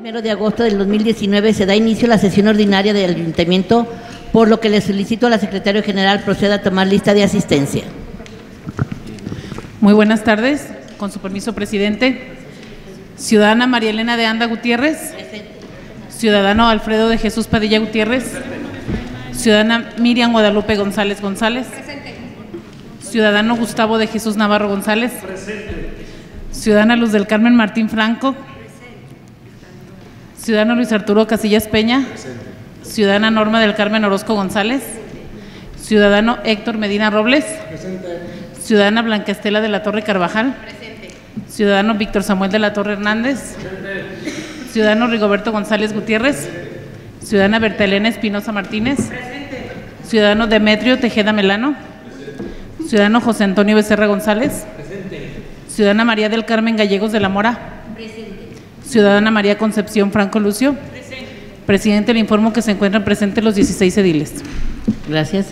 de agosto del 2019 se da inicio a la sesión ordinaria del ayuntamiento, por lo que le solicito a la secretaria general proceda a tomar lista de asistencia. Muy buenas tardes. Con su permiso, presidente. Ciudadana María Elena de Anda Gutiérrez. Ciudadano Alfredo de Jesús Padilla Gutiérrez. Ciudadana Miriam Guadalupe González González. Ciudadano Gustavo de Jesús Navarro González. Ciudadana Luz del Carmen Martín Franco. Ciudadano Luis Arturo Casillas Peña. Ciudadana Norma del Carmen Orozco González. Ciudadano Héctor Medina Robles. Ciudadana Blanca Estela de la Torre Carvajal. Ciudadano Víctor Samuel de la Torre Hernández. Ciudadano Rigoberto González Gutiérrez. Ciudadana Berta Elena Espinosa Martínez. Ciudadano Demetrio Tejeda Melano. Ciudadano José Antonio Becerra González. Ciudadana María del Carmen Gallegos de la Mora. Ciudadana María Concepción Franco Lucio. Presidente, le informo que se encuentran presentes los 16 ediles. Gracias.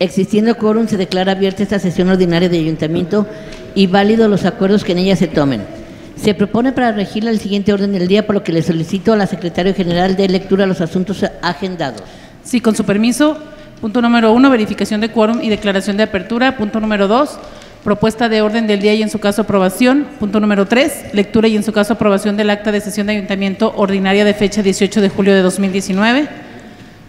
Existiendo quórum, se declara abierta esta sesión ordinaria de ayuntamiento y válidos los acuerdos que en ella se tomen. Se propone para regirla el siguiente orden del día, por lo que le solicito a la secretaria general de lectura los asuntos agendados. Sí, con su permiso. Punto número uno, verificación de quórum y declaración de apertura. Punto número dos, propuesta de orden del día y en su caso aprobación. Punto número tres, lectura y en su caso aprobación del acta de sesión de ayuntamiento ordinaria de fecha 18 de julio de 2019.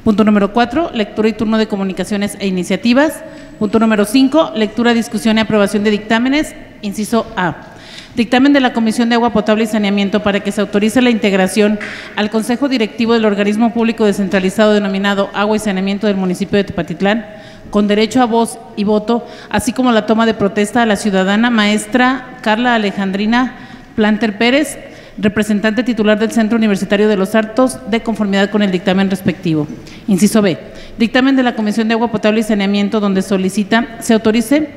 Punto número cuatro, lectura y turno de comunicaciones e iniciativas. Punto número cinco, lectura, discusión y aprobación de dictámenes. Inciso A. Dictamen de la Comisión de Agua Potable y Saneamiento para que se autorice la integración al Consejo Directivo del Organismo Público Descentralizado denominado Agua y Saneamiento del municipio de Tepatitlán, con derecho a voz y voto, así como la toma de protesta a la ciudadana maestra Carla Alejandrina Planter Pérez, representante titular del Centro Universitario de los Altos, de conformidad con el dictamen respectivo. Inciso B. Dictamen de la Comisión de Agua Potable y Saneamiento, donde solicita se autorice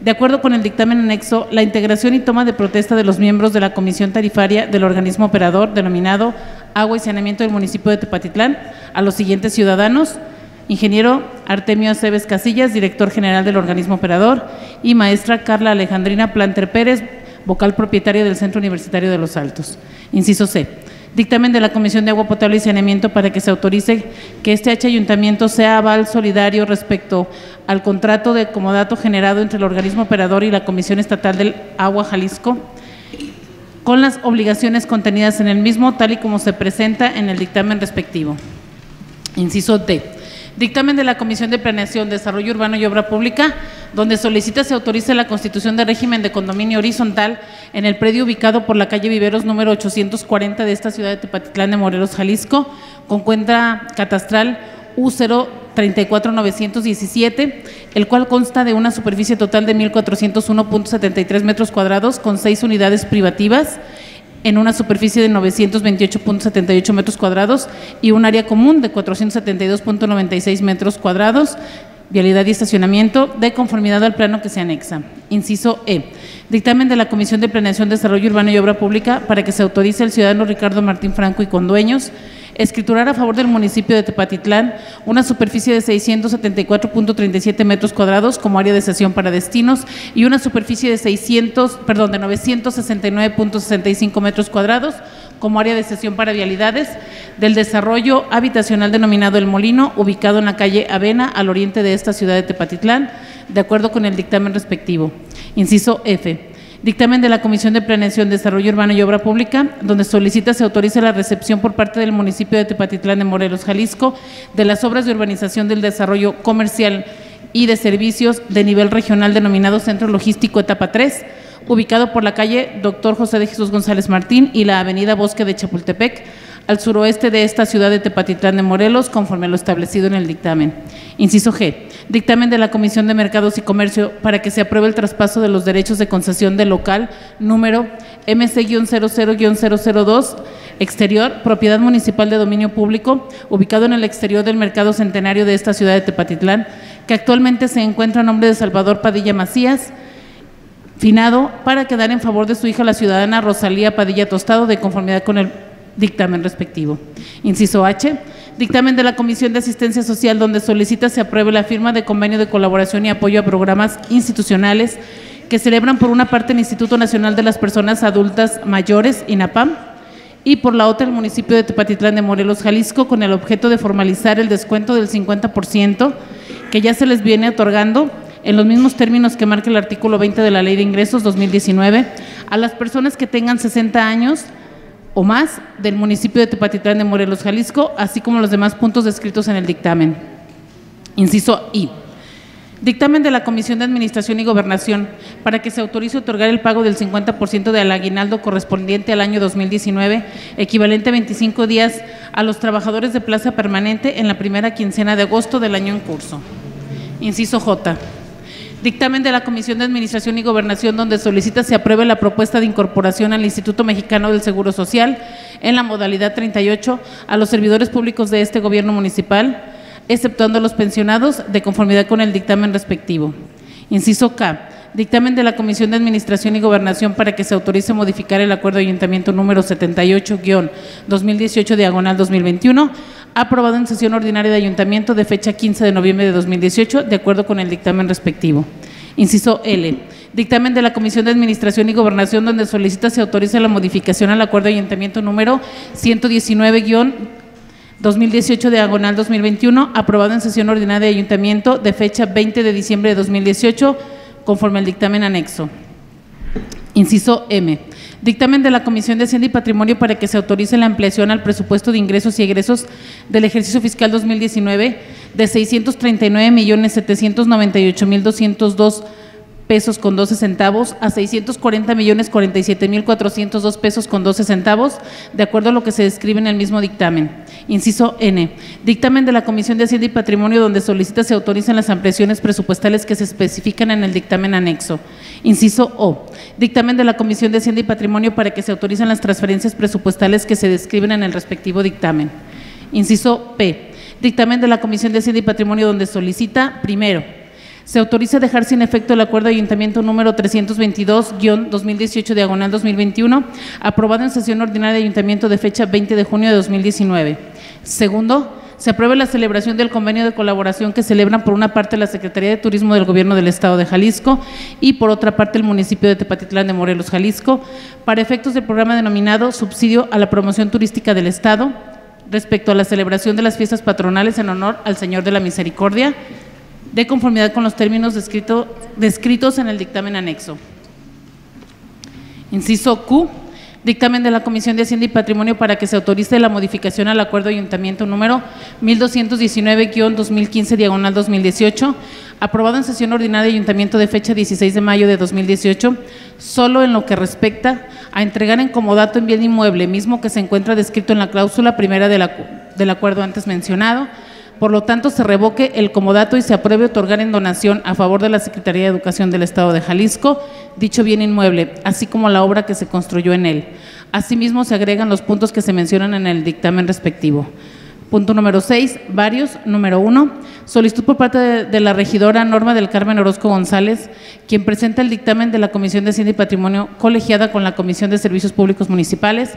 de acuerdo con el dictamen anexo, la integración y toma de protesta de los miembros de la comisión tarifaria del organismo operador denominado Agua y Saneamiento del municipio de Tepatitlán a los siguientes ciudadanos. Ingeniero Artemio Aceves Casillas, director general del organismo operador, y maestra Carla Alejandrina Planter Pérez, vocal propietaria del Centro Universitario de los Altos. Inciso C. Dictamen de la Comisión de Agua Potable y Saneamiento para que se autorice que este H ayuntamiento sea aval solidario respecto al contrato de comodato generado entre el organismo operador y la Comisión Estatal del Agua Jalisco con las obligaciones contenidas en el mismo, tal y como se presenta en el dictamen respectivo. Inciso D. Dictamen de la Comisión de Planeación, Desarrollo Urbano y Obra Pública, donde solicita se autorice la constitución de régimen de condominio horizontal en el predio ubicado por la calle Viveros número 840 de esta ciudad de Tepatitlán de Morelos, Jalisco, con cuenta catastral U034917, el cual consta de una superficie total de 1.401.73 metros cuadrados con seis unidades privativas en una superficie de 928.78 metros cuadrados y un área común de 472.96 metros cuadrados, vialidad y estacionamiento, de conformidad al plano que se anexa. Inciso E. Dictamen de la Comisión de Planeación, Desarrollo Urbano y Obra Pública para que se autorice al ciudadano Ricardo Martín Franco y con dueños escriturar a favor del municipio de Tepatitlán una superficie de 674.37 metros cuadrados como área de sesión para destinos y una superficie de 600, perdón, de 969.65 metros cuadrados como área de sesión para vialidades del desarrollo habitacional denominado El Molino, ubicado en la calle Avena, al oriente de esta ciudad de Tepatitlán, de acuerdo con el dictamen respectivo. Inciso F. Dictamen de la Comisión de Planeación, Desarrollo Urbano y Obra Pública, donde solicita se autorice la recepción por parte del municipio de Tepatitlán de Morelos, Jalisco, de las obras de urbanización del desarrollo comercial y de servicios de nivel regional denominado Centro Logístico Etapa 3, ubicado por la calle Doctor José de Jesús González Martín y la avenida Bosque de Chapultepec, al suroeste de esta ciudad de Tepatitlán de Morelos, conforme a lo establecido en el dictamen. Inciso G. Dictamen de la Comisión de Mercados y Comercio para que se apruebe el traspaso de los derechos de concesión del local número MC-00-002 exterior, propiedad municipal de dominio público, ubicado en el exterior del Mercado Centenario de esta ciudad de Tepatitlán, que actualmente se encuentra a nombre de Salvador Padilla Macías, finado para quedar en favor de su hija la ciudadana Rosalía Padilla Tostado de conformidad con el dictamen respectivo. Inciso H, dictamen de la Comisión de Asistencia Social donde solicita se apruebe la firma de convenio de colaboración y apoyo a programas institucionales que celebran por una parte el Instituto Nacional de las Personas Adultas Mayores, INAPAM, y por la otra el municipio de Tepatitlán de Morelos, Jalisco, con el objeto de formalizar el descuento del 50% que ya se les viene otorgando en los mismos términos que marca el artículo 20 de la Ley de Ingresos 2019 a las personas que tengan 60 años o más del municipio de Tepatitlán de Morelos, Jalisco, así como los demás puntos descritos en el dictamen. Inciso I. Dictamen de la Comisión de Administración y Gobernación para que se autorice otorgar el pago del 50% del aguinaldo correspondiente al año 2019, equivalente a 25 días a los trabajadores de plaza permanente en la primera quincena de agosto del año en curso. Inciso J. Dictamen de la Comisión de Administración y Gobernación donde solicita se apruebe la propuesta de incorporación al Instituto Mexicano del Seguro Social en la modalidad 38 a los servidores públicos de este gobierno municipal, exceptuando a los pensionados, de conformidad con el dictamen respectivo. Inciso K. Dictamen de la Comisión de Administración y Gobernación para que se autorice modificar el acuerdo de ayuntamiento número 78-2018 diagonal 2021, aprobado en sesión ordinaria de ayuntamiento de fecha 15 de noviembre de 2018, de acuerdo con el dictamen respectivo. Inciso L. Dictamen de la Comisión de Administración y Gobernación donde solicita se autorice la modificación al acuerdo de ayuntamiento número 119-2018 diagonal 2021, aprobado en sesión ordinaria de ayuntamiento de fecha 20 de diciembre de 2018, conforme al dictamen anexo. Inciso M. Dictamen de la Comisión de Hacienda y Patrimonio para que se autorice la ampliación al presupuesto de ingresos y egresos del ejercicio fiscal 2019 de 639 millones 798 mil 202 pesos con 12 centavos a 640 millones 47 mil 402 pesos con 12 centavos, de acuerdo a lo que se describe en el mismo dictamen. Inciso N. Dictamen de la Comisión de Hacienda y Patrimonio donde solicita se autoricen las ampliaciones presupuestales que se especifican en el dictamen anexo. Inciso O. Dictamen de la Comisión de Hacienda y Patrimonio para que se autoricen las transferencias presupuestales que se describen en el respectivo dictamen. Inciso P. Dictamen de la Comisión de Hacienda y Patrimonio donde solicita, primero, se autoriza dejar sin efecto el acuerdo de ayuntamiento número 322-2018 diagonal 2021, aprobado en sesión ordinaria de ayuntamiento de fecha 20 de junio de 2019. Segundo, se apruebe la celebración del convenio de colaboración que celebran por una parte la Secretaría de Turismo del Gobierno del Estado de Jalisco y por otra parte el municipio de Tepatitlán de Morelos, Jalisco, para efectos del programa denominado Subsidio a la Promoción Turística del Estado respecto a la celebración de las fiestas patronales en honor al Señor de la Misericordia, de conformidad con los términos descrito, descritos en el dictamen anexo. Inciso Q. Dictamen de la Comisión de Hacienda y Patrimonio para que se autorice la modificación al acuerdo de ayuntamiento número 1219-2015 diagonal 2018, aprobado en sesión ordinaria de ayuntamiento de fecha 16 de mayo de 2018, solo en lo que respecta a entregar en comodato en bien inmueble, mismo que se encuentra descrito en la cláusula primera del acuerdo antes mencionado, por lo tanto, se revoque el comodato y se apruebe otorgar en donación a favor de la Secretaría de Educación del Estado de Jalisco dicho bien inmueble, así como la obra que se construyó en él. Asimismo, se agregan los puntos que se mencionan en el dictamen respectivo. Punto número 6, varios. Número 1, solicitud por parte de, de, la regidora Norma del Carmen Orozco González, quien presenta el dictamen de la Comisión de Hacienda y Patrimonio colegiada con la Comisión de Servicios Públicos Municipales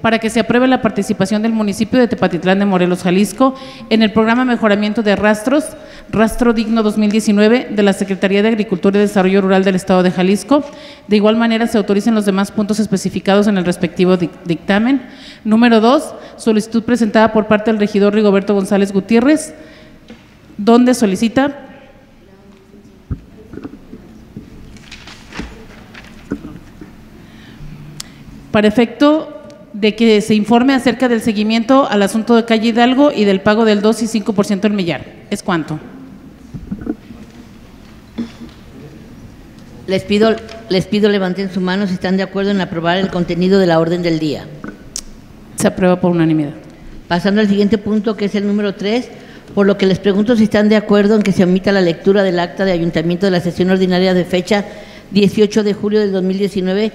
para que se apruebe la participación del municipio de Tepatitlán de Morelos, Jalisco, en el programa Mejoramiento de Rastros, Rastro Digno 2019 de la Secretaría de Agricultura y Desarrollo Rural del Estado de Jalisco. De igual manera, se autoricen los demás puntos especificados en el respectivo dictamen. Número dos, solicitud presentada por parte del regidor Rigoberto González Gutiérrez, donde solicita para efecto de que se informe acerca del seguimiento al asunto de calle Hidalgo y del pago del 2 y 5% del millar. ¿Es cuánto? Les pido, les pido levanten su mano si están de acuerdo en aprobar el contenido de la orden del día. Se aprueba por unanimidad. Pasando al siguiente punto, que es el número 3, por lo que les pregunto si están de acuerdo en que se omita la lectura del acta de ayuntamiento de la sesión ordinaria de fecha 18 de julio del 2019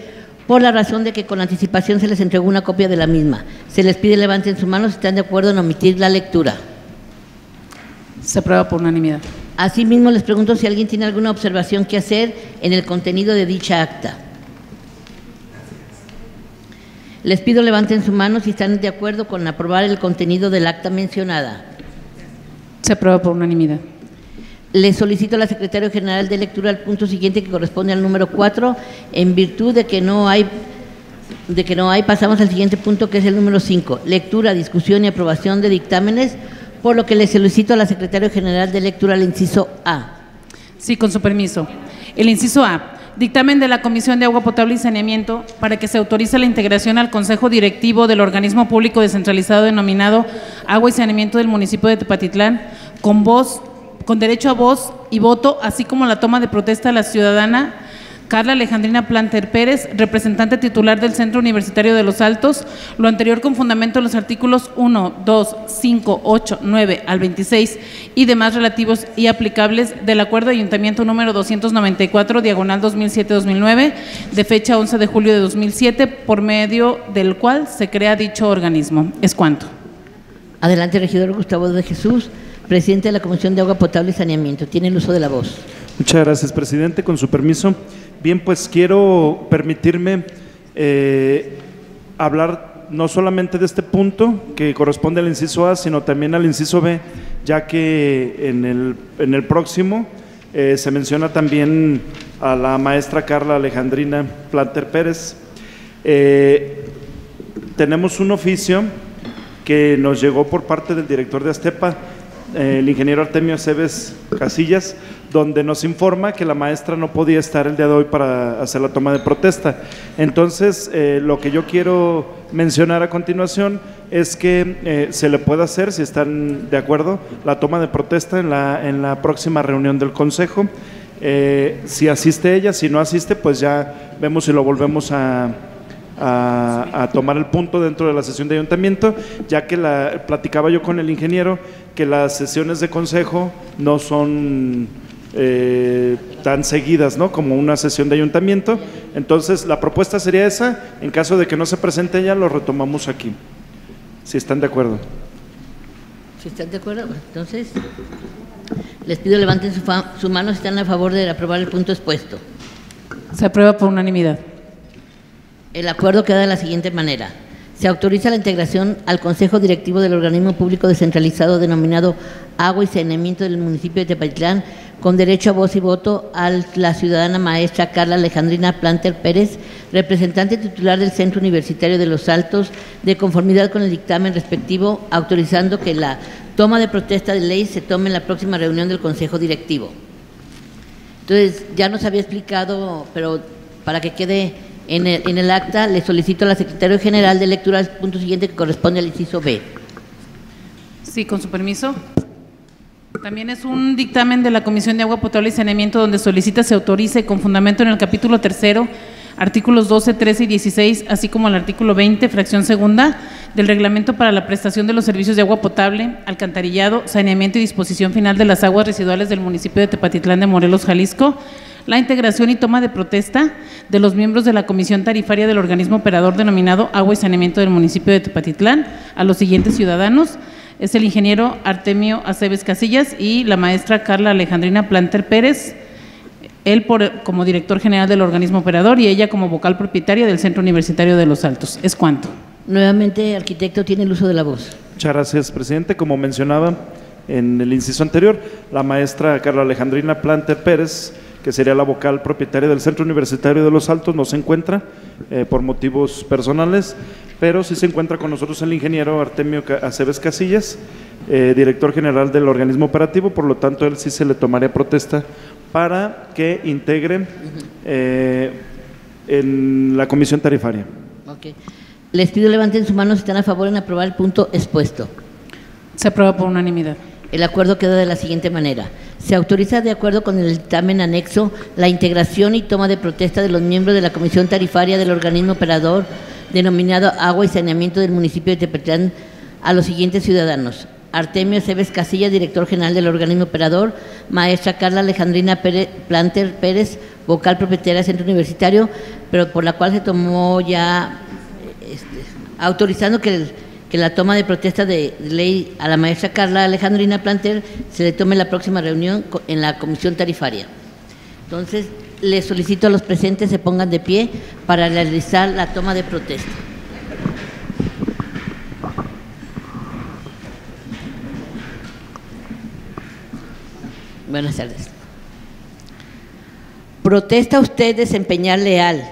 por la razón de que con anticipación se les entregó una copia de la misma. Se les pide levanten su mano si están de acuerdo en omitir la lectura. Se aprueba por unanimidad. Asimismo, les pregunto si alguien tiene alguna observación que hacer en el contenido de dicha acta. Les pido levanten su mano si están de acuerdo con aprobar el contenido del acta mencionada. Se aprueba por unanimidad. Le solicito a la Secretaria General de Lectura el punto siguiente que corresponde al número 4, en virtud de que no hay De que no hay, pasamos al siguiente punto que es el número 5. Lectura, discusión y aprobación de dictámenes, por lo que le solicito a la Secretaria General de Lectura el inciso A. Sí, con su permiso. El inciso A. Dictamen de la Comisión de Agua Potable y Saneamiento para que se autorice la integración al Consejo Directivo del organismo público descentralizado denominado Agua y Saneamiento del municipio de Tepatitlán con voz, con derecho a voz y voto, así como la toma de protesta a la ciudadana Carla Alejandrina Planter Pérez, representante titular del Centro Universitario de Los Altos, lo anterior con fundamento en los artículos 1, 2, 5, 8, 9 al 26 y demás relativos y aplicables del Acuerdo de Ayuntamiento número 294, diagonal 2007-2009, de fecha 11 de julio de 2007, por medio del cual se crea dicho organismo. Es cuanto. Adelante, regidor Gustavo de Jesús, presidente de la Comisión de Agua Potable y Saneamiento. Tiene el uso de la voz. Muchas gracias, presidente. Con su permiso. Bien, pues quiero permitirme eh, hablar no solamente de este punto que corresponde al inciso A, sino también al inciso B, ya que en el, en el próximo eh, se menciona también a la maestra Carla Alejandrina Planter Pérez. Eh, tenemos un oficio que nos llegó por parte del director de Astepa, el ingeniero Artemio Aceves Casillas, donde nos informa que la maestra no podía estar el día de hoy para hacer la toma de protesta. Entonces, eh, lo que yo quiero mencionar a continuación es que eh, se le puede hacer, si están de acuerdo, la toma de protesta en la, en la próxima reunión del Consejo. Eh, si asiste ella, si no asiste, pues ya vemos si lo volvemos a, a, tomar el punto dentro de la sesión de ayuntamiento, ya que la, platicaba yo con el ingeniero que las sesiones de consejo no son eh, tan seguidas, ¿no? Como una sesión de ayuntamiento. Entonces, la propuesta sería esa. En caso de que no se presente ella, lo retomamos aquí. Si están de acuerdo. Si están de acuerdo, entonces les pido levanten su, su mano si están a favor de aprobar el punto expuesto. Se aprueba por unanimidad. El acuerdo queda de la siguiente manera. Se autoriza la integración al Consejo Directivo del Organismo Público Descentralizado denominado Agua y Saneamiento del municipio de Tepatitlán con derecho a voz y voto a la ciudadana maestra Carla Alejandrina Planter Pérez, representante titular del Centro Universitario de Los Altos, de conformidad con el dictamen respectivo, autorizando que la toma de protesta de ley se tome en la próxima reunión del Consejo Directivo. Entonces, ya nos había explicado, pero para que quede en el, en el acta, le solicito a la Secretaria General de Lectura el punto siguiente que corresponde al inciso B. Sí, con su permiso. También es un dictamen de la Comisión de Agua Potable y Saneamiento donde solicita se autorice con fundamento en el capítulo tercero, artículos 12, 13 y 16, así como el artículo 20, fracción segunda, del reglamento para la prestación de los servicios de agua potable, alcantarillado, saneamiento y disposición final de las aguas residuales del municipio de Tepatitlán de Morelos, Jalisco, la integración y toma de protesta de los miembros de la comisión tarifaria del organismo operador denominado Agua y Saneamiento del municipio de Tepatitlán a los siguientes ciudadanos es el ingeniero Artemio Aceves Casillas y la maestra Carla Alejandrina Planter Pérez, él por, como director general del organismo operador y ella como vocal propietaria del Centro Universitario de Los Altos. ¿Es cuánto? Nuevamente, arquitecto, tiene el uso de la voz. Muchas gracias, presidente. Como mencionaba en el inciso anterior, la maestra Carla Alejandrina Planter Pérez, que sería la vocal propietaria del Centro Universitario de Los Altos, no se encuentra eh, por motivos personales pero sí se encuentra con nosotros el ingeniero Artemio Aceves Casillas, eh, director general del organismo operativo, por lo tanto él sí se le tomaría protesta para que integre eh, en la comisión tarifaria. Les pido levanten su mano si están a favor en aprobar el punto expuesto. Se aprueba por unanimidad. El acuerdo queda de la siguiente manera. Se autoriza de acuerdo con el dictamen anexo la integración y toma de protesta de los miembros de la comisión tarifaria del organismo operador denominado Agua y Saneamiento del municipio de Tepetlán a los siguientes ciudadanos. Artemio Cebes Casilla, director general del organismo operador, maestra Carla Alejandrina Planter Pérez, vocal propietaria del centro universitario, pero por la cual se tomó ya, este, autorizando que, que, la toma de protesta de ley a la maestra Carla Alejandrina Planter se le tome en la próxima reunión en la comisión tarifaria. Entonces, les solicito a los presentes se pongan de pie para realizar la toma de protesta. Buenas tardes. ¿Protesta usted desempeñar leal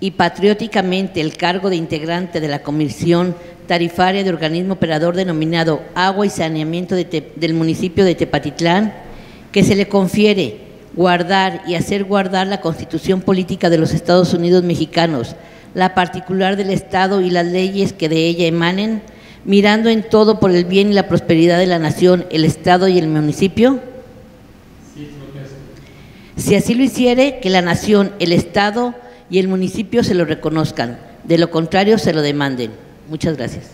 y patrióticamente el cargo de integrante de la Comisión Tarifaria de Organismo Operador denominado Agua y Saneamiento del municipio de Tepatitlán, que se le confiere guardar y hacer guardar la Constitución Política de los Estados Unidos Mexicanos, la particular del Estado y las leyes que de ella emanen, mirando en todo por el bien y la prosperidad de la nación, el Estado y el municipio? Si así lo hiciere, que la nación, el Estado y el municipio se lo reconozcan. De lo contrario, se lo demanden. Muchas gracias.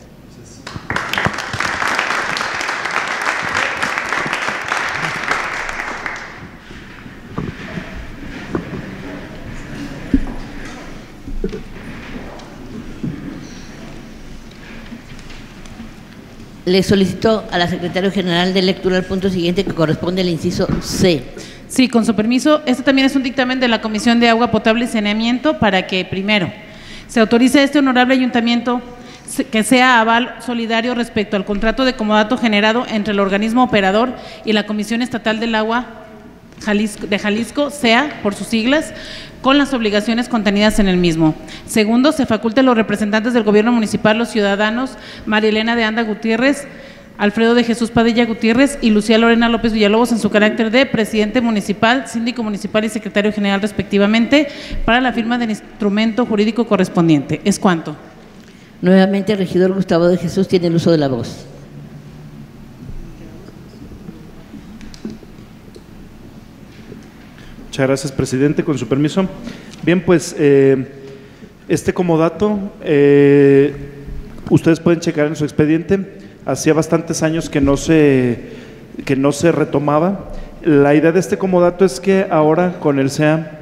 Le solicito a la Secretaria General de lectura el punto siguiente que corresponde al inciso C. Sí, con su permiso, este también es un dictamen de la Comisión de Agua Potable y Saneamiento para que, primero, se autorice a este honorable ayuntamiento que sea aval solidario respecto al contrato de comodato generado entre el organismo operador y la Comisión Estatal del Agua de Jalisco, SEA, por sus siglas, con las obligaciones contenidas en el mismo. Segundo, se faculta a los representantes del gobierno municipal, los ciudadanos, María Elena de Anda Gutiérrez, Alfredo de Jesús Padilla Gutiérrez y Lucía Lorena López Villalobos en su carácter de presidente municipal, síndico municipal y secretario general respectivamente, para la firma del instrumento jurídico correspondiente. ¿Es cuánto? Nuevamente, el regidor Gustavo de Jesús tiene el uso de la voz. Muchas gracias, presidente. Con su permiso. Bien, pues eh, este comodato, eh, ustedes pueden checar en su expediente. Hacía bastantes años que no se, que no se retomaba. La idea de este comodato es que ahora con el SEA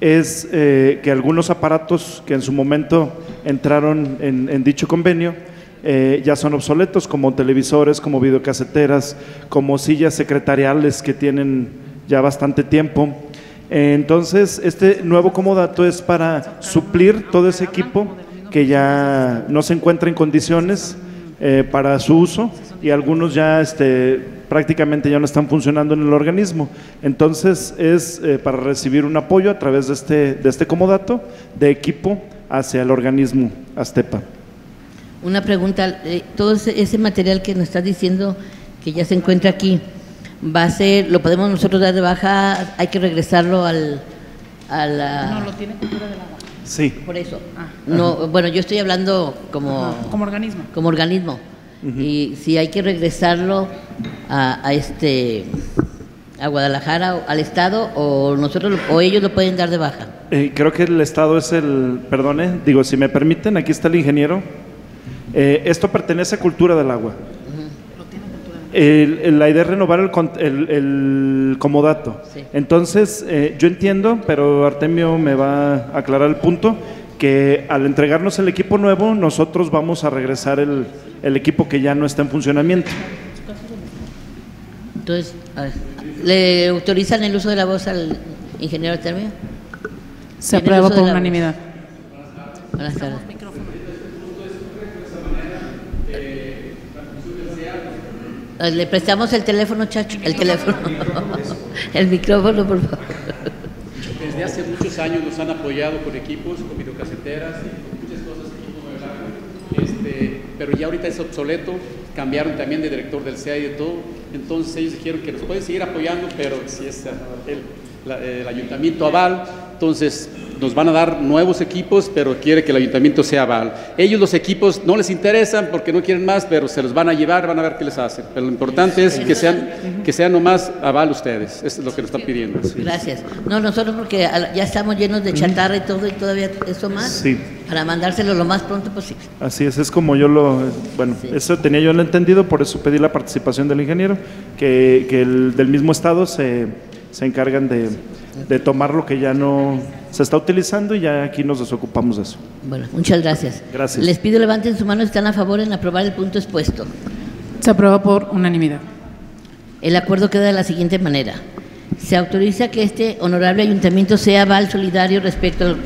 es eh, que algunos aparatos que en su momento entraron en, dicho convenio eh, ya son obsoletos, como televisores, como videocaseteras, como sillas secretariales que tienen ya bastante tiempo. Entonces, este nuevo comodato es para suplir todo ese equipo que ya no se encuentra en condiciones eh, para su uso y algunos ya este, prácticamente ya no están funcionando en el organismo. Entonces, es eh, para recibir un apoyo a través de este, de este comodato de equipo hacia el organismo Aztepa. Una pregunta, eh, todo ese, ese material que nos estás diciendo que ya se encuentra aquí, va a ser, lo podemos nosotros dar de baja, hay que regresarlo al, a la... tiene cultura del agua. Sí. Por eso. No, bueno, yo estoy hablando como, Como organismo. como organismo. Y si hay que regresarlo a, a este a Guadalajara, o al Estado, o nosotros o ellos lo pueden dar de baja. Eh, creo que el Estado es el, perdone, digo, si me permiten, aquí está el ingeniero. Eh, esto pertenece a Cultura del Agua. El- el- la idea es renovar el, con- el- el comodato. Sí. Entonces, eh, yo entiendo, pero Artemio me va a aclarar el punto, que al entregarnos el equipo nuevo, nosotros vamos a regresar el, el equipo que ya no está en funcionamiento. Entonces, a ver, ¿le autorizan el uso de la voz al ingeniero Artemio? Se aprueba por unanimidad. Buenas tardes. Le prestamos el teléfono, chacho. El teléfono. el micrófono, por favor. Desde hace muchos años nos han apoyado con equipos, con videocaseteras, con muchas cosas, equipo pero ya ahorita es obsoleto, cambiaron también de director del CEA y de todo. Entonces ellos dijeron que nos pueden seguir apoyando, pero si es el ayuntamiento aval, entonces nos van a dar nuevos equipos, pero quiere que el ayuntamiento sea aval. Ellos los equipos no les interesan porque no quieren más, pero se los van a llevar, van a ver qué les hacen. Pero lo importante es que sean, que sean nomás aval ustedes. Eso es lo que nos están pidiendo. Gracias. No, nosotros porque a- ya estamos llenos de chatarra y todo, y todavía eso más. Sí. Para mandárselo lo más pronto posible. Así es, es como yo lo, bueno, Sí. eso tenía yo lo entendido, por eso pedí la participación del ingeniero, que, que el del mismo estado se, se encargan de, de tomar lo que ya no se está utilizando y ya aquí nos desocupamos de eso. Bueno, muchas gracias. Gracias. Les pido levanten su mano si están a favor en aprobar el punto expuesto. Se aprueba por unanimidad. El acuerdo queda de la siguiente manera. Se autoriza que este honorable ayuntamiento sea aval solidario respecto al,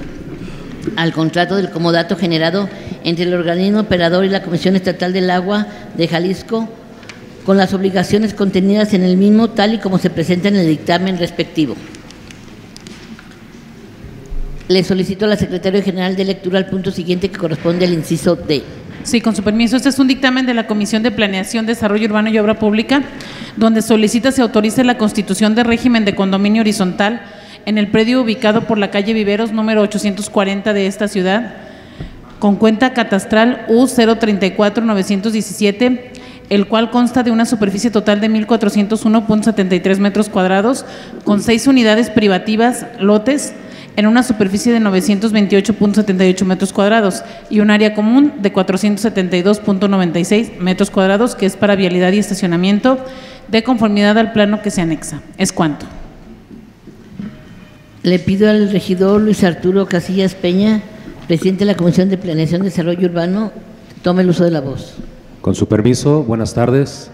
al contrato del comodato generado entre el organismo operador y la Comisión Estatal del Agua de Jalisco con las obligaciones contenidas en el mismo tal y como se presenta en el dictamen respectivo. Le solicito a la Secretaria General de lectura al punto siguiente que corresponde al inciso D. Sí, con su permiso. Este es un dictamen de la Comisión de Planeación, Desarrollo Urbano y Obra Pública, donde solicita se autorice la constitución de régimen de condominio horizontal en el predio ubicado por la calle Viveros, número 840 de esta ciudad, con cuenta catastral U034917, el cual consta de una superficie total de 1.401.73 metros cuadrados, con seis unidades privativas, lotes, en una superficie de 928.78 metros cuadrados y un área común de 472.96 metros cuadrados, que es para vialidad y estacionamiento, de conformidad al plano que se anexa. ¿Es cuánto? Le pido al regidor Luis Arturo Casillas Peña, presidente de la Comisión de Planeación y Desarrollo Urbano, tome el uso de la voz. Con su permiso, buenas tardes.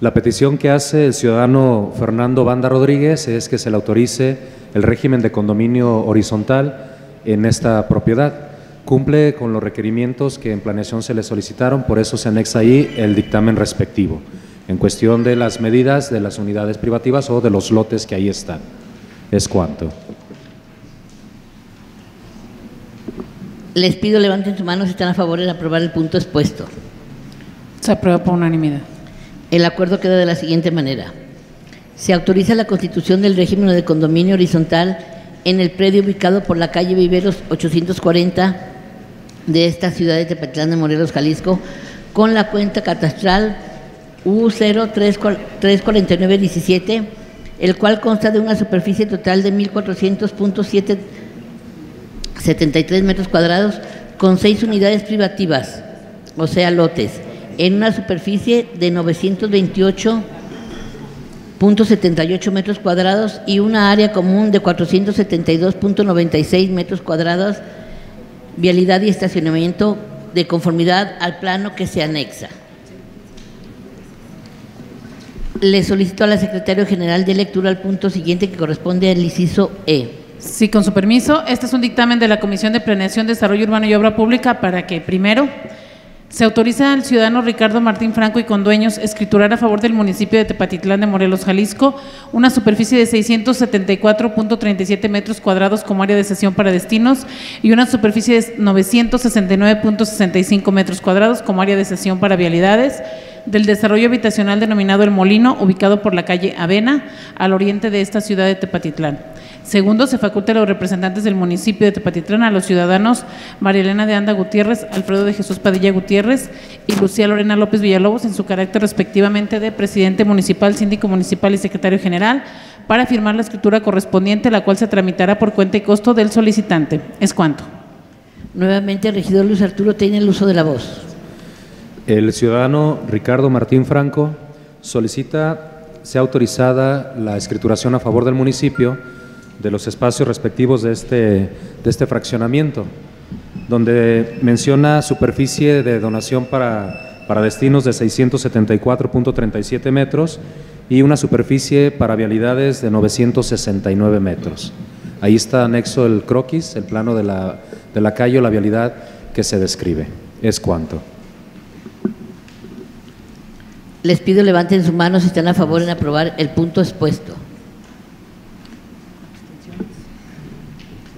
La petición que hace el ciudadano Fernando Banda Rodríguez es que se le autorice el régimen de condominio horizontal en esta propiedad. Cumple con los requerimientos que en planeación se le solicitaron, por eso se anexa ahí el dictamen respectivo, en cuestión de las medidas de las unidades privativas o de los lotes que ahí están. ¿Es cuánto? Les pido levanten su mano si están a favor de aprobar el punto expuesto. Se aprueba por unanimidad. El acuerdo queda de la siguiente manera. Se autoriza la constitución del régimen de condominio horizontal en el predio ubicado por la calle Viveros 840 de esta ciudad de Tepetlán de Morelos, Jalisco, con la cuenta catastral U034917, el cual consta de una superficie total de 1.400.73 metros cuadrados con seis unidades privativas, o sea, lotes, en una superficie de 928.78 metros cuadrados y una área común de 472.96 metros cuadrados, vialidad y estacionamiento de conformidad al plano que se anexa. Le solicito a la Secretaria General de lectura al punto siguiente que corresponde al inciso E. Sí, con su permiso. Este es un dictamen de la Comisión de Planeación, Desarrollo Urbano y Obra Pública para que, primero, se autoriza al ciudadano Ricardo Martín Franco y con dueños escriturar a favor del municipio de Tepatitlán de Morelos, Jalisco, una superficie de 674.37 metros cuadrados como área de sesión para destinos y una superficie de 969.65 metros cuadrados como área de sesión para vialidades del desarrollo habitacional denominado El Molino, ubicado por la calle Avena, al oriente de esta ciudad de Tepatitlán. Segundo, se faculta a los representantes del municipio de Tepatitlán, a los ciudadanos María Elena de Anda Gutiérrez, Alfredo de Jesús Padilla Gutiérrez y Lucía Lorena López Villalobos, en su carácter respectivamente de presidente municipal, síndico municipal y secretario general, para firmar la escritura correspondiente, la cual se tramitará por cuenta y costo del solicitante. ¿Es cuánto? Nuevamente, el regidor Luis Arturo tiene el uso de la voz. El ciudadano Ricardo Martín Franco solicita sea autorizada la escrituración a favor del municipio de los espacios respectivos de este, de este fraccionamiento, donde menciona superficie de donación para, para destinos de 674.37 metros y una superficie para vialidades de 969 metros. Ahí está anexo el croquis, el plano de la, de la calle o la vialidad que se describe. ¿Es cuánto? Les pido levanten su mano si están a favor en aprobar el punto expuesto.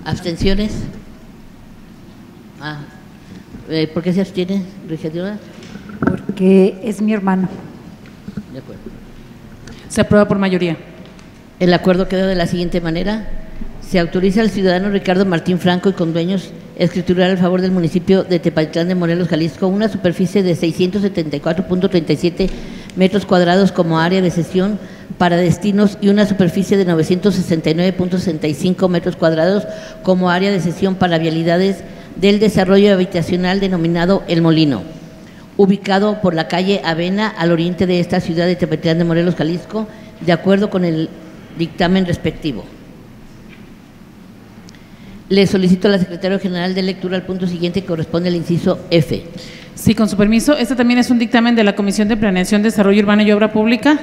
¿Abstenciones? Ah, eh, ¿Por qué se abstiene, regidora? Porque es mi hermano. De acuerdo. Se aprueba por mayoría. El acuerdo queda de la siguiente manera. Se autoriza al ciudadano Ricardo Martín Franco y con dueños escriturar al favor del municipio de Tepatitlán de Morelos, Jalisco, una superficie de 674.37 metros cuadrados como área de sesión para destinos y una superficie de 969.65 metros cuadrados como área de sesión para vialidades del desarrollo habitacional denominado El Molino, ubicado por la calle Avena al oriente de esta ciudad de Tepatitlán de Morelos, Jalisco, de acuerdo con el dictamen respectivo. Le solicito a la Secretaria General de lectura al punto siguiente que corresponde al inciso F. Sí, con su permiso. Este también es un dictamen de la Comisión de Planeación, Desarrollo Urbano y Obra Pública,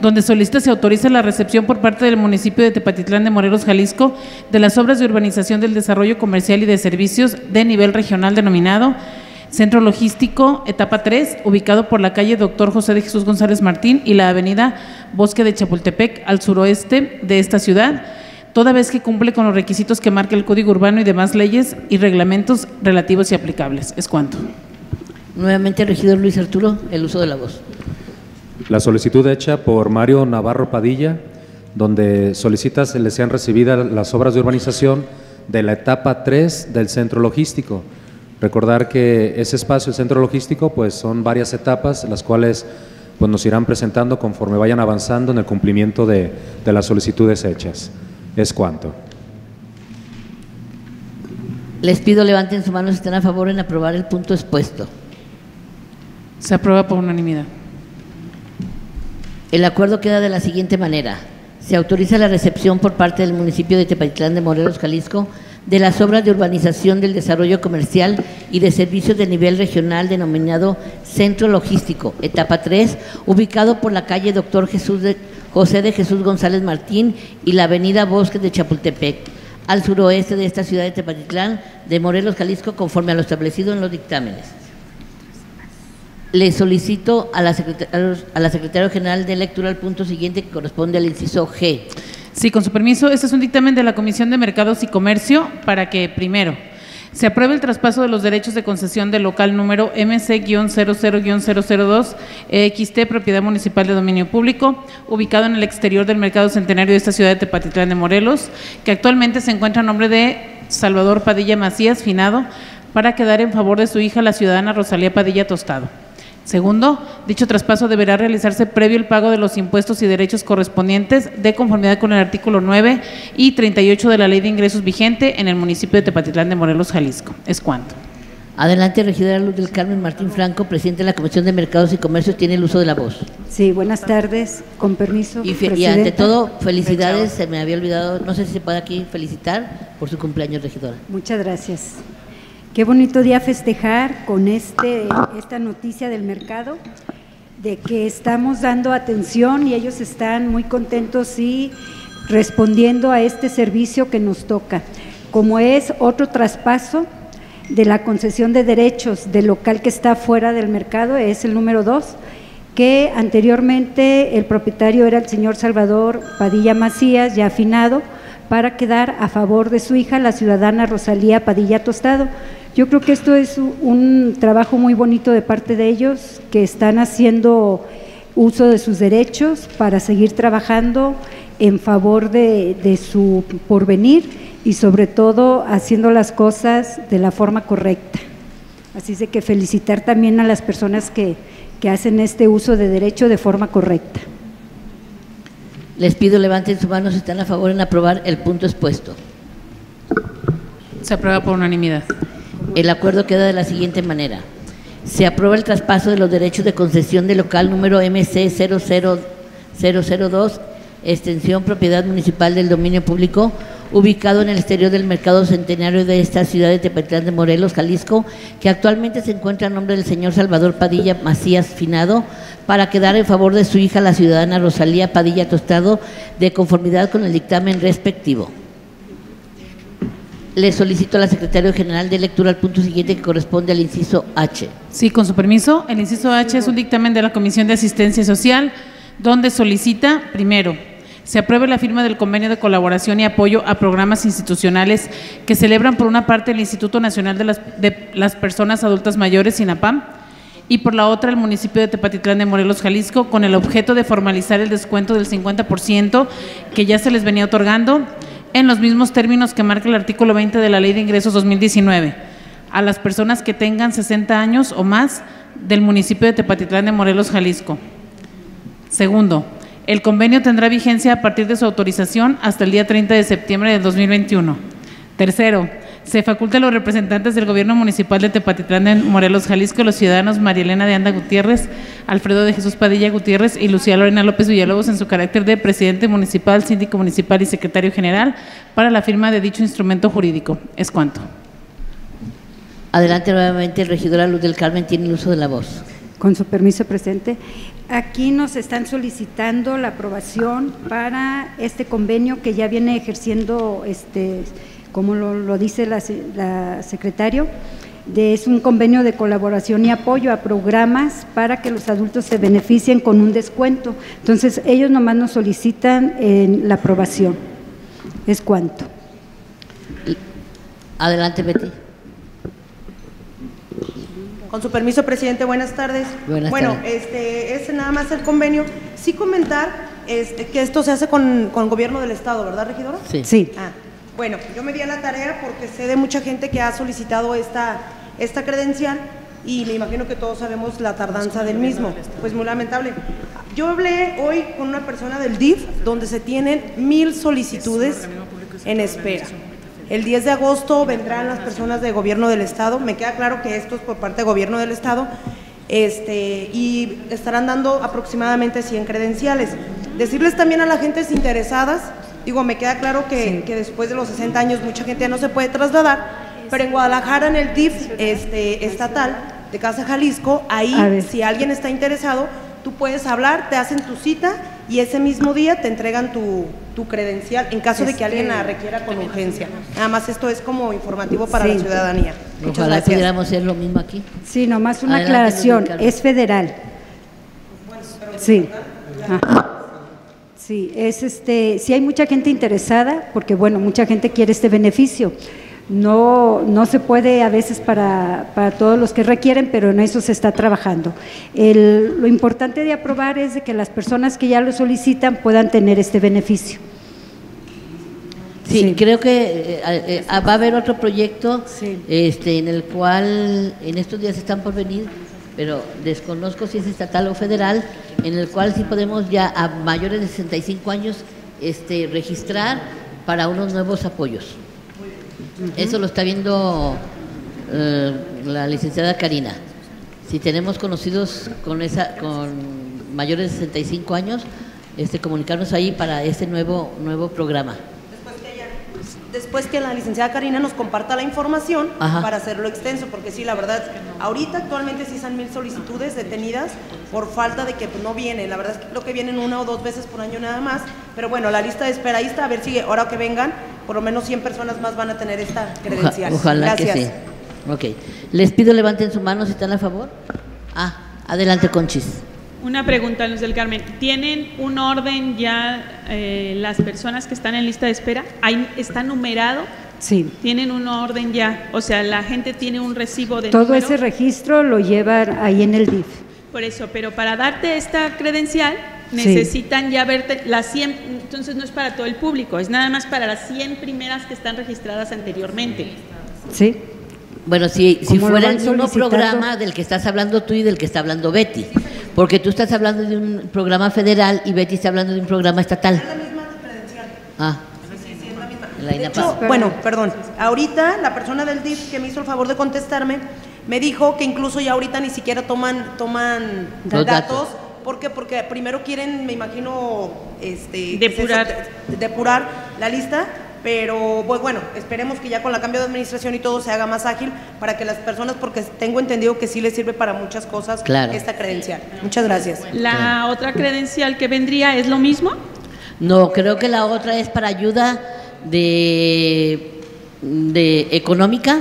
donde solicita se autoriza la recepción por parte del municipio de Tepatitlán de Morelos, Jalisco, de las obras de urbanización del desarrollo comercial y de servicios de nivel regional denominado Centro Logístico, etapa 3, ubicado por la calle Doctor José de Jesús González Martín y la avenida Bosque de Chapultepec, al suroeste de esta ciudad toda vez que cumple con los requisitos que marca el Código Urbano y demás leyes y reglamentos relativos y aplicables. Es cuanto. Nuevamente, regidor Luis Arturo, el uso de la voz. La solicitud hecha por Mario Navarro Padilla, donde solicita se le sean recibidas las obras de urbanización de la etapa 3 del centro logístico. Recordar que ese espacio, el centro logístico, pues son varias etapas, las cuales pues, nos irán presentando conforme vayan avanzando en el cumplimiento de, de las solicitudes hechas. Es cuanto. Les pido levanten su mano si están a favor en aprobar el punto expuesto. Se aprueba por unanimidad. El acuerdo queda de la siguiente manera. Se autoriza la recepción por parte del municipio de Tepatitlán de Morelos, Jalisco, de las obras de urbanización del desarrollo comercial y de servicios de nivel regional denominado Centro Logístico, etapa 3, ubicado por la calle Doctor Jesús de, José de Jesús González Martín y la avenida Bosques de Chapultepec, al suroeste de esta ciudad de Tepatitlán de Morelos, Jalisco, conforme a lo establecido en los dictámenes. Le solicito a la, secretaria, a la secretaria general de lectura el punto siguiente que corresponde al inciso G. Sí, con su permiso, este es un dictamen de la Comisión de Mercados y Comercio para que, primero, se apruebe el traspaso de los derechos de concesión del local número MC-00-002 EXT, propiedad municipal de dominio público, ubicado en el exterior del mercado centenario de esta ciudad de Tepatitlán de Morelos, que actualmente se encuentra a nombre de Salvador Padilla Macías, finado, para quedar en favor de su hija, la ciudadana Rosalía Padilla Tostado. Segundo, dicho traspaso deberá realizarse previo el pago de los impuestos y derechos correspondientes de conformidad con el artículo 9 y 38 de la Ley de Ingresos vigente en el municipio de Tepatitlán de Morelos, Jalisco. Es cuanto. Adelante, regidora Luz del Carmen Martín Franco, presidente de la Comisión de Mercados y Comercio, tiene el uso de la voz. Sí, buenas tardes, con permiso. Y, y ante todo, felicidades, se me había olvidado, no sé si se puede aquí felicitar por su cumpleaños, regidora. Muchas gracias. Qué bonito día festejar con este, esta noticia del mercado, de que estamos dando atención y ellos están muy contentos y respondiendo a este servicio que nos toca, como es otro traspaso de la concesión de derechos del local que está fuera del mercado, es el número dos, que anteriormente el propietario era el señor Salvador Padilla Macías, ya afinado, para quedar a favor de su hija, la ciudadana Rosalía Padilla Tostado. Yo creo que esto es un trabajo muy bonito de parte de ellos, que están haciendo uso de sus derechos para seguir trabajando en favor de, su porvenir y sobre todo haciendo las cosas de la forma correcta. Así de que felicitar también a las personas que, que hacen este uso de derecho de forma correcta. Les pido levanten su mano si están a favor en aprobar el punto expuesto. Se aprueba por unanimidad. El acuerdo queda de la siguiente manera. Se aprueba el traspaso de los derechos de concesión del local número MC00002, extensión propiedad municipal del dominio público, ubicado en el exterior del mercado centenario de esta ciudad de Tepatitlán de Morelos, Jalisco, que actualmente se encuentra a nombre del señor Salvador Padilla Macías Finado, para quedar en favor de su hija, la ciudadana Rosalía Padilla Tostado, de conformidad con el dictamen respectivo. Le solicito a la Secretaria General de lectura al punto siguiente que corresponde al inciso H. Sí, con su permiso. El inciso H es un dictamen de la Comisión de Asistencia Social donde solicita, primero, se apruebe la firma del convenio de colaboración y apoyo a programas institucionales que celebran por una parte el Instituto Nacional de las, Personas Adultas Mayores, INAPAM, y por la otra el municipio de Tepatitlán de Morelos, Jalisco, con el objeto de formalizar el descuento del 50% que ya se les venía otorgando en los mismos términos que marca el artículo 20 de la Ley de Ingresos 2019 a las personas que tengan 60 años o más del municipio de Tepatitlán de Morelos, Jalisco. Segundo, el convenio tendrá vigencia a partir de su autorización hasta el día 30 de septiembre del 2021. Tercero, se faculta a los representantes del gobierno municipal de Tepatitlán de Morelos, Jalisco, los ciudadanos María Elena de Anda Gutiérrez, Alfredo de Jesús Padilla Gutiérrez y Lucía Lorena López Villalobos en su carácter de presidente municipal, síndico municipal y secretario general para la firma de dicho instrumento jurídico. Es cuanto. Adelante nuevamente, regidora Luz del Carmen tiene el uso de la voz. Con su permiso, presente. Aquí nos están solicitando la aprobación para este convenio que ya viene ejerciendo este como lo, dice la, la secretario, de, es un convenio de colaboración y apoyo a programas para que los adultos se beneficien con un descuento. Entonces, ellos nomás nos solicitan eh, la aprobación. ¿Es cuánto? Adelante, Betty. Con su permiso, presidente, buenas tardes. Buenas bueno, tardes. este es nada más el convenio. Sí comentar este, que esto se hace con, con el gobierno del Estado, ¿verdad, regidora? Sí. Sí. Ah, bueno, yo me di a la tarea porque sé de mucha gente que ha solicitado esta, esta credencial y me imagino que todos sabemos la tardanza del mismo. Pues muy lamentable. Yo hablé hoy con una persona del DIF donde se tienen mil solicitudes en espera. El 10 de agosto vendrán las personas de gobierno del Estado. Me queda claro que esto es por parte del gobierno del Estado. Este, y estarán dando aproximadamente 100 credenciales. Decirles también a las gentes interesadas, digo, me queda claro que, que después de los 60 años mucha gente ya no se puede trasladar, pero en Guadalajara, en el DIF este, estatal de Casa Jalisco, ahí, si alguien está interesado, tú puedes hablar, te hacen tu cita y ese mismo día te entregan tu, tu credencial en caso de que alguien la requiera con urgencia. Nada más esto es como informativo para Sí. la ciudadanía. Muchas Ojalá gracias. pudiéramos hacer lo mismo aquí. Sí, nomás una Adelante, aclaración, es federal. Sí. Sí, es este, sí hay mucha gente interesada, porque bueno, mucha gente quiere este beneficio. No, no se puede a veces para, para todos los que requieren, pero en eso se está trabajando. El- lo importante de aprobar es de que las personas que ya lo solicitan puedan tener este beneficio. Sí, Sí. creo que eh, eh, ah, va a haber otro proyecto Sí. este, en el cual en estos días están por venir, pero desconozco si es estatal o federal, en el cual sí podemos ya a mayores de 65 años este, registrar para unos nuevos apoyos. Eso lo está viendo eh, la licenciada Karina. Si tenemos conocidos con esa con mayores de 65 años, este comunicarnos ahí para este nuevo nuevo programa. Después que la licenciada Karina nos comparta la información Ajá. para hacerlo extenso, porque sí, la verdad, ahorita actualmente sí son mil solicitudes detenidas por falta de que pues, no vienen. La verdad es que creo que vienen una o dos veces por año nada más. Pero bueno, la lista de espera ahí está, a ver si ahora que vengan, por lo menos 100 personas más van a tener esta Oja- credencial. ojalá Gracias. que sí. Ok. Les pido levanten su mano si están a favor. Ah, adelante, Conchis. Una pregunta, Luz del Carmen. ¿Tienen un orden ya eh, las personas que están en lista de espera? ¿Hay, ¿Está numerado? Sí. ¿Tienen un orden ya? O sea, la gente tiene un recibo de Todo número? ese registro lo llevan ahí en el DIF. Por eso, pero para darte esta credencial Sí. necesitan ya verte las 100, entonces no es para todo el público, es nada más para las 100 primeras que están registradas anteriormente. ¿Sí? Bueno, si, si ¿Cómo lo fuera el mismo programa del que estás hablando tú y del que está hablando Betty, porque tú estás hablando de un programa federal y Betty está hablando de un programa estatal. Ah, la De hecho, bueno, perdón, ahorita la persona del DIF que me hizo el favor de contestarme me dijo que incluso ya ahorita ni siquiera toman toman Los datos. datos. ¿Por qué? Porque primero quieren, me imagino, este, Depurar. ¿qué es depurar la lista, pero pues, bueno, esperemos que ya con la cambio de administración y todo se haga más ágil para que las personas, porque tengo entendido que sí les sirve para muchas cosas Claro. esta credencial. Muchas gracias. La otra credencial que vendría es lo mismo. No, creo que la otra es para ayuda de, de económica.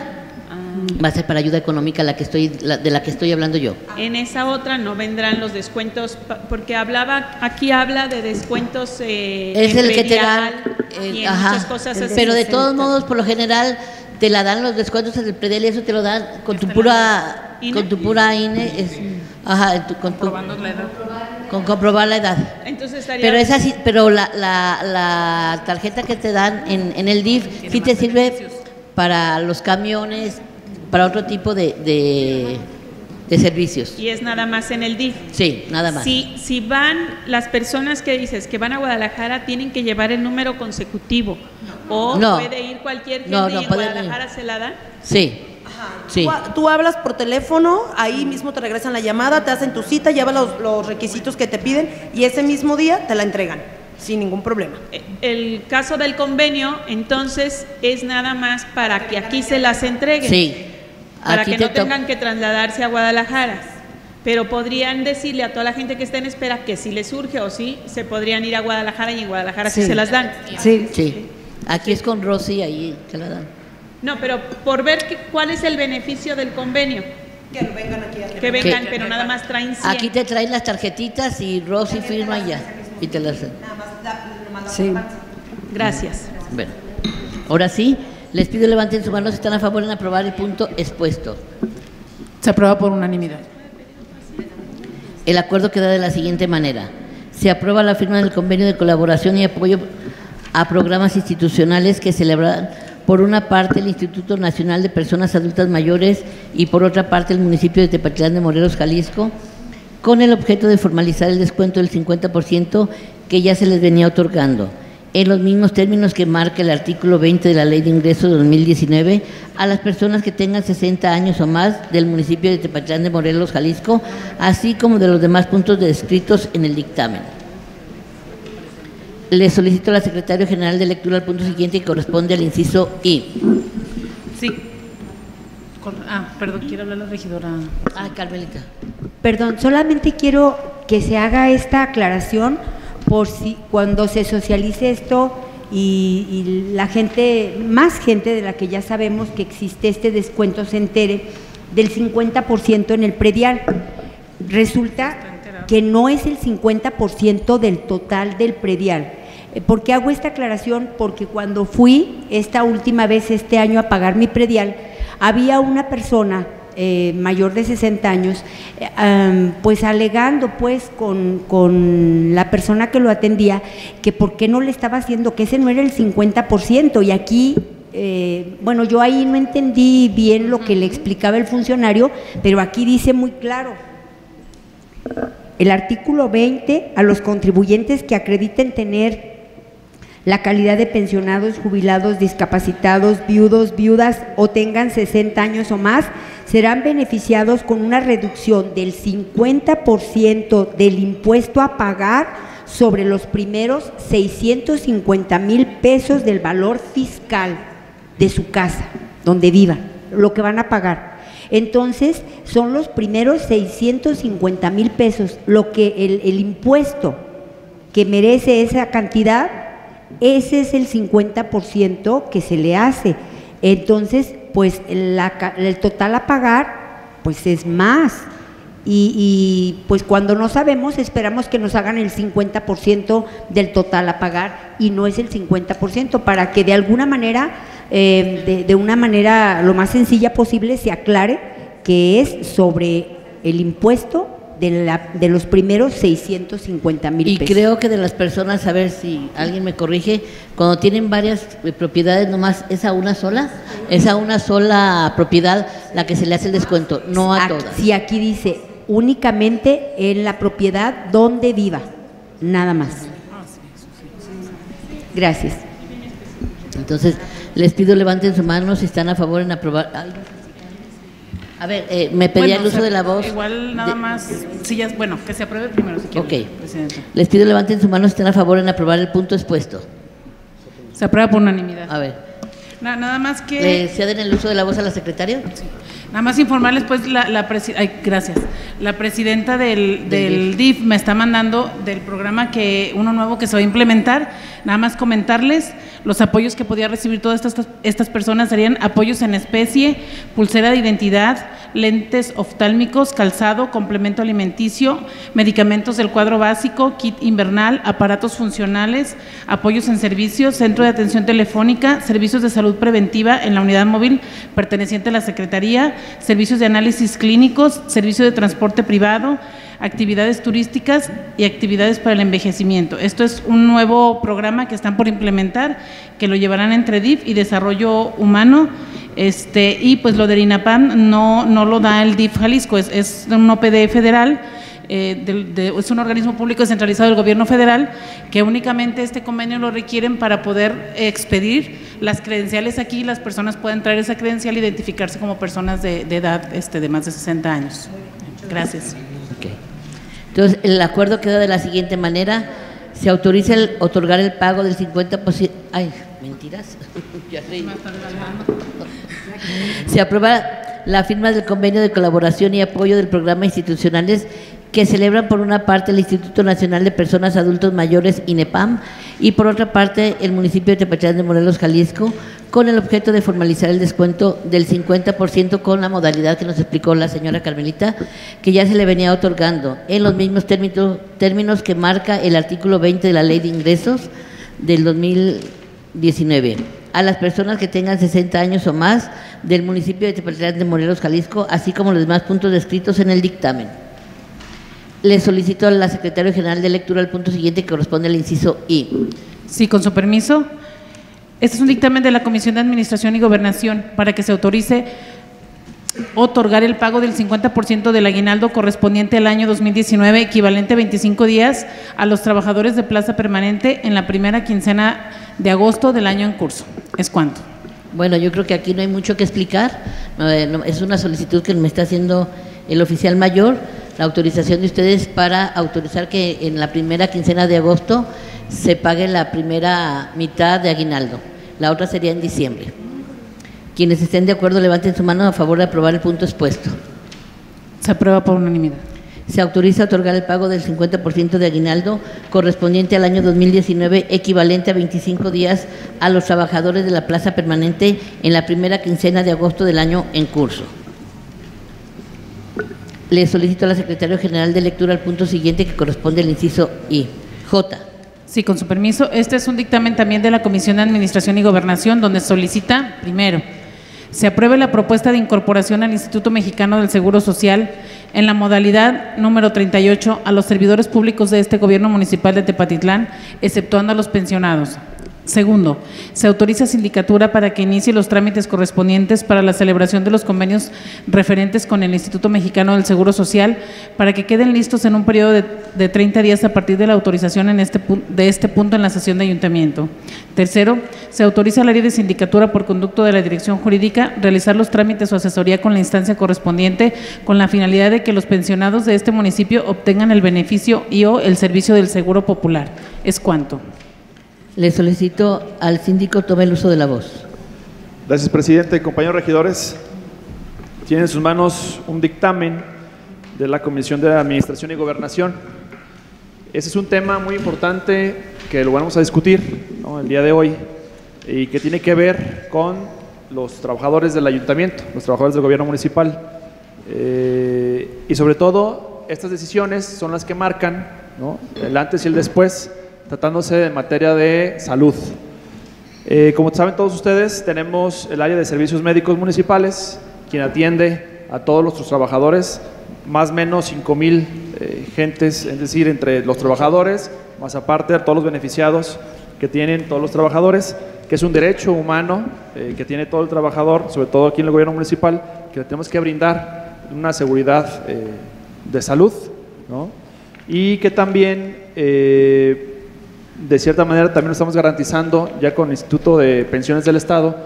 Va a ser para ayuda económica la que estoy, la- de la que estoy hablando yo. En esa otra no vendrán los descuentos, porque hablaba, aquí habla de descuentos eh, Es en el que te dan, eh, muchas cosas así. pero de todos modos, por lo general, te la dan los descuentos en el predel y eso te lo dan con tu pura, ¿INE? con tu pura INE, es, ajá, tu- con tu- con comprobar la edad. Entonces estaría Pero es así, pero la, la, la tarjeta que te dan en, en el DIF sí te sirve para los camiones, para otro tipo de, de, de servicios. y es nada más en el DIF. Sí, nada más. Si, si van las personas que dices que van a Guadalajara, tienen que llevar el número consecutivo. O No. puede ir cualquier gente No, no, y en ir. Guadalajara se la dan. Sí, sí. Tú, ha- tú hablas por teléfono, ahí mismo te regresan la llamada, te hacen tu cita, llevas los, los requisitos que te piden y ese mismo día te la entregan, sin ningún problema. Eh, El caso del convenio, entonces, es nada más para que aquí se las entreguen. Sí. Para Aquí que te no tengan que trasladarse a Guadalajara. Pero podrían decirle a toda la gente que está en espera que si les surge o sí, se podrían ir a Guadalajara y en Guadalajara sí, Sí. se las dan. Sí. Sí. Aquí es con Rosy, ahí te la dan. No, pero por ver que- cuál es el beneficio del convenio. Que vengan aquí a Que vengan, pero nada más traen 100. Aquí te traen las tarjetitas y Rosy firma ya. Y te las dan. Sí. Gracias. Bueno, ahora sí, les pido levanten su mano si están a favor en aprobar el punto expuesto. Se aprueba por unanimidad. El acuerdo queda de la siguiente manera. Se aprueba la firma del convenio de colaboración y apoyo a programas institucionales que celebran por una parte el Instituto Nacional de Personas Adultas Mayores y por otra parte el municipio de Tepatitlán de Morelos, Jalisco, con el objeto de formalizar el descuento del 50% que ya se les venía otorgando, en los mismos términos que marca el artículo 20 de la Ley de Ingresos de 2019 a las personas que tengan 60 años o más del municipio de Tepatitlán de Morelos, Jalisco, así como de los demás puntos descritos en el dictamen. Le solicito al secretario general de lectura al punto siguiente que corresponde al inciso I. Sí. Ah, perdón, quiere hablar la regidora. Ah, Carmelita. Perdón, solamente quiero que se haga esta aclaración por si cuando se socialice esto y, y la gente, más gente de la que ya sabemos que existe este descuento se entere del 50% en el predial. Resulta que no es el 50% del total del predial. Eh, ¿Por qué hago esta aclaración? Porque cuando fui esta última vez este año a pagar mi predial, había una persona eh, mayor de 60 años, eh, pues alegando pues con, con la persona que lo atendía que por qué no le estaba haciendo, que ese no era el 50% y aquí eh, bueno, yo ahí no entendí bien lo que le explicaba el funcionario, pero aquí dice muy claro, el artículo 20 a los contribuyentes que acrediten tener la calidad de pensionados, jubilados, discapacitados, viudos, viudas o tengan 60 años o más, serán beneficiados con una reducción del 50% del impuesto a pagar sobre los primeros 650 mil pesos del valor fiscal de su casa, donde viva, lo que van a pagar. Entonces, son los primeros 650 mil pesos, lo que el impuesto que merece esa cantidad, ese es el 50% que se le hace. Entonces, pues el total a pagar, pues es más. Y, y, pues cuando no sabemos, esperamos que nos hagan el 50% del total a pagar y no es el 50%, para que de alguna manera, eh, de, de una manera lo más sencilla posible, se aclare que es sobre el impuesto de, la, de los primeros 650 mil Y pesos. creo que de las personas, a ver si alguien me corrige, cuando tienen varias eh, propiedades, nomás es a una sola, es a una sola propiedad la que se le hace el descuento, no a Aquí- todas. Sí, aquí dice únicamente en la propiedad donde viva, nada más. Gracias. Entonces, les pido levanten su mano si están a favor en aprobar. Ay, A ver, eh, me pedía Bueno, el uso de la voz. Igual nada más, sí, ya, bueno, que se apruebe primero si quiere. Ok. Presidenta. Les pido levanten su mano si están a favor en aprobar el punto expuesto. Se aprueba por unanimidad. A ver, Na- nada más que... ¿le ceden el uso de la voz a la secretaria? Nada más informarles, pues, la, la ay, gracias. La presidenta del, del DIF me está mandando del programa que uno nuevo que se va a implementar. Nada más comentarles los apoyos que podía recibir todas estas, estas personas serían apoyos en especie, pulsera de identidad, lentes oftálmicos, calzado, complemento alimenticio, medicamentos del cuadro básico, kit invernal, aparatos funcionales, apoyos en servicios, centro de atención telefónica, servicios de salud preventiva en la unidad móvil perteneciente a la Secretaría, servicios de análisis clínicos, servicio de transporte privado, actividades turísticas y actividades para el envejecimiento. Esto es un nuevo programa que están por implementar, que lo llevarán entre DIF y Desarrollo Humano. Este, y pues lo del INAPAM no, no lo da el DIF Jalisco, es, un OPD federal, eh, es un organismo público descentralizado del gobierno federal, que únicamente este convenio lo requieren para poder expedir las credenciales aquí, las personas pueden traer esa credencial e identificarse como personas de, edad este, de más de 60 años. Gracias. Entonces, el acuerdo queda de la siguiente manera. Se autoriza el otorgar el pago del 50%. Ay, mentiras. Se aprueba la firma del convenio de colaboración y apoyo del programa institucionales que celebran por una parte el Instituto Nacional de Personas Adultos Mayores, INEPAM, y por otra parte el municipio de Tepachán de Morelos, Jalisco, con el objeto de formalizar el descuento del 50% con la modalidad que nos explicó la señora Carmelita, que ya se le venía otorgando en los mismos términos, términos que marca el artículo 20 de la Ley de Ingresos del 2000 2019 a las personas que tengan 60 años o más del municipio de Tepatitlán de Morelos, Jalisco, así como los demás puntos descritos en el dictamen. Le solicito a la Secretaria General de Lectura el punto siguiente que corresponde al inciso I. Sí, con su permiso. Este es un dictamen de la Comisión de Administración y Gobernación para que se autorice otorgar el pago del 50% del aguinaldo correspondiente al año 2019, equivalente a 25 días, a los trabajadores de plaza permanente en la primera quincena de agosto del año en curso. ¿Es cuánto? Bueno, yo creo que aquí no hay mucho que explicar. Eh, es una solicitud que me está haciendo el oficial mayor, la autorización de ustedes para autorizar que en la primera quincena de agosto se pague la primera mitad de aguinaldo. La otra sería en diciembre. Quienes estén de acuerdo levanten su mano a favor de aprobar el punto expuesto. Se aprueba por unanimidad. Se autoriza a otorgar el pago del 50% de aguinaldo correspondiente al año 2019, equivalente a 25 días a los trabajadores de la plaza permanente en la primera quincena de agosto del año en curso. Le solicito a la Secretaria General de Lectura el punto siguiente que corresponde al inciso I. J. Sí, con su permiso. Este es un dictamen también de la Comisión de Administración y Gobernación, donde solicita, primero, se apruebe la propuesta de incorporación al Instituto Mexicano del Seguro Social en la modalidad número 38 a los servidores públicos de este gobierno municipal de Tepatitlán, exceptuando a los pensionados. Segundo, se autoriza sindicatura para que inicie los trámites correspondientes para la celebración de los convenios referentes con el Instituto Mexicano del Seguro Social para que queden listos en un periodo de, de 30 días a partir de la autorización en este, de este punto en la sesión de ayuntamiento. Tercero, se autoriza al área de sindicatura por conducto de la dirección jurídica realizar los trámites o asesoría con la instancia correspondiente con la finalidad de que los pensionados de este municipio obtengan el beneficio y o el servicio del seguro popular. ¿Es cuánto? Le solicito al síndico tome el uso de la voz. Gracias, presidente. Compañeros regidores, tienen en sus manos un dictamen de la Comisión de Administración y Gobernación. Ese es un tema muy importante que lo vamos a discutir ¿no? el día de hoy y que tiene que ver con los trabajadores del ayuntamiento, los trabajadores del gobierno municipal. Eh, y sobre todo, estas decisiones son las que marcan ¿no? el antes y el después tratándose de materia de salud. Eh, como saben todos ustedes, tenemos el área de servicios médicos municipales, quien atiende a todos nuestros trabajadores, más o menos 5 mil eh, gentes, es decir, entre los trabajadores, más aparte de todos los beneficiados que tienen todos los trabajadores, que es un derecho humano eh, que tiene todo el trabajador, sobre todo aquí en el gobierno municipal, que le tenemos que brindar una seguridad de salud, ¿no? y que también de cierta manera también lo estamos garantizando ya con el Instituto de Pensiones del Estado,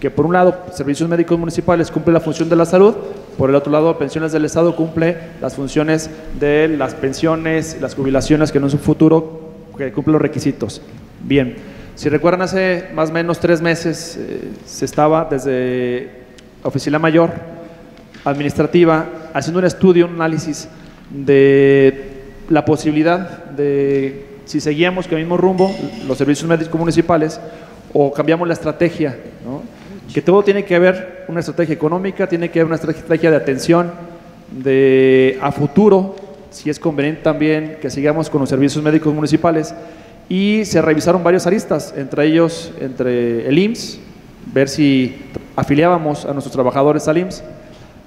que por un lado Servicios Médicos Municipales cumple la función de la salud, por el otro lado Pensiones del Estado cumple las funciones de las pensiones, las jubilaciones que en un futuro que cumple los requisitos. Bien, si recuerdan hace más o menos tres meses eh, se estaba desde Oficina Mayor Administrativa haciendo un estudio, un análisis de la posibilidad de si seguíamos con el mismo rumbo, los servicios médicos municipales, o cambiamos la estrategia, ¿no? que todo tiene que ver una estrategia económica, tiene que haber una estrategia de atención de, a futuro, si es conveniente también que sigamos con los servicios médicos municipales, y se revisaron varios aristas, entre ellos, entre el IMSS, ver si afiliábamos a nuestros trabajadores al IMSS,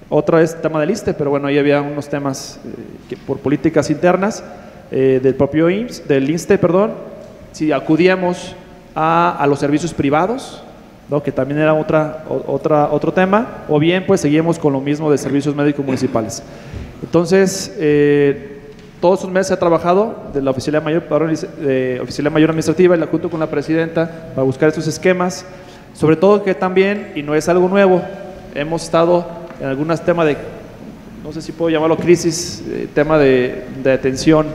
otra el tema del ISTE, pero bueno, ahí había unos temas eh, que por políticas internas, eh, del propio IMSS, del INSTE, perdón, si acudíamos a, a los servicios privados, ¿no? que también era otra, otra, otro tema, o bien pues seguimos con lo mismo de servicios médicos municipales. Entonces, eh, todos estos meses se ha trabajado de la Oficialía Mayor, de Oficialía Mayor Administrativa y la junto con la Presidenta para buscar estos esquemas, sobre todo que también, y no es algo nuevo, hemos estado en algunos temas de, no sé si puedo llamarlo crisis, eh, tema de, de atención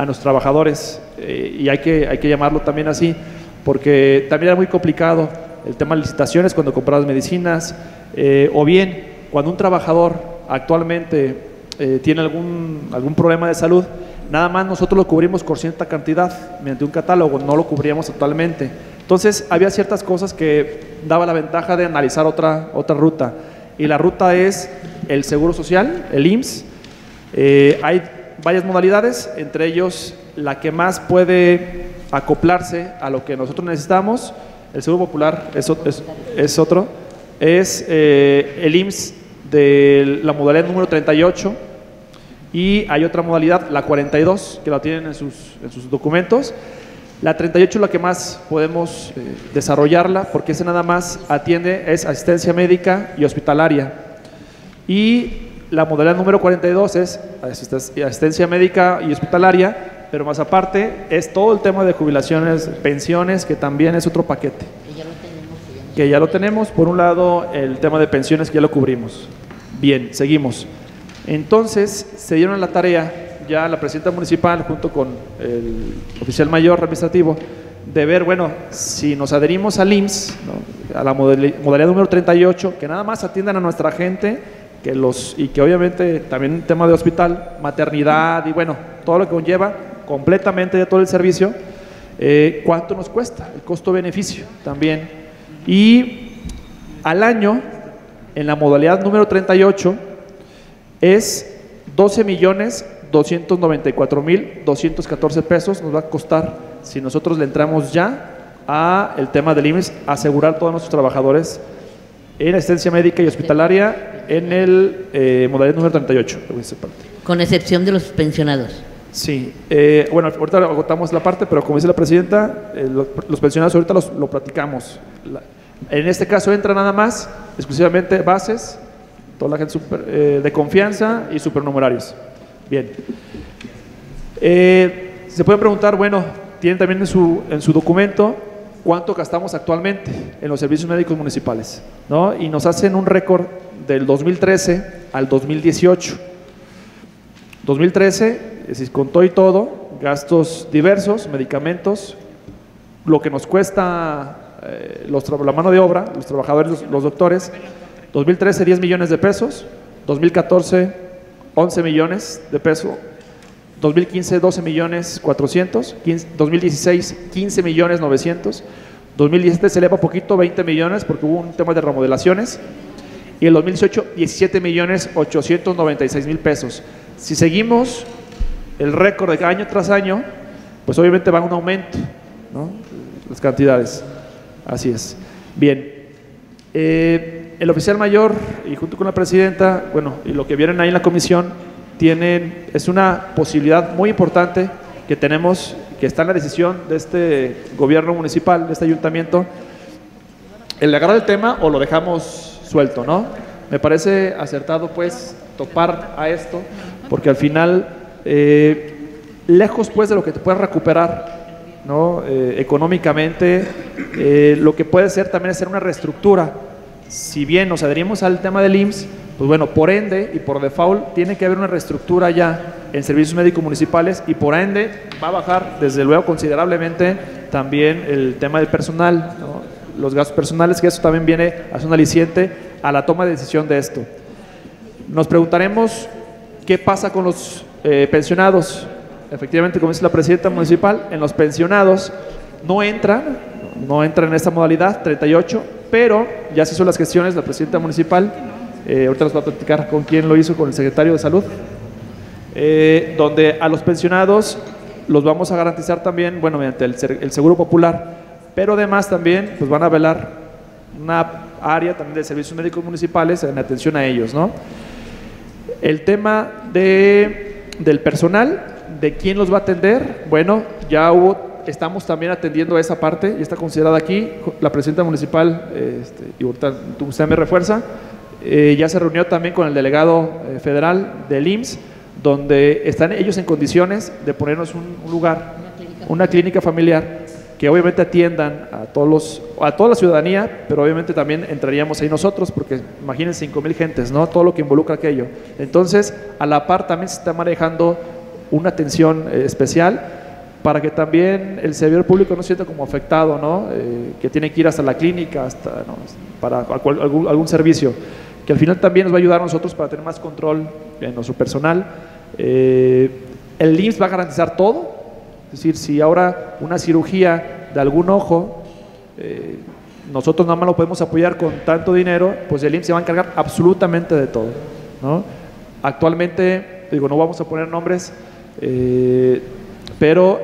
a los trabajadores eh, y hay que, hay que llamarlo también así, porque también era muy complicado el tema de licitaciones cuando comprabas medicinas, eh, o bien cuando un trabajador actualmente eh, tiene algún, algún problema de salud, nada más nosotros lo cubrimos por cierta cantidad mediante un catálogo, no lo cubríamos actualmente. Entonces había ciertas cosas que daba la ventaja de analizar otra, otra ruta. Y la ruta es el Seguro Social, el IMSS. hay varias modalidades, entre ellos la que más puede acoplarse a lo que nosotros necesitamos el Seguro Popular es, es- es otro, es eh, el IMSS de la modalidad número 38 y hay otra modalidad, la 42, que la tienen en sus, en sus documentos. La 38 es la que más podemos eh, desarrollarla porque esa nada más atiende, es asistencia médica y hospitalaria. Y la modalidad número 42 es asisten- asistencia médica y hospitalaria, pero más aparte es todo el tema de jubilaciones, pensiones, que también es otro paquete. Que ya lo tenemos. Por un lado, el tema de pensiones que ya lo cubrimos. Bien, seguimos. Entonces, se dieron la tarea ya la presidenta municipal junto con el oficial mayor administrativo de ver, bueno, si nos adherimos al IMSS, ¿no? a la modali- modalidad número 38, que nada más atiendan a nuestra gente, que los, y que obviamente también el tema de hospital, maternidad y bueno, todo lo que conlleva completamente de todo el servicio, eh, ¿cuánto nos cuesta? El costo-beneficio también. Y al año, en la modalidad número 38, es 12 millones 294 mil 214 pesos nos va a costar si nosotros le entramos ya a el tema del IMSS, asegurar a todos nuestros trabajadores en asistencia médica y hospitalaria en el eh, modalidad número 38. lo voy a hacer parte. Con excepción de los pensionados. Sí, eh, bueno, ahorita agotamos la parte, pero como dice la presidenta, eh, los, los pensionados ahorita los, lo platicamos. La- en este caso entra nada más, exclusivamente bases, toda la gente super, eh, de confianza y supernumerarios. Bien. Eh, se puede preguntar, bueno, tienen también en su, en su documento cuánto gastamos actualmente en los servicios médicos municipales, ¿no? Y nos hacen un récord del 2013 al 2018. 2013, es decir, con todo y todo, gastos diversos, medicamentos, lo que nos cuesta eh, los la mano de obra, los trabajadores, los, los doctores, 2013 10 millones de pesos, 2014 11 millones de pesos, 2015 12 millones 400, 15 2016 15 millones 900, 2017 se eleva poquito 20 millones porque hubo un tema de remodelaciones y el 2018 17 millones 896 mil pesos. Si seguimos el récord de año tras año, pues obviamente va un aumento, ¿no? Las cantidades. Así es. Bien. Eh, el oficial mayor y junto con la presidenta, bueno, y lo que vieron ahí en la comisión, tienen, es una posibilidad muy importante que tenemos, que está en la decisión de este gobierno municipal, de este ayuntamiento, el agarrar el tema o lo dejamos suelto, ¿no? Me parece acertado, pues, topar a esto, porque al final, eh, lejos, pues, de lo que te puedas recuperar, ¿no? Eh, económicamente, eh, lo que puede ser también es hacer una reestructura. Si bien nos adherimos al tema del IMSS, pues bueno, por ende y por default tiene que haber una reestructura ya en servicios médicos municipales y por ende va a bajar desde luego considerablemente también el tema del personal, los gastos personales, que eso también viene a ser un aliciente a la toma de decisión de esto. Nos preguntaremos qué pasa con los eh, pensionados. Efectivamente, como dice la presidenta municipal, en los pensionados no entran, no entran en esta modalidad 38, pero ya se hizo las gestiones, la presidenta municipal, eh, ahorita nos va a platicar con quién lo hizo, con el secretario de salud, eh, donde a los pensionados los vamos a garantizar también, bueno, mediante el, el seguro popular, pero además también pues van a velar una área también de servicios médicos municipales en atención a ellos, ¿no? El tema de, del personal, de quién los va a atender, bueno, ya hubo, estamos también atendiendo esa parte, y está considerada aquí, la presidenta municipal, este, y ahorita usted me refuerza, eh, ya se reunió también con el delegado eh, federal del IMSS, donde están ellos en condiciones de ponernos un, lugar, una clínica familiar, que obviamente atiendan a todos los, a toda la ciudadanía, pero obviamente también entraríamos ahí nosotros, porque imagínense 5 mil gentes, ¿no? Todo lo que involucra aquello. Entonces, a la par también se está manejando una atención eh, especial para que también el servidor público no se sienta como afectado, ¿no? Que tiene que ir hasta la clínica, hasta, ¿no? para algún, algún servicio, que al final también nos va a ayudar a nosotros para tener más control en nuestro personal. Eh, el IMSS va a garantizar todo, es decir, si ahora una cirugía de algún ojo, eh, nosotros nada más lo podemos apoyar con tanto dinero, pues el IMSS se va a encargar absolutamente de todo. ¿no? Actualmente, digo, no vamos a poner nombres, eh, pero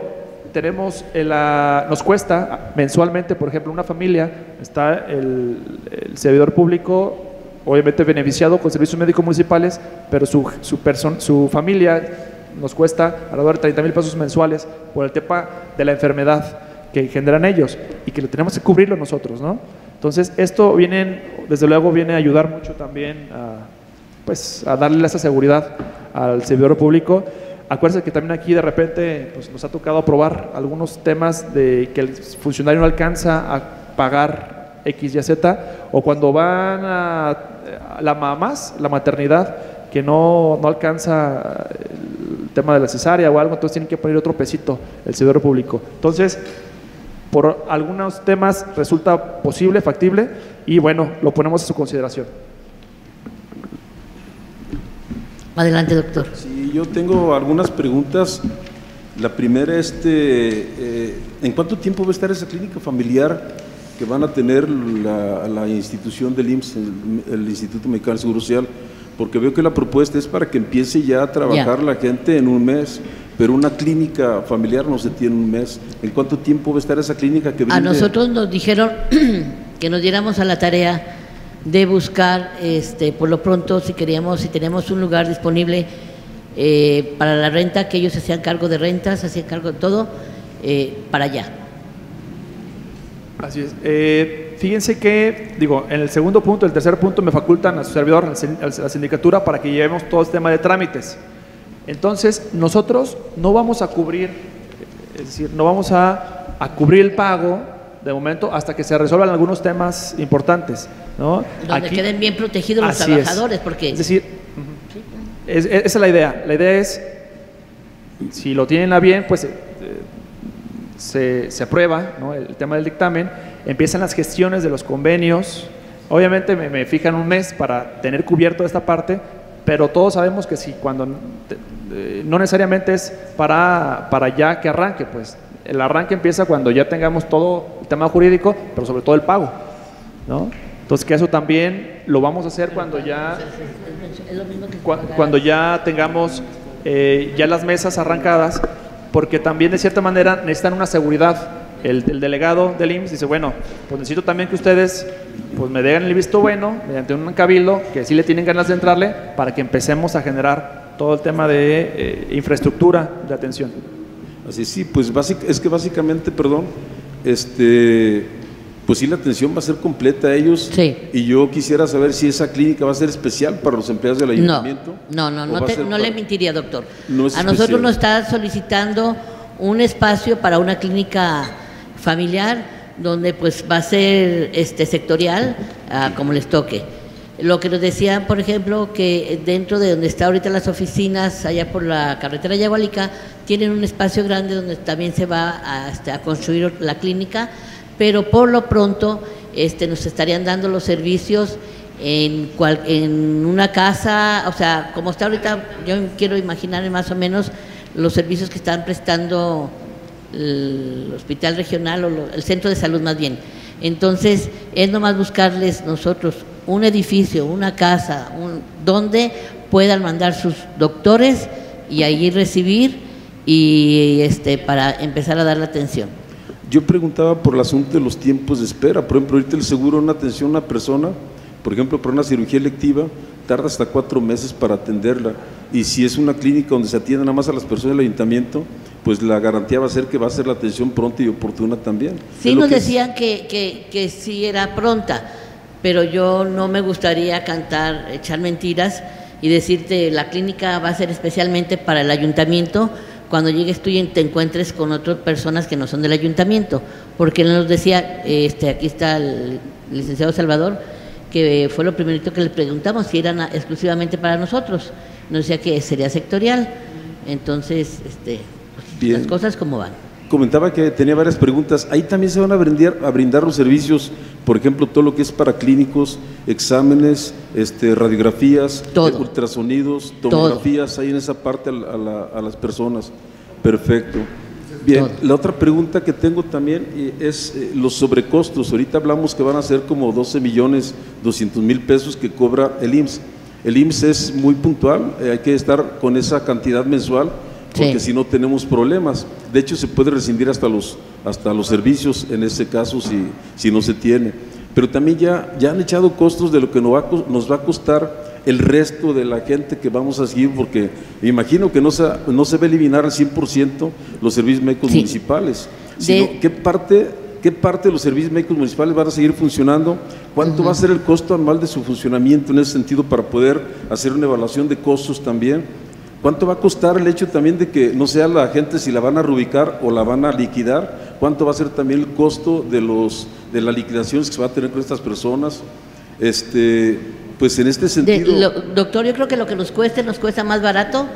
tenemos el, ah, nos cuesta mensualmente, por ejemplo, una familia, está el, el servidor público, obviamente beneficiado con servicios médicos municipales, pero su, su, su familia nos cuesta alrededor de 30 mil pesos mensuales por el tema de la enfermedad que generan ellos y que lo tenemos que cubrirlo nosotros, ¿no? Entonces, esto viene, desde luego, viene a ayudar mucho también a, pues, a darle esa seguridad al servidor público. Acuérdense que también aquí de repente pues, nos ha tocado aprobar algunos temas de que el funcionario no alcanza a pagar X y Z, o cuando van a la mamás, la maternidad, que no, no alcanza el tema de la cesárea o algo, entonces tienen que poner otro pesito el servidor público. Entonces, por algunos temas resulta posible, factible, y bueno, lo ponemos a su consideración. Adelante, doctor. Sí, yo tengo algunas preguntas. La primera, este, eh, ¿en cuánto tiempo va a estar esa clínica familiar que van a tener la, la institución del IMSS, el, el Instituto Mexicano del Seguro Social? Porque veo que la propuesta es para que empiece ya a trabajar la gente en un mes, pero una clínica familiar no se tiene un mes. ¿En cuánto tiempo va a estar esa clínica que A brinde- nosotros nos dijeron que nos diéramos a la tarea de buscar, este, por lo pronto, si queríamos, si tenemos un lugar disponible eh, para la renta, que ellos se hacían cargo de rentas, se hacían cargo de todo, eh, para allá. Así es. Eh, fíjense que, digo, en el segundo punto, el tercer punto, me facultan a su servidor, a la sindicatura, para que llevemos todo este tema de trámites. Entonces, nosotros no vamos a cubrir, es decir, no vamos a, a cubrir el pago de momento hasta que se resuelvan algunos temas importantes, ¿no? Donde Aquí- queden bien protegidos los es. trabajadores, porque Es decir, es- es- esa es la idea. La idea es, si lo tienen a bien, pues se, se aprueba ¿no? el tema del dictamen, empiezan las gestiones de los convenios. Obviamente me, me fijan un mes para tener cubierto esta parte, pero todos sabemos que si cuando te- eh, no necesariamente es para, para ya que arranque, pues el arranque empieza cuando ya tengamos todo el tema jurídico, pero sobre todo el pago. ¿no? Entonces que eso también lo vamos a hacer cuando ya cuando ya tengamos eh, ya las mesas arrancadas, porque también de cierta manera necesitan una seguridad. El, el delegado del IMSS dice, bueno, pues necesito también que ustedes pues me den el visto bueno mediante un cabildo que sí le tienen ganas de entrarle para que empecemos a generar todo el tema de eh, infraestructura de atención. Así sí, pues básic- es que básicamente, perdón, este, pues sí la atención va a ser completa a ellos. Sí. Y yo quisiera saber si esa clínica va a ser especial para los empleados del No, ayuntamiento. no, no, ¿O no, a te- no le mentiría, doctor. No es a nosotros nos está solicitando un espacio para una clínica familiar donde pues va a ser este sectorial ah, como les toque. Lo que nos decían, por ejemplo, que dentro de donde está ahorita las oficinas, allá por la carretera Yagualica, tienen un espacio grande donde también se va a, este, a construir la clínica, pero por lo pronto este, nos estarían dando los servicios en, cual- en una casa, o sea, como está ahorita, yo quiero imaginar más o menos los servicios que están prestando el hospital regional o lo- el centro de salud más bien. Entonces, es nomás buscarles nosotros un edificio, una casa, un, donde puedan mandar sus doctores y allí recibir y este para empezar a dar la atención. Yo preguntaba por el asunto de los tiempos de espera. Por ejemplo, ahorita el seguro, una atención a una persona, por ejemplo, para una cirugía electiva, tarda hasta cuatro meses para atenderla. Y si es una clínica donde se atiende nada más a las personas del ayuntamiento, pues la garantía va a ser que va a ser la atención pronta y oportuna también. Sí Es nos que decían que, que, que sí era pronta, pero yo no me gustaría cantar, echar mentiras y decirte la clínica va a ser especialmente para el ayuntamiento cuando llegues tú y te encuentres con otras personas que no son del ayuntamiento, porque él nos decía, este, aquí está el licenciado Salvador, que fue lo primerito que le preguntamos si eran exclusivamente para nosotros, nos decía que sería sectorial, entonces, este, pues, las cosas como van. Comentaba que tenía varias preguntas. Ahí también se van a brindar, a brindar los servicios, por ejemplo, todo lo que es para clínicos, exámenes, este, radiografías, Todo. ultrasonidos, Todo. tomografías, ahí en esa parte a, la- a la- a las personas. Perfecto. Bien, Todo. la otra pregunta que tengo también eh, es eh, los sobrecostos. Ahorita hablamos que van a ser como 12 millones 200 mil pesos que cobra el IMSS. El IMSS es muy puntual, eh, hay que estar con esa cantidad mensual porque Sí. si no tenemos problemas. De hecho, se puede rescindir hasta los, hasta los servicios en ese caso si, si no se tiene. Pero también ya, ya han echado costos de lo que nos va, a, nos va a costar el resto de la gente que vamos a seguir, porque me imagino que no se, no se va a eliminar al 100% los servicios médicos Sí. municipales, sino De- qué parte, qué parte de los servicios médicos municipales van a seguir funcionando, cuánto va a ser el costo anual de su funcionamiento en ese sentido para poder hacer una evaluación de costos también. ¿Cuánto va a costar el hecho también de que no sea la gente si la van a reubicar o la van a liquidar? ¿Cuánto va a ser también el costo de los de las liquidaciones que se va a tener con estas personas? Este, pues en este De- sentido, lo- doctor, yo creo que lo que nos cueste, nos cuesta más barato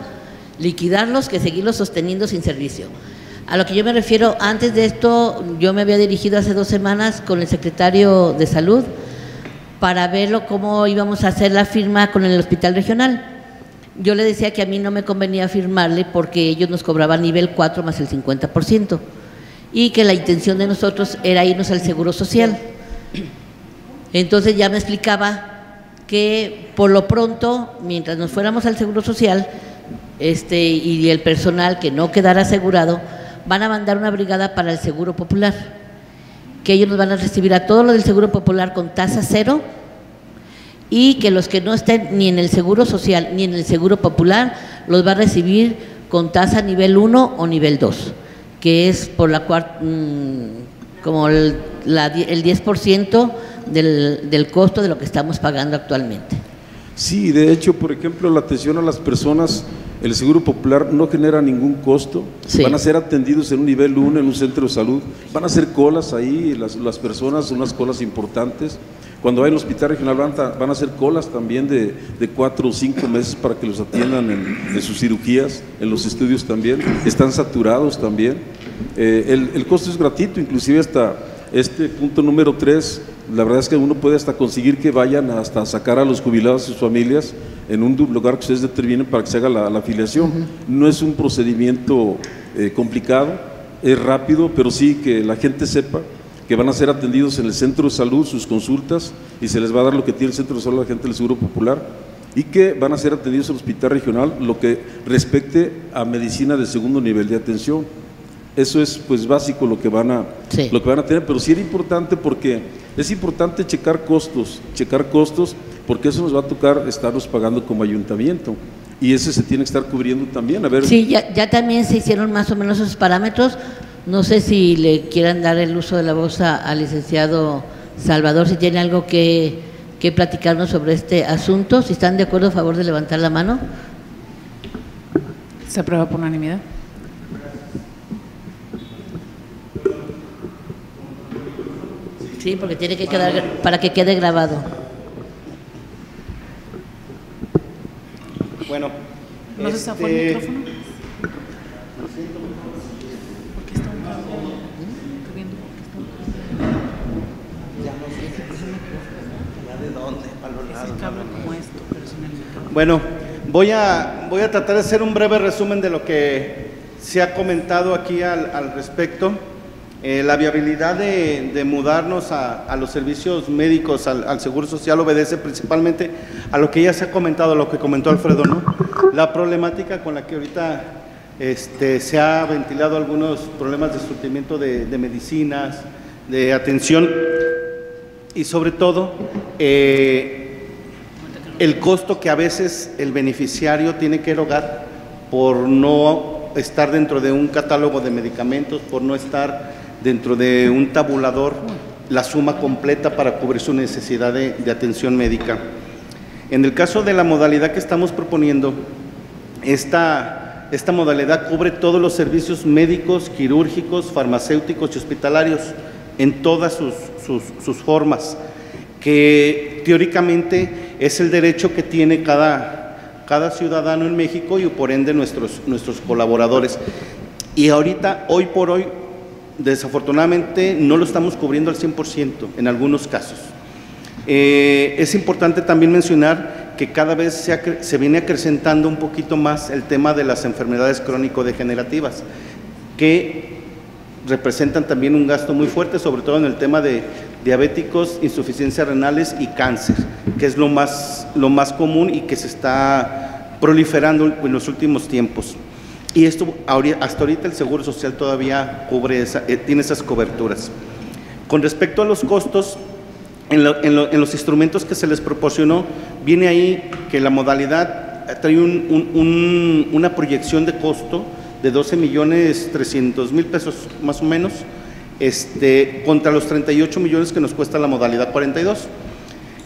liquidarlos que seguirlos sosteniendo sin servicio. A lo que yo me refiero, antes de esto, yo me había dirigido hace dos semanas con el secretario de Salud para verlo cómo íbamos a hacer la firma con el hospital regional. Yo le decía que a mí no me convenía firmarle porque ellos nos cobraban nivel 4 más el 50% y que la intención de nosotros era irnos al seguro social. Entonces ya me explicaba que por lo pronto, mientras nos fuéramos al Seguro Social, este, y el personal que no quedara asegurado, van a mandar una brigada para el Seguro Popular, que ellos nos van a recibir a todo lo del Seguro Popular con tasa cero y que los que no estén ni en el Seguro Social ni en el Seguro Popular los va a recibir con tasa nivel 1 o nivel 2, que es por la cual mm, como el, la el 10% del, del costo de lo que estamos pagando actualmente. Sí, de hecho, por ejemplo, la atención a las personas, el Seguro Popular no genera ningún costo. Sí. Van a ser atendidos en un nivel 1, en un centro de salud. Van a hacer colas ahí, las, las personas, unas colas importantes. Cuando hay el hospital regional van a, van a hacer colas también de, de cuatro o cinco meses para que los atiendan en, en sus cirugías, en los estudios también. Están saturados también. Eh, el, el costo es gratuito, inclusive hasta este punto número 3, la verdad es que uno puede hasta conseguir que vayan hasta sacar a los jubilados y sus familias en un lugar que ustedes determinen para que se haga la, la afiliación. No es un procedimiento eh, complicado, es rápido, pero sí que la gente sepa que van a ser atendidos en el centro de salud, sus consultas, y se les va a dar lo que tiene el centro de salud a la gente del Seguro Popular, y que van a ser atendidos en el hospital regional, lo que respecte a medicina de segundo nivel de atención. Eso es pues básico lo que van a Sí. lo que van a tener, pero sí era importante porque es importante checar costos, checar costos, porque eso nos va a tocar estarlos pagando como ayuntamiento y ese se tiene que estar cubriendo también. A ver, Sí, ya, ya también se hicieron más o menos esos parámetros. No sé si le quieran dar el uso de la voz a- al licenciado Salvador, si tiene algo que, que platicarnos sobre este asunto. Si están de acuerdo, a favor de levantar la mano. Se aprueba por unanimidad. Sí, porque tiene que quedar, para que quede grabado. Bueno. ¿No se zafó el este, micrófono? Porque está un cable. Estoy viendo Bueno, voy a, voy a tratar de hacer un breve resumen de lo que se ha comentado aquí al, respecto. Eh, la viabilidad de, mudarnos a, a los servicios médicos, al, Seguro Social, obedece principalmente a lo que ya se ha comentado, lo que comentó Alfredo, ¿no? La problemática con la que ahorita este, se ha ventilado algunos problemas de surtimiento de, de medicinas, de atención y sobre todo eh, el costo que a veces el beneficiario tiene que erogar por no estar dentro de un catálogo de medicamentos, por no estar dentro de un tabulador la suma completa para cubrir su necesidad de, atención médica. En el caso de la modalidad que estamos proponiendo, esta, esta modalidad cubre todos los servicios médicos, quirúrgicos, farmacéuticos y hospitalarios en todas sus, sus, sus formas, que teóricamente es el derecho que tiene cada, cada ciudadano en México y por ende nuestros, nuestros colaboradores. Y ahorita, hoy por hoy, desafortunadamente no lo estamos cubriendo al 100% en algunos casos. Eh, es importante también mencionar que cada vez se, se viene acrecentando un poquito más el tema de las enfermedades crónico-degenerativas, que representan también un gasto muy fuerte, sobre todo en el tema de diabéticos, insuficiencias renales y cáncer, que es lo más, lo más común y que se está proliferando en los últimos tiempos. Y esto, hasta ahorita el Seguro Social todavía cubre esa, eh, tiene esas coberturas. Con respecto a los costos, en, lo- en lo- en los instrumentos que se les proporcionó, viene ahí que la modalidad eh, trae un- un- un- una proyección de costo de 12 millones 300 mil pesos más o menos, este, contra los 38 millones que nos cuesta la modalidad 42.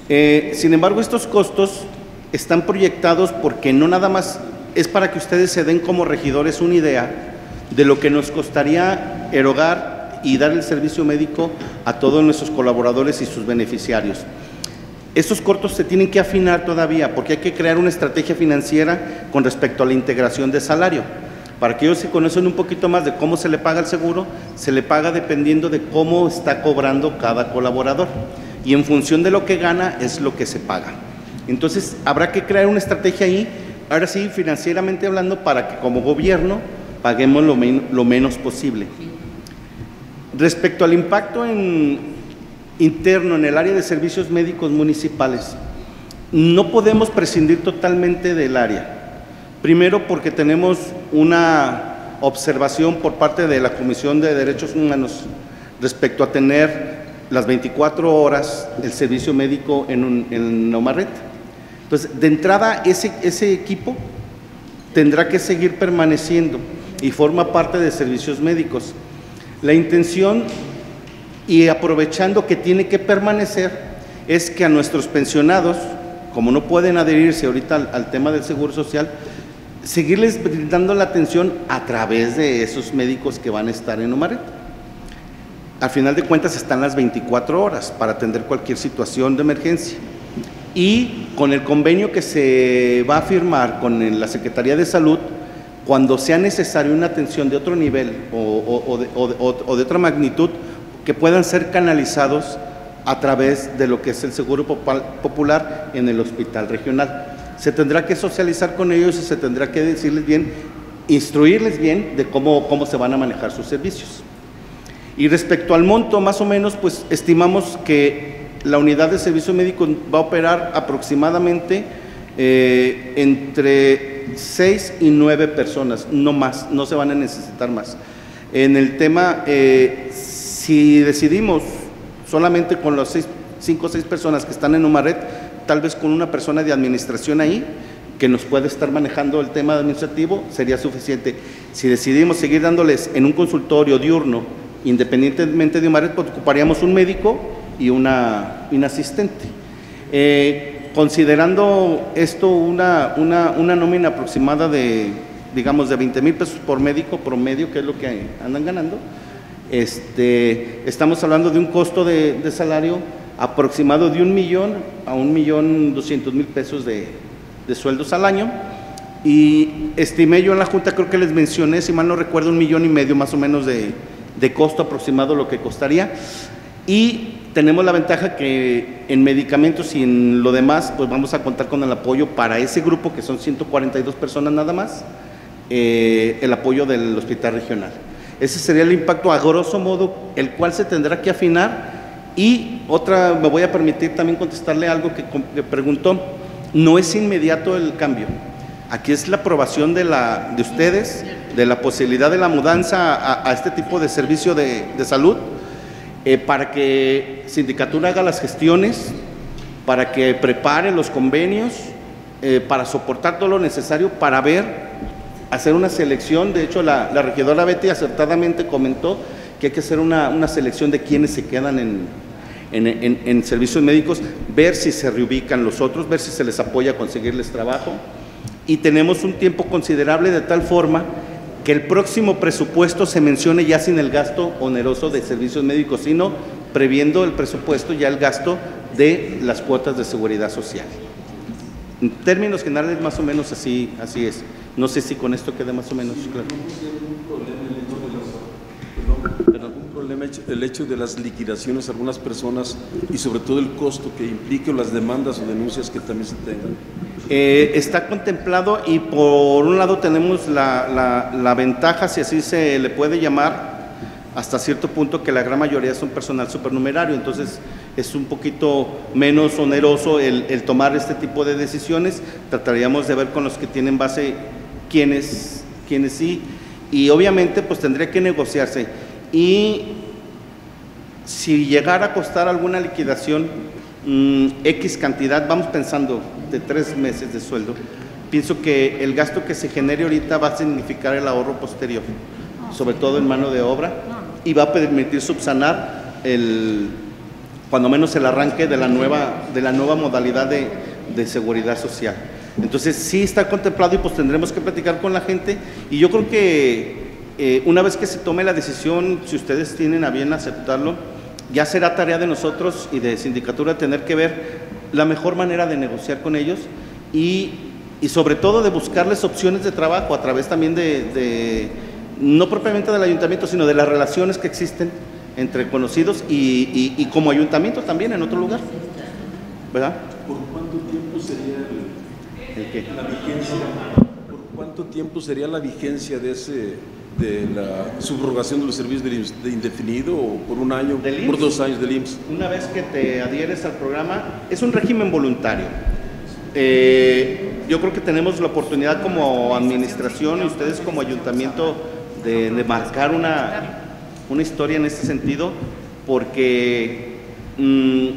Eh, sin embargo, estos costos están proyectados porque no nada más es para que ustedes se den como regidores una idea de lo que nos costaría erogar y dar el servicio médico a todos nuestros colaboradores y sus beneficiarios. Estos cortos se tienen que afinar todavía porque hay que crear una estrategia financiera con respecto a la integración de salario. Para que ellos se conocen un poquito más de cómo se le paga el seguro, se le paga dependiendo de cómo está cobrando cada colaborador. Y en función de lo que gana es lo que se paga. Entonces habrá que crear una estrategia ahí, ahora sí, financieramente hablando, para que como gobierno paguemos lo, men- lo menos posible. Respecto al impacto interno en el área de servicios médicos municipales, no podemos prescindir totalmente del área. Primero porque tenemos una observación por parte de la Comisión de Derechos Humanos respecto a tener las 24 horas el servicio médico en, un, en Nomarret. Entonces, de entrada, ese, ese equipo tendrá que seguir permaneciendo y forma parte de servicios médicos. La intención, y aprovechando que tiene que permanecer, es que a nuestros pensionados, como no pueden adherirse ahorita al, al tema del Seguro Social, seguirles brindando la atención a través de esos médicos que van a estar en Omaret. Al final de cuentas están las 24 horas para atender cualquier situación de emergencia. Y con el convenio que se va a firmar con la Secretaría de Salud, cuando sea necesario una atención de otro nivel o, o- de, otra magnitud, que puedan ser canalizados a través de lo que es el Seguro Popular en el hospital regional. Se tendrá que socializar con ellos y se tendrá que decirles bien, instruirles bien de cómo, cómo se van a manejar sus servicios. Y respecto al monto, más o menos, pues estimamos que la unidad de servicio médico va a operar aproximadamente eh, entre 6 y 9 personas, no más, no se van a necesitar más. En el tema, eh, si decidimos solamente con las 5 o 6 personas que están en Umaret, tal vez con una persona de administración ahí, que nos puede estar manejando el tema administrativo, sería suficiente. Si decidimos seguir dándoles en un consultorio diurno, independientemente de Umaret, pues ocuparíamos un médico y una, un asistente. Eh, considerando esto una, una, una nómina aproximada de, digamos, de 20 mil pesos por médico promedio, que es lo que andan ganando, este, estamos hablando de un costo de salario aproximado de un millón a un millón doscientos mil pesos de, de sueldos al año. Y estimé yo en la Junta, creo que les mencioné, si mal no recuerdo, un millón y medio más o menos de, de costo aproximado lo que costaría. Y tenemos la ventaja que en medicamentos y en lo demás, pues vamos a contar con el apoyo para ese grupo, que son 142 personas nada más, eh, el apoyo del hospital regional. Ese sería el impacto a grosso modo, el cual se tendrá que afinar. Y otra, me voy a permitir también contestarle algo que, que preguntó. No es inmediato el cambio. Aquí es la aprobación de, la, de ustedes, de la posibilidad de la mudanza a, a este tipo de servicio de, de salud, eh, para que Sindicatura haga las gestiones, para que prepare los convenios, eh, para soportar todo lo necesario, para ver, hacer una selección. De hecho, la, la regidora Betty acertadamente comentó que hay que hacer una, una selección de quienes se quedan en, en, en- servicios médicos, ver si se reubican los otros, ver si se les apoya a conseguirles trabajo. Y tenemos un tiempo considerable de tal forma que el próximo presupuesto se mencione ya sin el gasto oneroso de servicios médicos, sino previendo el presupuesto ya el gasto de las cuotas de seguridad social. En términos generales, más o menos así, así es. No sé si con esto queda más o menos claro. ¿Algún problema el hecho de las liquidaciones a algunas personas y sobre todo el costo que implique o las demandas o denuncias que también se tengan? Eh, está contemplado y por un lado tenemos la, la- la ventaja, si así se le puede llamar, hasta cierto punto que la gran mayoría son personal supernumerario, entonces es un poquito menos oneroso el, el tomar este tipo de decisiones. Trataríamos de ver con los que tienen base quiénes quienes sí, y obviamente pues tendría que negociarse. Y si llegara a costar alguna liquidación mm, X cantidad, vamos pensando de tres meses de sueldo, pienso que el gasto que se genere ahorita va a significar el ahorro posterior, sobre todo en mano de obra, y va a permitir subsanar el, cuando menos el arranque de la nueva, de la nueva modalidad de, de seguridad social. Entonces sí está contemplado y pues tendremos que platicar con la gente y yo creo que eh, una vez que se tome la decisión, si ustedes tienen a bien aceptarlo, ya será tarea de nosotros y de sindicatura tener que ver la mejor manera de negociar con ellos y, y sobre todo de buscarles opciones de trabajo a través también de, de, no propiamente del ayuntamiento, sino de las relaciones que existen entre conocidos y, y, y como ayuntamiento también en otro lugar. ¿Verdad? ¿Por cuánto tiempo sería el- ¿El qué? la vigencia? ¿Por cuánto tiempo sería la vigencia de ese de la subrogación de los servicios del IMSS? ¿De indefinido o por un año? ¿Por dos años del IMSS? Una vez que te adhieres al programa, es un régimen voluntario. Eh, yo creo que tenemos la oportunidad como administración y ustedes como ayuntamiento de, de marcar una, una historia en este sentido, porque mm,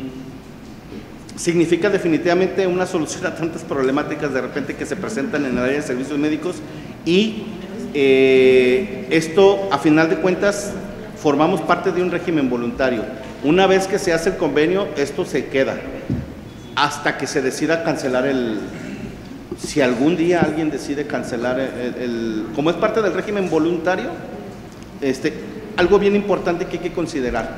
significa definitivamente una solución a tantas problemáticas de repente que se presentan en el área de servicios médicos y eh, esto, a final de cuentas, formamos parte de un régimen voluntario. Una vez que se hace el convenio, esto se queda hasta que se decida cancelar el... Si algún día alguien decide cancelar el, el- como es parte del régimen voluntario, este, algo bien importante que hay que considerar.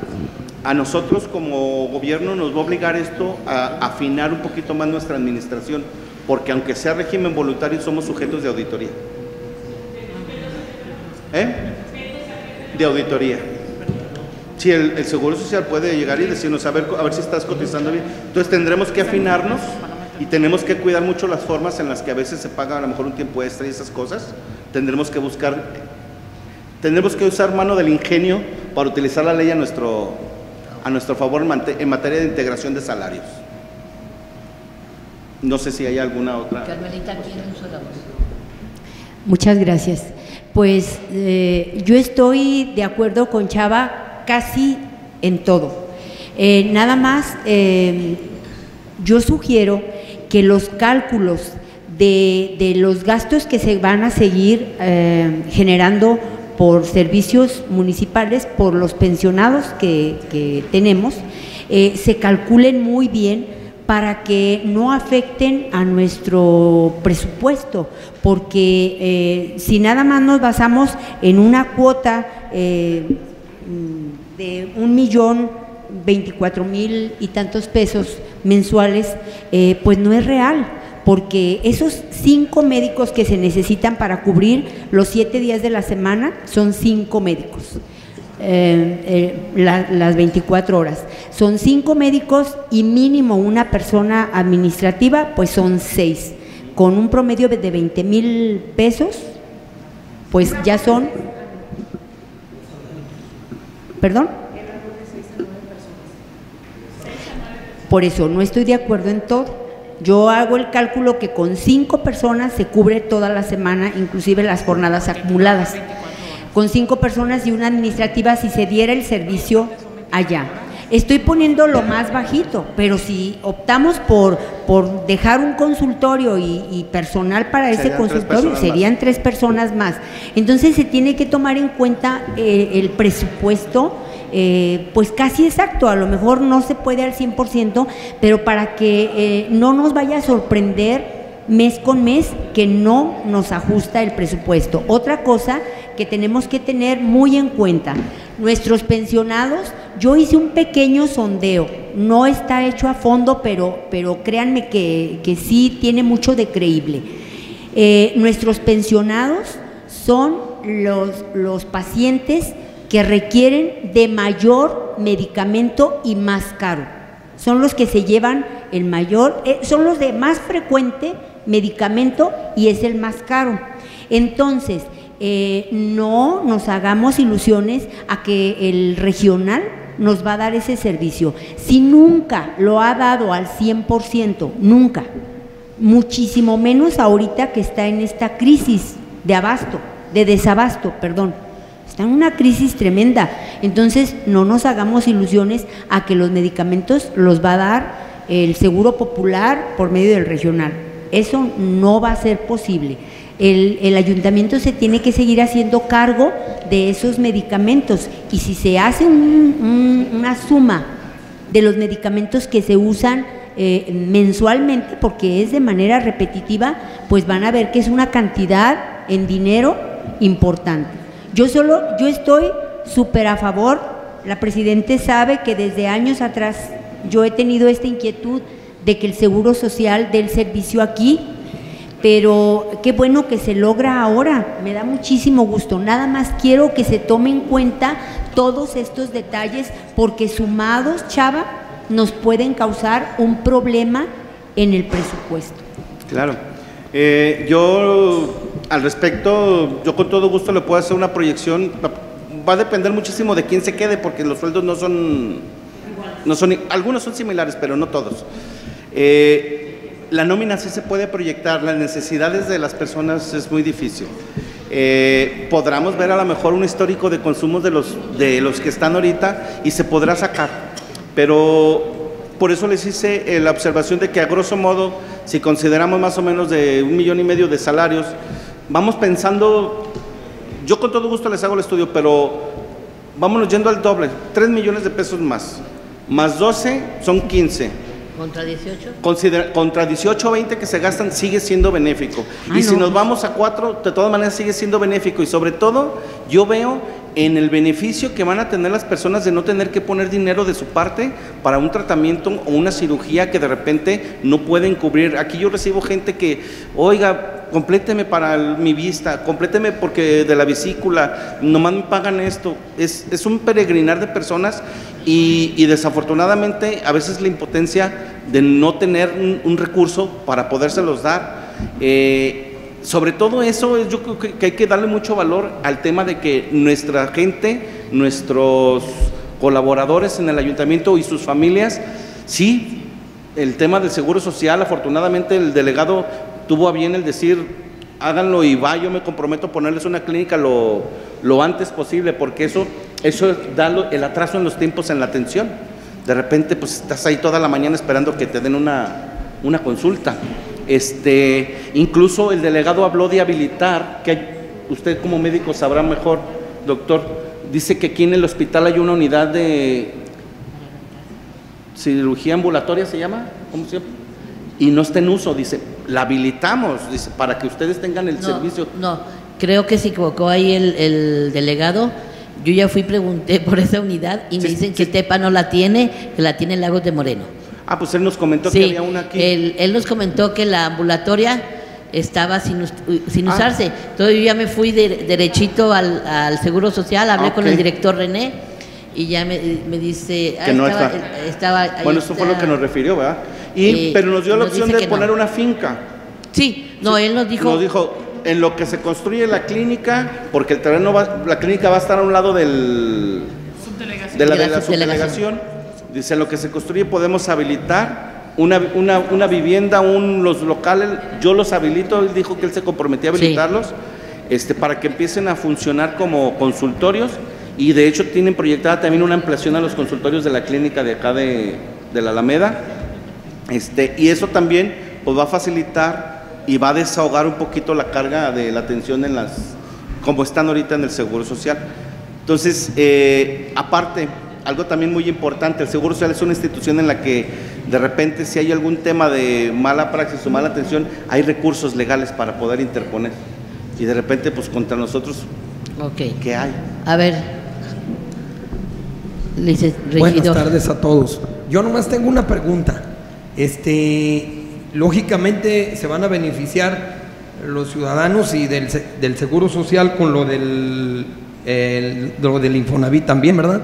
A nosotros como gobierno nos va a obligar esto a afinar un poquito más nuestra administración, porque aunque sea régimen voluntario somos sujetos de auditoría. ¿Eh? De auditoría. Sí, el, el Seguro Social puede llegar y decirnos, a ver, a ver si estás cotizando bien. Entonces tendremos que afinarnos y tenemos que cuidar mucho las formas en las que a veces se paga a lo mejor un tiempo extra y esas cosas. Tendremos que buscar, tendremos que usar mano del ingenio para utilizar la ley a nuestro, a nuestro favor en mate- en materia de integración de salarios. No sé si hay alguna otra. Carmelita, ¿quién usó la voz? Muchas gracias. Pues eh, yo estoy de acuerdo con Chava casi en todo. Eh, nada más, eh, yo sugiero que los cálculos de, los gastos que se van a seguir eh, generando por servicios municipales, por los pensionados que, que tenemos, eh, se calculen muy bien para que no afecten a nuestro presupuesto, porque eh, si nada más nos basamos en una cuota eh, mm, de un millón veinticuatro mil y tantos pesos mensuales, eh, pues no es real, porque esos cinco médicos que se necesitan para cubrir los siete días de la semana son cinco médicos. Eh, eh, la- las 24 horas. Son cinco médicos y mínimo una persona administrativa, pues son seis. Con un promedio de 20 mil pesos, pues ya son... ¿Perdón? Por eso no estoy de acuerdo en todo. Yo hago el cálculo que con cinco personas se cubre toda la semana, inclusive las jornadas acumuladas. Con cinco personas y una administrativa si se diera el servicio allá. Estoy poniendo lo más bajito, pero si optamos por, por dejar un consultorio y, y personal para ese Serían tres consultorio, más. serían tres personas más. Entonces se tiene que tomar en cuenta eh, el presupuesto, eh, pues casi exacto, a lo mejor no se puede al 100%, pero para que eh, no nos vaya a sorprender mes con mes que no nos ajusta el presupuesto. Otra cosa que tenemos que tener muy en cuenta, nuestros pensionados, yo hice un pequeño sondeo, no está hecho a fondo, pero, pero créanme que, que sí tiene mucho de creíble. Eh, nuestros pensionados son los, los pacientes que requieren de mayor medicamento y más caro. Son los que se llevan el mayor, eh, son los de más frecuente medicamento y es el más caro. Entonces, eh, no nos hagamos ilusiones a que el regional nos va a dar ese servicio. Si nunca lo ha dado al 100%, nunca, muchísimo menos ahorita que está en esta crisis de abasto. de desabasto, perdón. Está en una crisis tremenda. Entonces, no nos hagamos ilusiones a que los medicamentos los va a dar el Seguro Popular por medio del regional. Eso no va a ser posible. El, el, ayuntamiento se tiene que seguir haciendo cargo de esos medicamentos y si se hace un, un, una suma de los medicamentos que se usan eh, mensualmente, porque es de manera repetitiva, pues van a ver que es una cantidad en dinero importante. Yo solo, yo estoy súper a favor, la Presidente sabe que desde años atrás yo he tenido esta inquietud de que el Seguro Social dé el servicio aquí, pero qué bueno que se logra ahora, me da muchísimo gusto. Nada más quiero que se tome en cuenta todos estos detalles porque sumados, Chava, nos pueden causar un problema en el presupuesto. Claro. Eh, yo, al respecto, yo con todo gusto le puedo hacer una proyección. Va a depender muchísimo de quién se quede porque los sueldos no son, no son algunos son similares, pero no todos. Eh, la nómina sí se puede proyectar, las necesidades de las personas es muy difícil. Eh, podremos ver a lo mejor un histórico de consumos de los, de los que están ahorita y se podrá sacar. Pero por eso les hice eh, la observación de que a grosso modo, si consideramos más o menos de un millón y medio de salarios, vamos pensando, yo con todo gusto les hago el estudio, pero vámonos yendo al doble, 3 millones de pesos más, más 12 son 15 ¿Contra 18? Considera, contra 18 o 20 que se gastan sigue siendo benéfico. Ay, y si no. nos vamos a 4, de todas maneras sigue siendo benéfico. Y sobre todo, yo veo en el beneficio que van a tener las personas de no tener que poner dinero de su parte para un tratamiento o una cirugía que de repente no pueden cubrir. Aquí yo recibo gente que, oiga, compléteme para mi vista, compléteme porque de la vesícula, nomás me pagan esto. Es, es un peregrinar de personas y, y desafortunadamente a veces la impotencia de no tener un, recurso para podérselos dar. Eh, sobre todo eso, es- yo creo que hay que darle mucho valor al tema de que nuestra gente, nuestros colaboradores en el ayuntamiento y sus familias, sí, el tema del seguro social, afortunadamente el delegado tuvo a bien el decir, háganlo y va, yo me comprometo a ponerles una clínica lo, lo antes posible, porque eso, eso da el atraso en los tiempos en la atención. De repente, pues estás ahí toda la mañana esperando que te den una, una consulta. Este, incluso el delegado habló de habilitar, que usted como médico sabrá mejor, doctor, dice que aquí en el hospital hay una unidad de cirugía ambulatoria, ¿se llama? ¿Cómo se llama? Y no está en uso, dice, la habilitamos, dice, para que ustedes tengan el No, servicio. No, creo que se equivocó ahí el, el delegado. Yo ya fui, pregunté por esa unidad y me dicen que Tepa no la tiene, que la tiene Lagos de Moreno. Ah, pues él nos comentó que había una aquí. Él, él nos comentó que la ambulatoria estaba sin, sin Ah. usarse. Entonces yo ya me fui de- derechito al, al Seguro Social, hablé Ah, con el director René y ya me, me dice... ah, Que no estaba, Bueno, eso fue lo que nos refirió, ¿verdad? Y, Eh, pero nos dio la nos opción de no. poner una finca. Sí, no, él nos dijo... Nos dijo, en lo que se construye la clínica, porque el terreno va, la clínica va a estar a un lado del, de la, De la de la subdelegación. subdelegación. Dice, en lo que se construye podemos habilitar una, una, una vivienda, un, los locales, yo los habilito, él dijo que él se comprometía a Sí. habilitarlos, este, para que empiecen a funcionar como consultorios y de hecho tienen proyectada también una ampliación a los consultorios de la clínica de acá de, de la Alameda. Este, y eso también pues, va a facilitar y va a desahogar un poquito la carga de la atención en las, como están ahorita en el Seguro Social. Entonces, eh, aparte, algo también muy importante, el Seguro Social es una institución en la que de repente si hay algún tema de mala praxis o mala atención, hay recursos legales para poder interponer. Y de repente, pues contra nosotros, Ok. ¿qué hay? A ver. Lice- Buenas tardes a todos. Yo nomás tengo una pregunta. Este, lógicamente se van a beneficiar los ciudadanos y del, se- del seguro social con lo del, el- lo del Infonavit también, ¿verdad?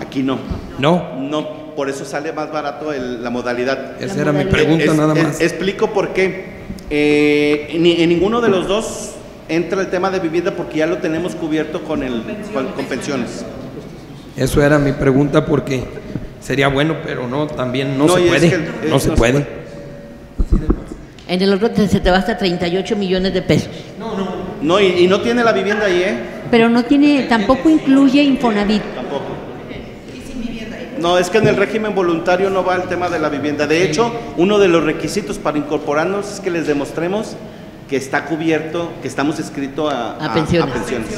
Aquí no. No. No, por eso sale más barato el- la modalidad. Esa era mi pregunta Es- nada es- más. explico por qué. Eh, en, en ninguno de los dos entra el tema de vivienda porque ya lo tenemos cubierto con, el, con, con pensiones. Eso era mi pregunta porque sería bueno, pero no, también no, No, se es puede. que el- no es- se no se puede. En el otro te- se te va hasta 38 millones de pesos. No, no. No, y, y no tiene la vivienda ahí, ¿eh? Pero no tiene, tampoco incluye Infonavit. Tampoco. No, es que en el régimen voluntario no va el tema de la vivienda. De hecho, uno de los requisitos para incorporarnos es que les demostremos que está cubierto, que estamos inscritos a, A pensiones. a pensiones.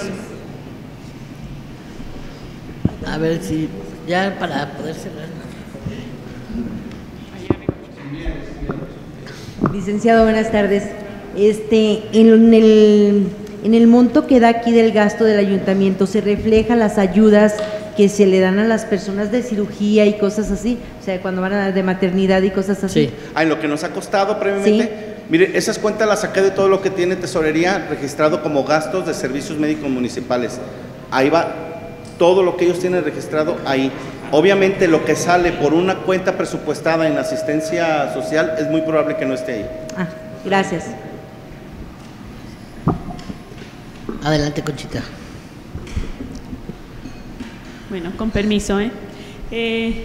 A ver si ya para poder cerrar. Licenciado, buenas tardes. Este, en el, en el monto que da aquí del gasto del ayuntamiento, ¿se refleja las ayudas que se le dan a las personas de cirugía y cosas así? O sea, cuando van a de maternidad y cosas así. Ah, en lo que nos ha costado previamente. Mire, esas cuentas las saqué de todo lo que tiene tesorería registrado como gastos de servicios médicos municipales. Ahí va todo lo que ellos tienen registrado ahí. Obviamente lo que sale por una cuenta presupuestada en asistencia social es muy probable que no esté ahí. Ah, gracias. Adelante, Conchita. Bueno, con permiso. ¿eh? Eh,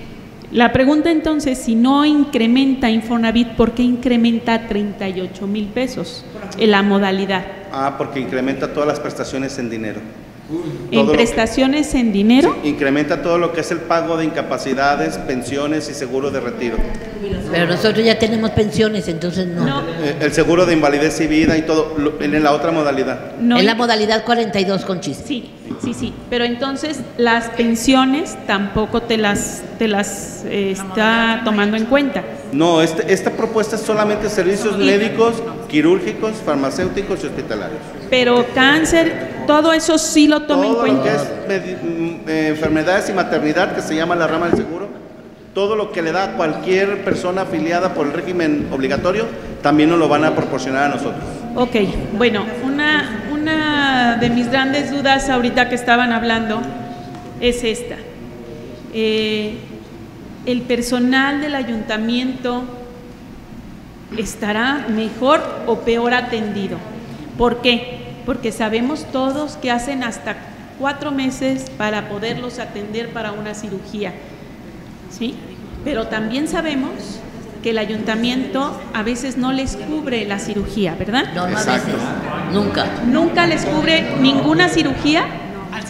la pregunta entonces, si no incrementa Infonavit, ¿por qué incrementa a 38 mil pesos en la modalidad? Ah, porque incrementa todas las prestaciones en dinero. ¿En que- prestaciones en dinero? Incrementa todo lo que es el pago de incapacidades, pensiones y seguro de retiro. Pero nosotros ya tenemos pensiones, entonces no. Eh, El seguro de invalidez y vida y todo, lo- en la otra modalidad. No en la modalidad 42, Conchis. Sí, sí, sí. Pero entonces las pensiones tampoco te las, te las eh, está tomando en cuenta. No, este- esta propuesta es solamente servicios médicos, quirúrgicos, farmacéuticos y hospitalarios. Pero cáncer, todo eso sí lo toma en Todo lo que cuenta. es mm, eh, enfermedades y maternidad, que se llama la rama del seguro, todo lo que le da a cualquier persona afiliada por el régimen obligatorio, también nos lo van a proporcionar a nosotros. Ok, bueno, una, una de mis grandes dudas ahorita que estaban hablando es esta. Eh, ¿El personal del ayuntamiento estará mejor o peor atendido? ¿Por qué? Porque sabemos todos que hacen hasta cuatro meses para poderlos atender para una cirugía. ¿sí? Pero también sabemos que el ayuntamiento a veces no les cubre la cirugía, ¿verdad? No, no a veces. Nunca. Nunca les cubre ninguna cirugía. Al 100%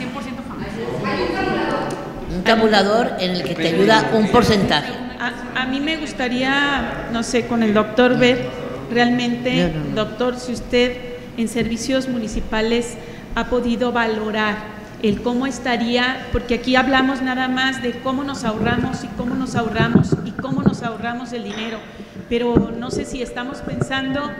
Un tabulador en el que te ayuda un porcentaje. A, a mí me gustaría, no sé, con el doctor ver realmente, doctor, si usted en servicios municipales ha podido valorar el cómo estaría, porque aquí hablamos nada más de cómo nos ahorramos y cómo nos ahorramos y cómo nos ahorramos el dinero, pero no sé si estamos pensando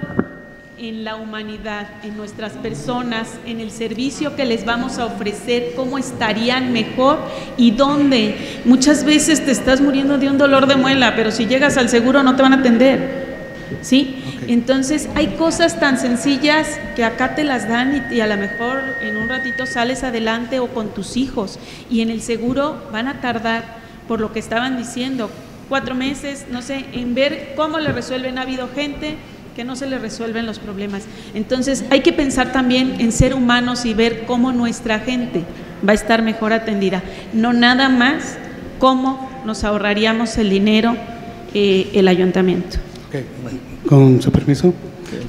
en la humanidad, en nuestras personas, en el servicio que les vamos a ofrecer, cómo estarían mejor y dónde. Muchas veces te estás muriendo de un dolor de muela, pero si llegas al seguro no te van a atender. ¿Sí? Entonces hay cosas tan sencillas que acá te las dan y, a lo mejor en un ratito sales adelante o con tus hijos y en el seguro van a tardar por lo que estaban diciendo, cuatro meses, no sé, en ver cómo le resuelven. Ha habido gente que no se le resuelven los problemas. Entonces hay que pensar también en ser humanos y ver cómo nuestra gente va a estar mejor atendida. No nada más cómo nos ahorraríamos el dinero eh, el ayuntamiento. Con su permiso,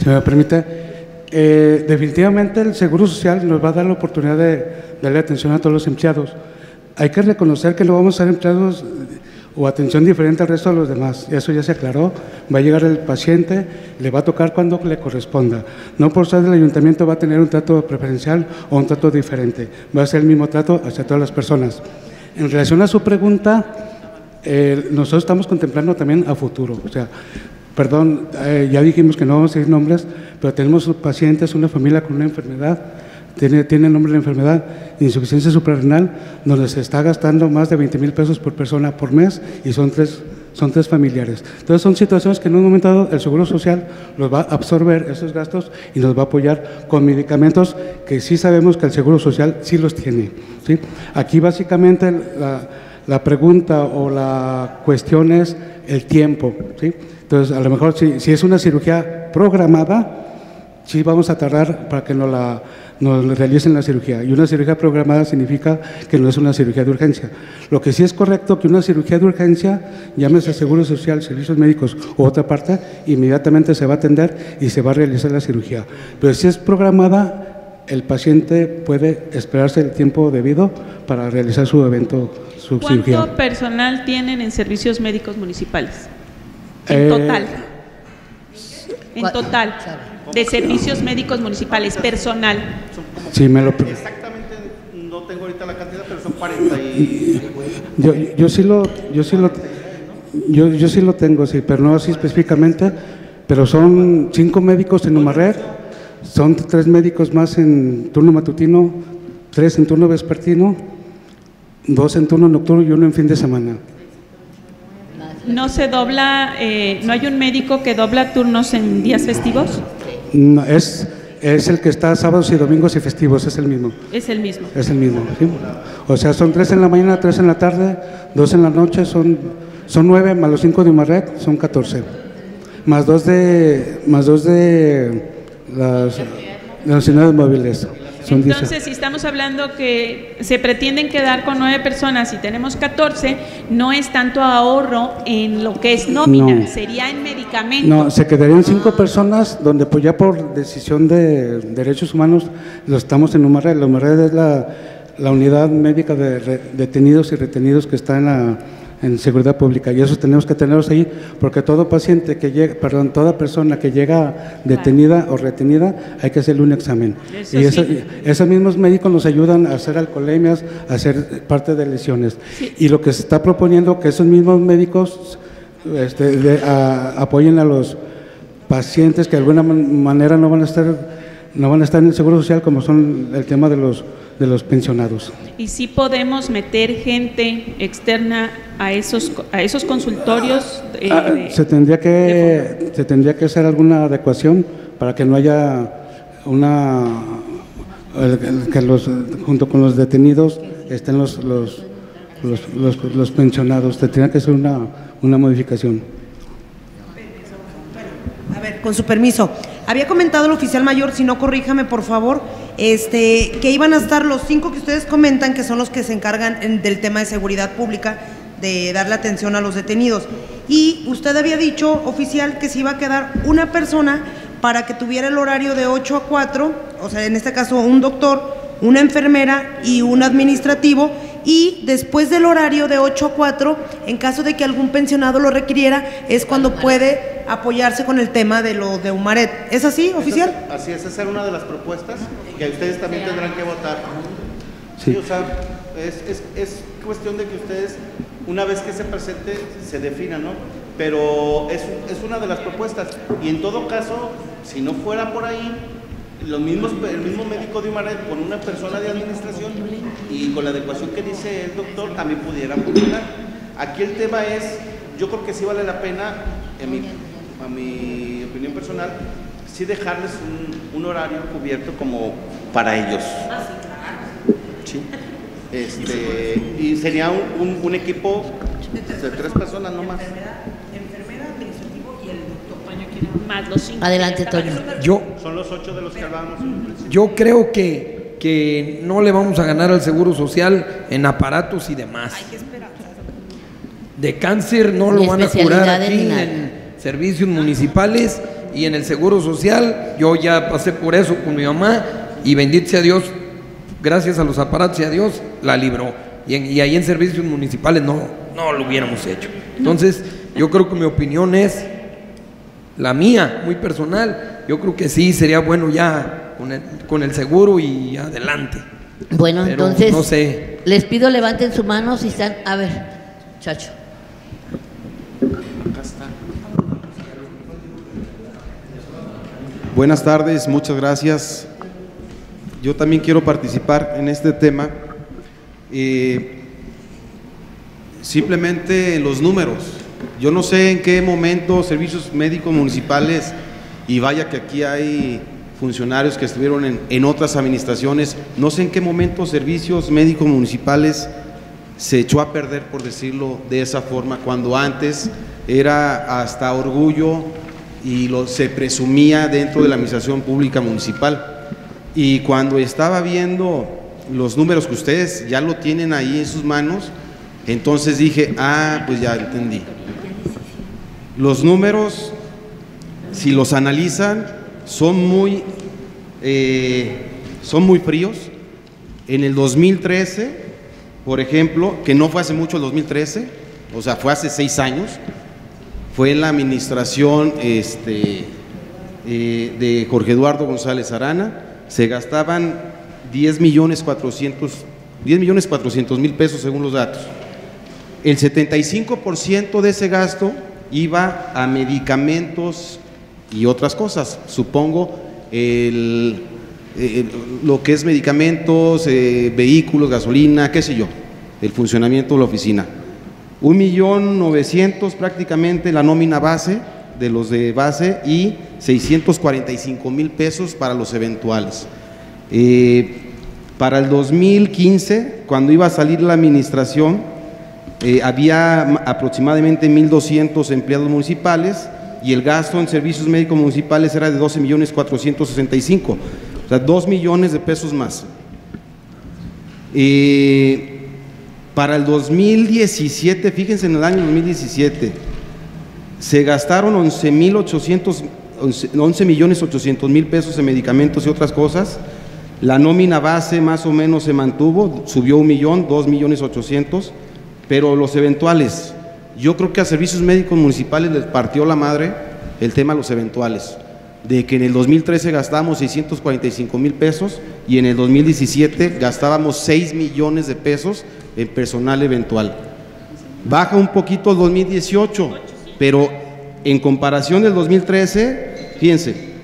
si me permite. eh, definitivamente el Seguro Social nos va a dar la oportunidad de darle atención a todos los empleados. Hay que reconocer que no vamos a ser empleados eh, o atención diferente al resto de los demás. Eso ya se aclaró. Va a llegar el paciente, le va a tocar cuando le corresponda. No por ser del ayuntamiento va a tener un trato preferencial o un trato diferente. Va a ser el mismo trato hacia todas las personas. En relación a su pregunta, eh, nosotros estamos contemplando también a futuro. O sea, perdón, eh, ya dijimos que no vamos a decir nombres, pero tenemos pacientes, una familia con una enfermedad, tiene, tiene nombre de la enfermedad, insuficiencia suprarrenal, donde se está gastando más de 20 mil pesos por persona por mes y son tres, son tres familiares. Entonces son situaciones que en un momento dado el Seguro Social los va a absorber esos gastos y nos va a apoyar con medicamentos que sí sabemos que el Seguro Social sí los tiene. ¿sí? Aquí básicamente la, la pregunta o la cuestión es el tiempo. ¿sí? Entonces, a lo mejor si, si es una cirugía programada, sí vamos a tardar para que nos, la, nos realicen la cirugía. Y una cirugía programada significa que no es una cirugía de urgencia. Lo que sí es correcto que una cirugía de urgencia, llámese Seguro Social, Servicios Médicos u otra parte, inmediatamente se va a atender y se va a realizar la cirugía. Pero si es programada, el paciente puede esperarse el tiempo debido para realizar su evento, su ¿Cuánto cirugía. personal tienen en servicios médicos municipales? En Eh, total. En total. De servicios médicos municipales, personal. Si me lo Exactamente, no tengo ahorita la cantidad, pero son 40 y... Yo, yo sí lo, yo sí lo, yo, yo sí lo tengo, sí, pero no así específicamente. Pero son cinco médicos en Umarred, son tres médicos más en turno matutino, tres en turno vespertino, dos en turno nocturno y uno en fin de semana. ¿No se dobla, eh, no hay un médico que dobla turnos en días festivos? No, es, es el que está sábados y domingos y festivos, es el mismo. Es el mismo. Es el mismo, ¿sí? O sea, son tres en la mañana, tres en la tarde, dos en la noche, son, son nueve, más los cinco de Umarred, son catorce. Más dos de, más dos de las, de las unidades móviles, son. Entonces, si estamos hablando que se pretenden quedar con nueve personas y tenemos 14, no es tanto ahorro en lo que es nómina, No. sería en medicamentos. No, se quedarían cinco personas donde pues ya por decisión de derechos humanos lo estamos en Umarred. La Umarred es la, la unidad médica de re- detenidos y retenidos que está en la en seguridad pública y esos tenemos que tenerlos ahí porque todo paciente que llega, perdón, toda persona que llega detenida o retenida hay que hacerle un examen. Eso y eso- sí. esos mismos médicos nos ayudan a hacer alcoholemias, a hacer parte de lesiones. Y lo que se está proponiendo que esos mismos médicos este, de- a- apoyen a los pacientes que de alguna man- manera no van a estar no van a estar en el seguro social como son el tema de los de los pensionados. Y si podemos meter gente externa a esos, a esos consultorios. eh, Ah, de- se tendría que se tendría que hacer alguna adecuación para que no haya una el- el- que los junto con los detenidos estén los los los, los- los pensionados. Se tendría que hacer una una modificación. A ver, con su permiso. Había comentado el oficial mayor, si no corríjame por favor, este, que iban a estar los cinco que ustedes comentan, que son los que se encargan en- del tema de seguridad pública, de darle atención a los detenidos. Y usted había dicho, oficial, que se iba a quedar una persona para que tuviera el horario de 8 a 4, o sea, en este caso un doctor, una enfermera y un administrativo, y después del horario de 8 a 4, en caso de que algún pensionado lo requiriera, es cuando puede apoyarse con el tema de lo de Humaret. ¿Es así, oficial? Así es, esa era una de las propuestas que ustedes también tendrán que votar. Sí. Sí, o sea, es, es, es cuestión de que ustedes, una vez que se presente, se definan, ¿no? Pero es, es una de las propuestas. Y en todo caso, si no fuera por ahí, los mismos, el mismo médico de Humaret con una persona de administración y con la adecuación que dice el doctor también pudieran funcionar. Aquí el tema es, yo creo que sí vale la pena, en mi, a mi opinión personal, sí dejarles un, horario cubierto como para ellos. Sí. Este, y sería un- un equipo de tres personas no más. Más los cinco. Adelante, Toño. Yo, Son los ocho de los que hablábamos en un principio. yo creo que, que no le vamos a ganar al Seguro Social en aparatos y demás. De cáncer no lo van a curar aquí en servicios municipales y en el Seguro Social. Yo ya pasé por eso con mi mamá y bendito sea Dios, gracias a los aparatos y a Dios, la libró. Y, en- y ahí en servicios municipales no, no lo hubiéramos hecho. Entonces, yo creo que mi opinión es la mía, muy personal. Yo creo que sí, sería bueno ya con el, con el seguro y adelante. Bueno, Pero entonces no sé. les pido levanten su mano si están, a ver, chacho. Acá está. Buenas tardes, muchas gracias. Yo también quiero participar en este tema. Eh, simplemente los números. Yo no sé en qué momento servicios médicos municipales, y vaya que aquí hay funcionarios que estuvieron en, en otras administraciones, no sé en qué momento servicios médicos municipales se echó a perder, por decirlo de esa forma, cuando antes era hasta orgullo y lo, se presumía dentro de la administración pública municipal. Y cuando estaba viendo los números que ustedes ya lo tienen ahí en sus manos, entonces dije, ah, pues ya entendí. Los números, si los analizan, son muy, eh, son muy fríos. En el 2013, por ejemplo, que no fue hace mucho el 2013, o sea, fue hace seis años, fue en la administración este, eh, de Jorge Eduardo González Arana, se gastaban 10 millones 400, 10 millones 400 mil pesos según los datos. El 75% de ese gasto iba a medicamentos y otras cosas. Supongo el, el- lo que es medicamentos, eh, vehículos, gasolina, qué sé yo, el funcionamiento de la oficina. Un millón novecientos prácticamente la nómina base de los de base y 645 mil pesos para los eventuales. Eh, para el 2015, cuando iba a salir la administración, eh, había ma- aproximadamente 1.200 empleados municipales y el gasto en servicios médicos municipales era de 12 millones 465, o sea, 2 millones de pesos más. Eh, para el 2017, fíjense en el año 2017, se gastaron 11.800, 11 11 millones 800 mil pesos en medicamentos y otras cosas. La nómina base más o menos se mantuvo, subió un millón, dos millones 800, pero los eventuales, yo creo que a servicios médicos municipales les partió la madre el tema de los eventuales, de que en el 2013 gastamos 645 mil pesos y en el 2017 gastábamos 6 millones de pesos en personal eventual. Baja un poquito el 2018, pero en comparación del 2013, fíjense,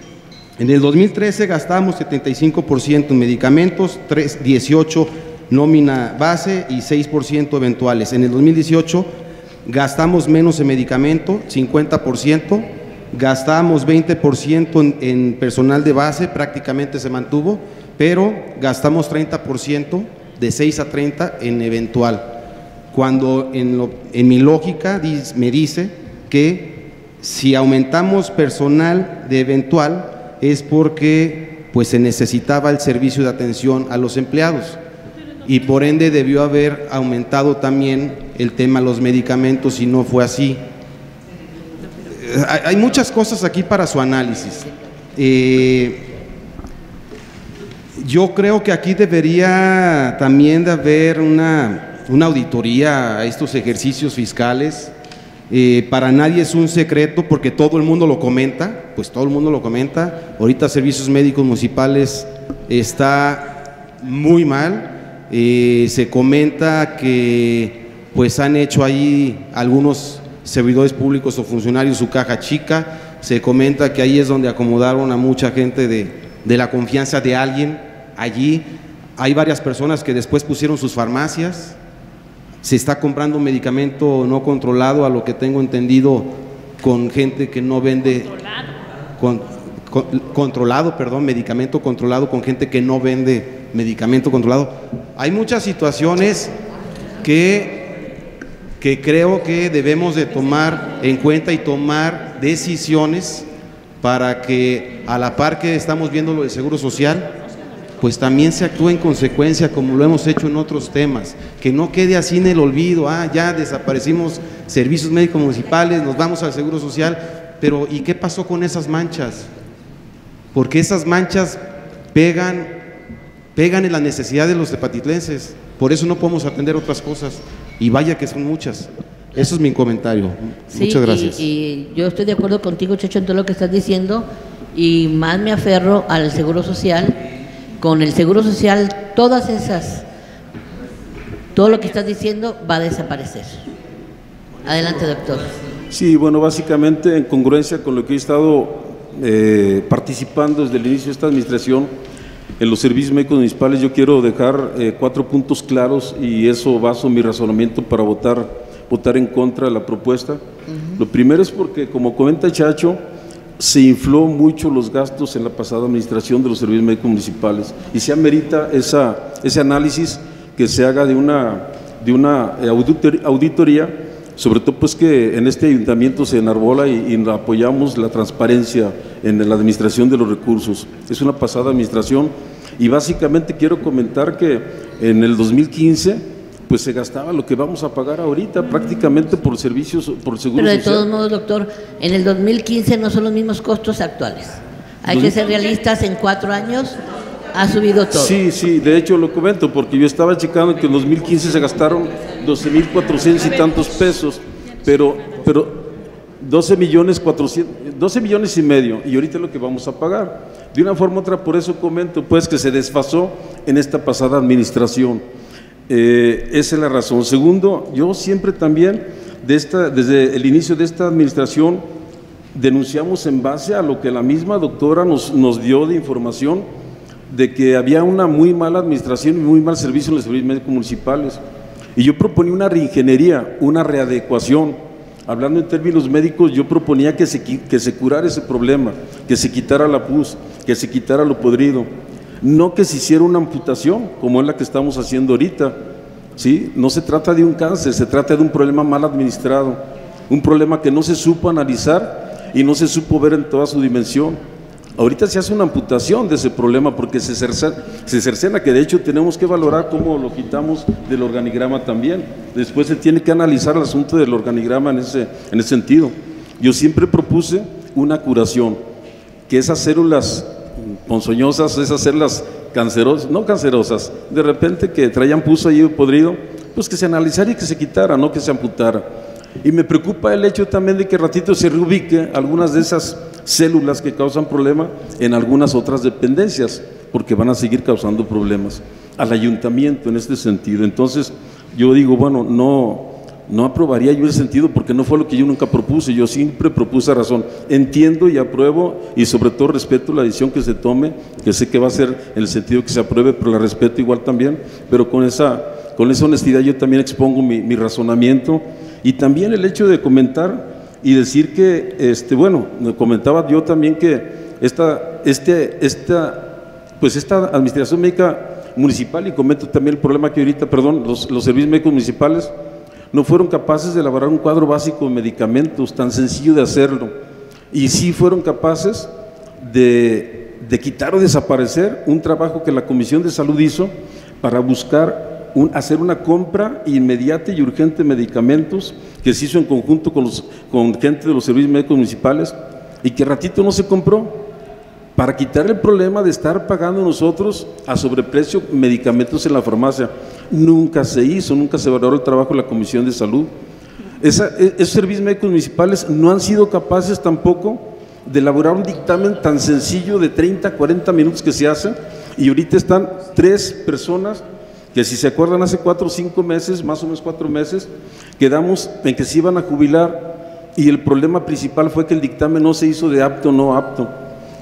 en el 2013 gastamos 75% en medicamentos, 3, 18 nómina base y 6% eventuales. En el 2018 gastamos menos en medicamento, 50%, gastamos 20% en, en personal de base, prácticamente se mantuvo, pero gastamos 30%, de 6 a 30 en eventual. Cuando en, lo- en mi lógica me dice que si aumentamos personal de eventual es porque pues se necesitaba el servicio de atención a los empleados y por ende debió haber aumentado también el tema de los medicamentos y no fue así. Eh, Hay, muchas cosas aquí para su análisis. Eh, yo creo que aquí debería también de haber una, una auditoría a estos ejercicios fiscales. Eh, para nadie es un secreto porque todo el mundo lo comenta, pues todo el mundo lo comenta. Ahorita Servicios Médicos Municipales está muy mal. Eh, se comenta que pues han hecho ahí algunos servidores públicos o funcionarios su caja chica. Se comenta que ahí es donde acomodaron a mucha gente de, de la confianza de alguien allí. Hay varias personas que después pusieron sus farmacias. Se está comprando medicamento no controlado, a lo que tengo entendido, con gente que no vende. Con, con- controlado, perdón, medicamento controlado con gente que no vende medicamento controlado. Hay muchas situaciones que, que creo que debemos de tomar en cuenta y tomar decisiones para que a la par que estamos viendo lo del Seguro Social, pues también se actúe en consecuencia como lo hemos hecho en otros temas, que no quede así en el olvido, ah, ya desaparecimos servicios médicos municipales, nos vamos al Seguro Social, pero ¿y qué pasó con esas manchas? Porque esas manchas pegan, pegan en la necesidad de los tepatitlenses, por eso no podemos atender otras cosas, y vaya que son muchas. Eso es mi comentario. Sí, Muchas gracias. Y, y yo estoy de acuerdo contigo, Checho, en todo lo que estás diciendo y más me aferro al Seguro Social. Con el Seguro Social, todas esas, todo lo que estás diciendo va a desaparecer. Adelante, doctor. Sí, bueno, básicamente en congruencia con lo que he estado eh, participando desde el inicio de esta administración en los servicios médicos municipales, yo quiero dejar eh, cuatro puntos claros y eso baso mi razonamiento para votar, votar en contra de la propuesta. Lo primero es porque, como comenta Chacho, se infló mucho los gastos en la pasada administración de los servicios médicos municipales y se amerita esa, ese análisis que se haga de una, de una eh, auditor- auditoría, sobre todo pues que en este ayuntamiento se enarbola y, y apoyamos la transparencia en la administración de los recursos. Es una pasada administración y básicamente quiero comentar que en el 2015 pues se gastaba lo que vamos a pagar ahorita prácticamente por servicios, por seguro Pero de todos modos, doctor, en el 2015 no son los mismos costos actuales. Hay que ser realistas en cuatro años. Ha subido todo. Sí, sí, de hecho lo comento porque yo estaba checando que en 2015 se gastaron 12.400 y tantos pesos, pero, pero 12 millones 400, 12 millones y medio y ahorita es lo que vamos a pagar. De una forma u otra, por eso comento pues que se desfasó en esta pasada administración. Eh, esa es la razón. Segundo, yo siempre también, de esta, desde el inicio de esta administración, denunciamos en base a lo que la misma doctora nos, nos dio de información de que había una muy mala administración y muy mal servicio en los servicios médicos municipales. Y yo proponía una reingeniería, una readecuación. Hablando en términos médicos, yo proponía que se, que se curara ese problema, que se quitara la pus, que se quitara lo podrido. No que se hiciera una amputación, como es la que estamos haciendo ahorita. ¿sí? No se trata de un cáncer, se trata de un problema mal administrado, un problema que no se supo analizar y no se supo ver en toda su dimensión. Ahorita se hace una amputación de ese problema porque se cercena, que de hecho tenemos que valorar cómo lo quitamos del organigrama también. Después se tiene que analizar el asunto del organigrama en ese, en ese sentido. Yo siempre propuse una curación, que esas células ponzoñosas, esas células cancerosas, no cancerosas, de repente que traían puso ahí podrido, pues que se analizara y que se quitara, no que se amputara. Y me preocupa el hecho también de que ratito se reubique algunas de esas células que causan problema en algunas otras dependencias, porque van a seguir causando problemas al ayuntamiento en este sentido. Entonces, yo digo, bueno, no, no aprobaría yo ese sentido porque no fue lo que yo nunca propuse, yo siempre propuse razón. Entiendo y apruebo y sobre todo respeto la decisión que se tome, que sé que va a ser el sentido que se apruebe, pero la respeto igual también, pero con esa, con esa honestidad yo también expongo mi, mi razonamiento y también el hecho de comentar y decir que, este, bueno, comentaba yo también que esta, este, esta, pues esta administración médica municipal, y comento también el problema que ahorita, perdón, los, los servicios médicos municipales no fueron capaces de elaborar un cuadro básico de medicamentos, tan sencillo de hacerlo, y sí fueron capaces de, de quitar o desaparecer un trabajo que la Comisión de Salud hizo para buscar hacer una compra inmediata y urgente de medicamentos que se hizo en conjunto con gente de los servicios médicos municipales y que ratito no se compró para quitar el problema de estar pagando nosotros a sobreprecio medicamentos en la farmacia. Nunca se hizo, nunca se valoró el trabajo de la Comisión de Salud. Esa, e, esos servicios médicos municipales no han sido capaces tampoco de elaborar un dictamen tan sencillo de 30, 40 minutos que se hace y ahorita están tres personas que si se acuerdan hace cuatro o cinco meses, más o menos cuatro meses, quedamos en que se iban a jubilar y el problema principal fue que el dictamen no se hizo de apto o no apto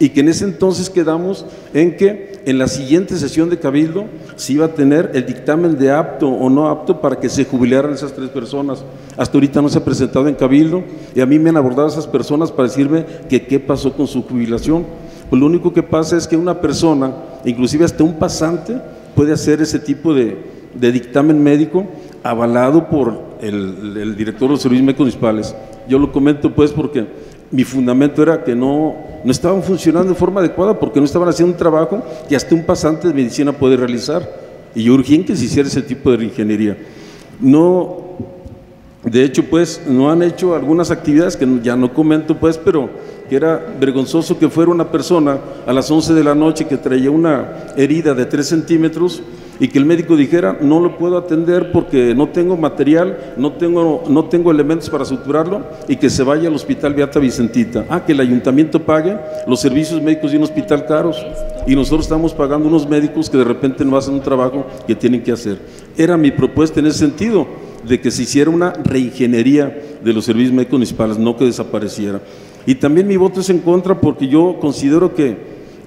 y que en ese entonces quedamos en que en la siguiente sesión de cabildo se iba a tener el dictamen de apto o no apto para que se jubilaran esas tres personas. Hasta ahorita no se ha presentado en cabildo y a mí me han abordado esas personas para decirme que qué pasó con su jubilación. Pues lo único que pasa es que una persona, inclusive hasta un pasante, puede hacer ese tipo de, de dictamen médico avalado por el, el, director de los servicios médicos municipales. Yo lo comento pues porque mi fundamento era que no, no estaban funcionando de forma adecuada porque no estaban haciendo un trabajo que hasta un pasante de medicina puede realizar. Y yo urgía que se hiciera ese tipo de ingeniería. No, de hecho, pues, no han hecho algunas actividades que ya no comento, pues, pero que era vergonzoso que fuera una persona a las 11 de la noche que traía una herida de 3 centímetros y que el médico dijera, no lo puedo atender porque no tengo material, no tengo, no tengo elementos para suturarlo y que se vaya al hospital Beata Vicentita. Ah, que el ayuntamiento pague los servicios médicos de un hospital caros y nosotros estamos pagando unos médicos que de repente no hacen un trabajo que tienen que hacer. Era mi propuesta en ese sentido de que se hiciera una reingeniería de los servicios médicos municipales, no que desapareciera. Y también mi voto es en contra porque yo considero que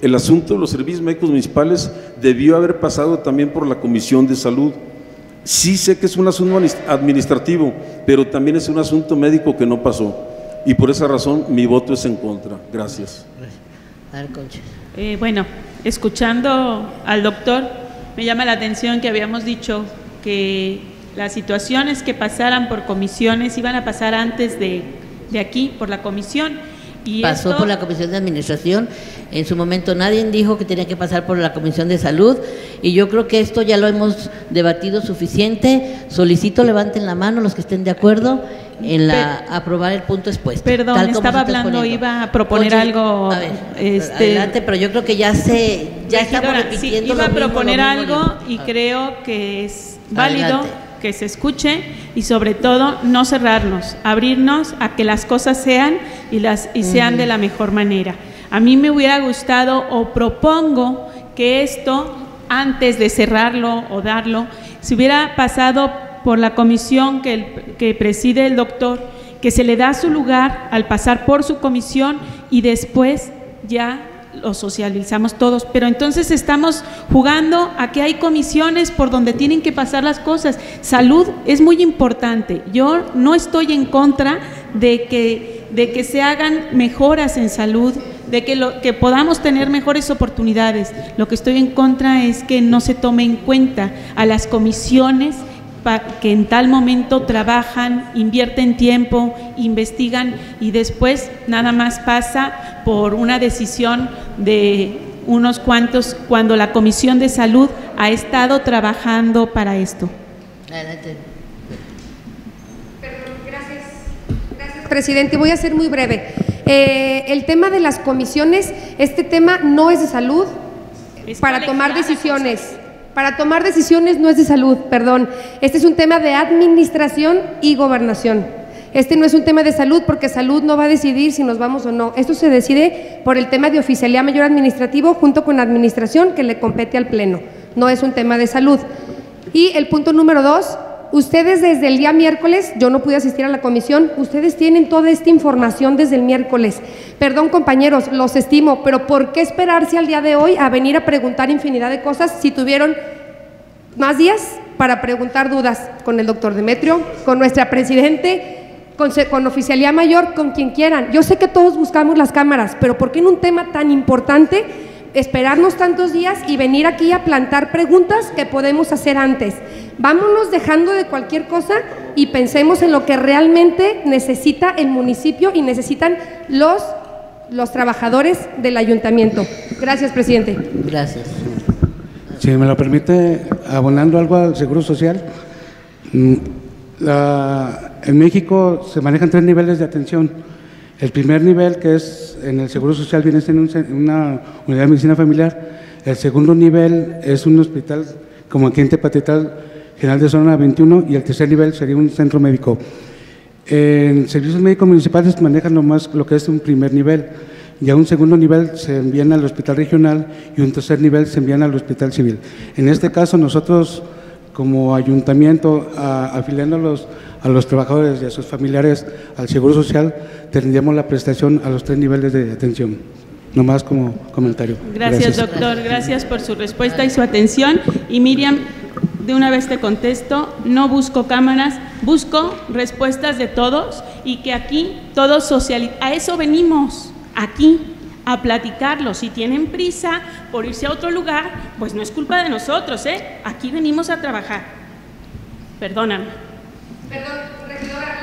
el asunto de los servicios médicos municipales debió haber pasado también por la Comisión de Salud. Sí sé que es un asunto administrativo, pero también es un asunto médico que no pasó. Y por esa razón mi voto es en contra. Gracias. Eh, bueno, escuchando al doctor, me llama la atención que habíamos dicho que las situaciones que pasaran por comisiones iban a pasar antes de de aquí por la comisión. Y Pasó por la comisión de administración. En su momento nadie dijo que tenía que pasar por la comisión de salud. Y yo creo que esto ya lo hemos debatido suficiente. Solicito levanten la mano los que estén de acuerdo en la aprobar el punto expuesto. Perdón, tal como estaba hablando, iba a proponer Oye, algo. a ver, este, adelante, pero yo creo que ya se, ya estamos sí, repitiendo iba a mismo, proponer lo algo mismo. y creo que es válido Adelante. Que se escuche y sobre todo no cerrarnos, abrirnos a que las cosas sean y las y sean de la mejor manera. A mí me hubiera gustado o propongo que esto antes de cerrarlo o darlo se hubiera pasado por la comisión que, el- que preside el doctor, que se le da su lugar al pasar por su comisión y después ya lo socializamos todos, pero entonces estamos jugando a que hay comisiones por donde tienen que pasar las cosas. Salud es muy importante. Yo no estoy en contra de que, de que se hagan mejoras en salud, de que, lo, que podamos tener mejores oportunidades. Lo que estoy en contra es que no se tome en cuenta a las comisiones que en tal momento trabajan, invierten tiempo, investigan y después nada más pasa por una decisión de unos cuantos cuando la Comisión de Salud ha estado trabajando para esto. Adelante. Presidente, voy a ser muy breve. Eh, el tema de las comisiones, este tema no es de salud para tomar decisiones. Para tomar decisiones no es de salud, perdón. Este es un tema de administración y gobernación. Este no es un tema de salud porque salud no va a decidir si nos vamos o no. Esto se decide por el tema de oficialía mayor administrativo junto con administración que le compete al Pleno. No es un tema de salud. Y el punto número dos, ustedes desde el día miércoles, yo no pude asistir a la comisión, ustedes tienen toda esta información desde el miércoles. Perdón compañeros, los estimo, pero ¿por qué esperarse al día de hoy a venir a preguntar infinidad de cosas si tuvieron más días para preguntar dudas con el doctor Demetrio, con nuestra presidente, con, con oficialía mayor, con quien quieran? Yo sé que todos buscamos las cámaras, pero ¿por qué en un tema tan importante esperarnos tantos días y venir aquí a plantar preguntas que podemos hacer antes? Vámonos dejando de cualquier cosa y pensemos en lo que realmente necesita el municipio y necesitan los, los trabajadores del ayuntamiento. Gracias, presidente. Gracias. Si me lo permite, abonando algo al Seguro Social, mm, la- en México se manejan tres niveles de atención. El primer nivel, que es en el Seguro Social, viene siendo una unidad de medicina familiar. El segundo nivel es un hospital como aquí en Tepatital General de Zona 21 y el tercer nivel sería un centro médico. En servicios médicos municipales manejan lo, más, lo que es un primer nivel. Y a un segundo nivel se envían al hospital regional y un tercer nivel se envían al hospital civil. En este caso nosotros como ayuntamiento, a- afiliando a los, trabajadores y a sus familiares al Seguro Social, tendríamos la prestación a los tres niveles de atención. Nomás como comentario. Gracias, doctor. Gracias por su respuesta y su atención. Y Miriam, de una vez te contesto, no busco cámaras, busco respuestas de todos y que aquí todos socialicen. A eso venimos, aquí, a platicarlo. Si tienen prisa por irse a otro lugar, pues no es culpa de nosotros, ¿eh? Aquí venimos a trabajar. Perdóname.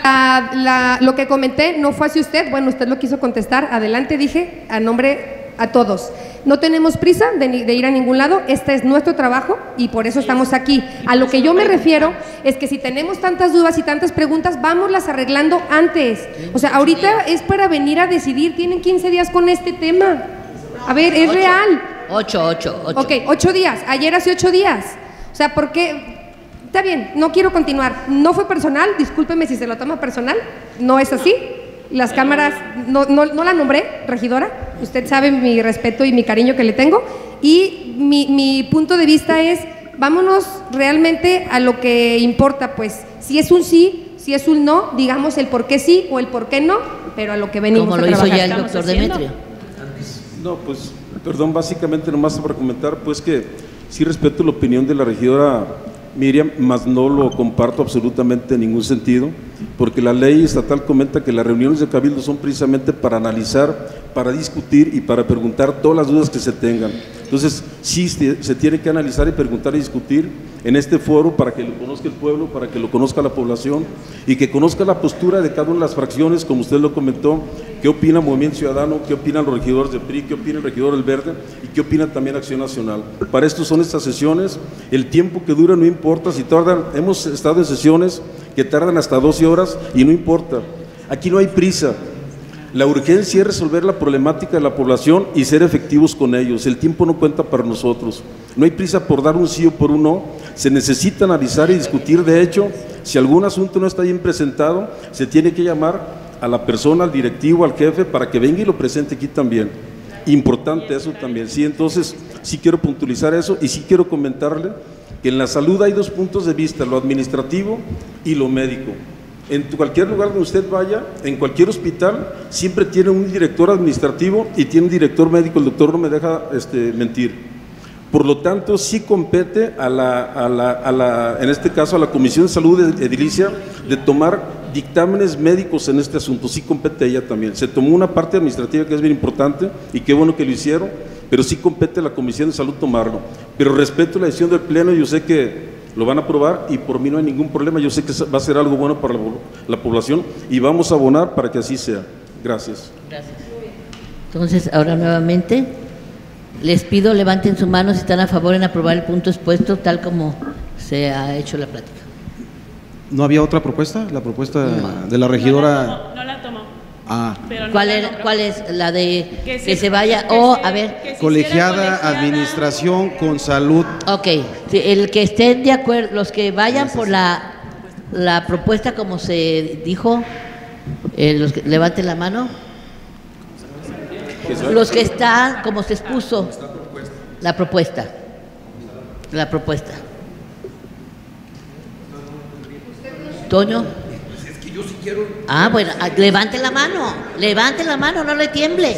La- la- lo que comenté no fue hacia usted, bueno, usted lo quiso contestar, adelante dije, a nombre a todos. No tenemos prisa de, ni- de ir a ningún lado, este es nuestro trabajo y por eso estamos aquí. A lo que yo me refiero es que si tenemos tantas dudas y tantas preguntas, vámoslas arreglando antes. O sea, ahorita es para venir a decidir, tienen 15 días con este tema. A ver, es real. Ocho, ocho, ocho. Ok, ocho días. Ayer hace ocho días. O sea, ¿por qué? Está bien, no quiero continuar. No fue personal, discúlpeme si se lo toma personal. No es así. Las cámaras, no, no, no la nombré, regidora. Usted sabe mi respeto y mi cariño que le tengo. Y mi, mi punto de vista es, vámonos realmente a lo que importa, pues. Si es un sí, si es un no, digamos el por qué sí o el por qué no, pero a lo que venimos Como a lo hizo ya el doctor Demetrio. No, pues, perdón, básicamente nomás para comentar, pues que sí respeto la opinión de la regidora Miriam, mas no lo comparto absolutamente en ningún sentido, porque la ley estatal comenta que las reuniones de cabildo son precisamente para analizar, para discutir y para preguntar todas las dudas que se tengan. Entonces, sí se, tiene que analizar y preguntar y discutir en este foro para que lo conozca el pueblo, para que lo conozca la población y que conozca la postura de cada una de las fracciones, como usted lo comentó, qué opina Movimiento Ciudadano, qué opinan los regidores de PRI, qué opina el regidor del Verde y qué opina también Acción Nacional. Para esto son estas sesiones, el tiempo que dura no importa, si tardan, hemos estado en sesiones que tardan hasta 12 horas y no importa. Aquí no hay prisa. La urgencia es resolver la problemática de la población y ser efectivos con ellos. El tiempo no cuenta para nosotros. No hay prisa por dar un sí o por un no. Se necesita analizar y discutir. De hecho, si algún asunto no está bien presentado, se tiene que llamar a la persona, al directivo, al jefe, para que venga y lo presente aquí también. Importante eso también. Sí, entonces sí quiero puntualizar eso y sí quiero comentarle que en la salud hay dos puntos de vista, lo administrativo y lo médico. En cualquier lugar donde usted vaya, en cualquier hospital, siempre tiene un director administrativo y tiene un director médico, el doctor no me deja este, mentir. Por lo tanto, sí compete a la, a la, a la, en este caso a la Comisión de Salud de Edilicia de tomar dictámenes médicos en este asunto, sí compete ella también. Se tomó una parte administrativa que es bien importante y qué bueno que lo hicieron, pero sí compete a la Comisión de Salud tomarlo. Pero respeto la decisión del Pleno, yo sé que lo van a aprobar y por mí no hay ningún problema. Yo sé que va a ser algo bueno para la, la población y vamos a abonar para que así sea. Gracias. Gracias. Entonces, ahora nuevamente, les pido levanten su mano si están a favor en aprobar el punto expuesto tal como se ha hecho la plática. ¿No había otra propuesta? La propuesta de la regidora... No la Ah, ¿Cuál, era- ¿Cuál es la de que se, vaya? O, a ver. colegiada, administración con salud. Ok, el que estén de acuerdo, los que vayan por la, la propuesta como se dijo, eh, los que levanten la mano. Los que están, como se expuso, la propuesta. La propuesta. Toño. Ah, bueno, ah, levante la mano, levante la mano, no le tiemble.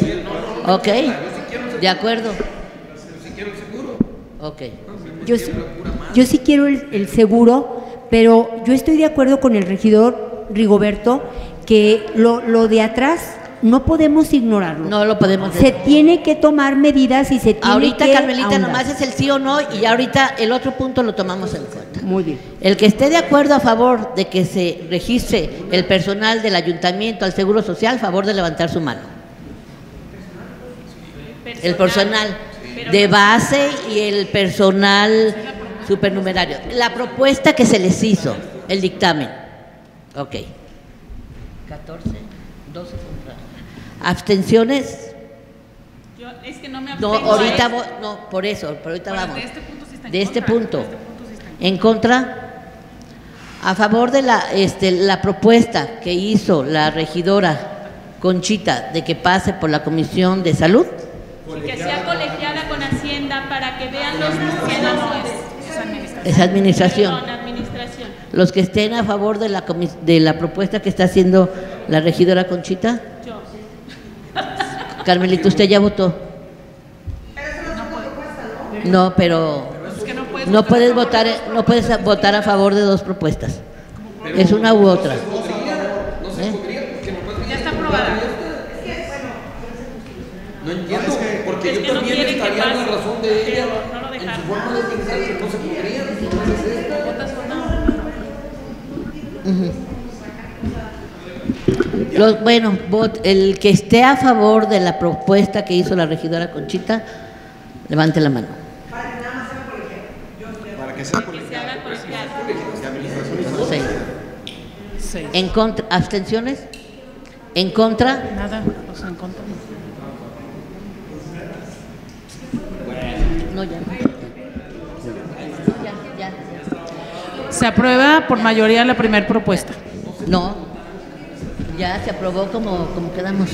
Ok, de acuerdo. Ok. Yo, sí- yo sí quiero el, el seguro, pero yo estoy de acuerdo con el regidor Rigoberto que lo, lo de atrás no podemos ignorarlo. No lo podemos Se tiene que tomar medidas y se tiene Ahorita, que Carmelita, ahondar. nomás es el sí o no y ahorita el otro punto lo tomamos en cuenta. Muy bien. El que esté de acuerdo a favor de que se registre el personal del ayuntamiento al Seguro Social, favor de levantar su mano. El personal de base y el personal supernumerario. La propuesta que se les hizo, el dictamen. Ok. 14, 12 contra. ¿Abstenciones? Yo, es que no me No, ahorita, esto. vo- no, por eso, por ahorita vamos. de este punto sí está en De este contra, punto. de este punto sí está ¿En contra? A favor de la, este, la propuesta que hizo la regidora Conchita de que pase por la Comisión de Salud. Y que sea colegiada con Hacienda para que vean los Hacienda no es, administración. Los que estén a favor de la, comis- de la propuesta que está haciendo la regidora Conchita. Carmelita, usted ya votó. No, pero no puedes votar, no puedes votar a favor de dos propuestas. Es una u otra. Ya está aprobada. No entiendo, porque Es yo también estaría en la razón de ella en su forma de pensar que no se podría. Entonces, esta- ¿Votas o no? Los- bueno, vot- el que esté a favor de la propuesta que hizo la regidora Conchita, levante la mano. Para que sea Que se haga colegiada. Seis. En contra, abstenciones. En contra. Nada, o sea, en contra. No, ya. Se aprueba por mayoría la primera propuesta. No, ya se aprobó como, como quedamos.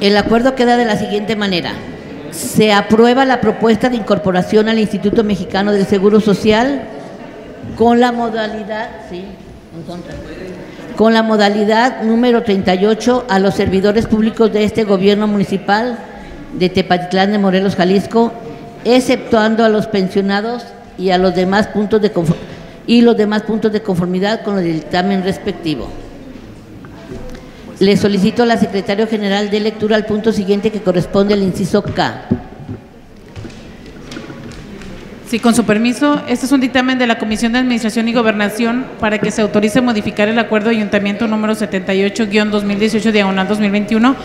El acuerdo queda de la siguiente manera. Se aprueba la propuesta de incorporación al Instituto Mexicano del Seguro Social con la modalidad, sí, con la modalidad número 38 a los servidores públicos de este gobierno municipal de Tepatitlán de Morelos, Jalisco, exceptuando a los pensionados y a los demás puntos de y los demás puntos de conformidad con el dictamen respectivo. Le solicito a la secretaria general de lectura al punto siguiente que corresponde al inciso K. Sí, con su permiso, este es un dictamen de la Comisión de Administración y Gobernación para que se autorice modificar el acuerdo de ayuntamiento número 78-2018 diagonal 2021,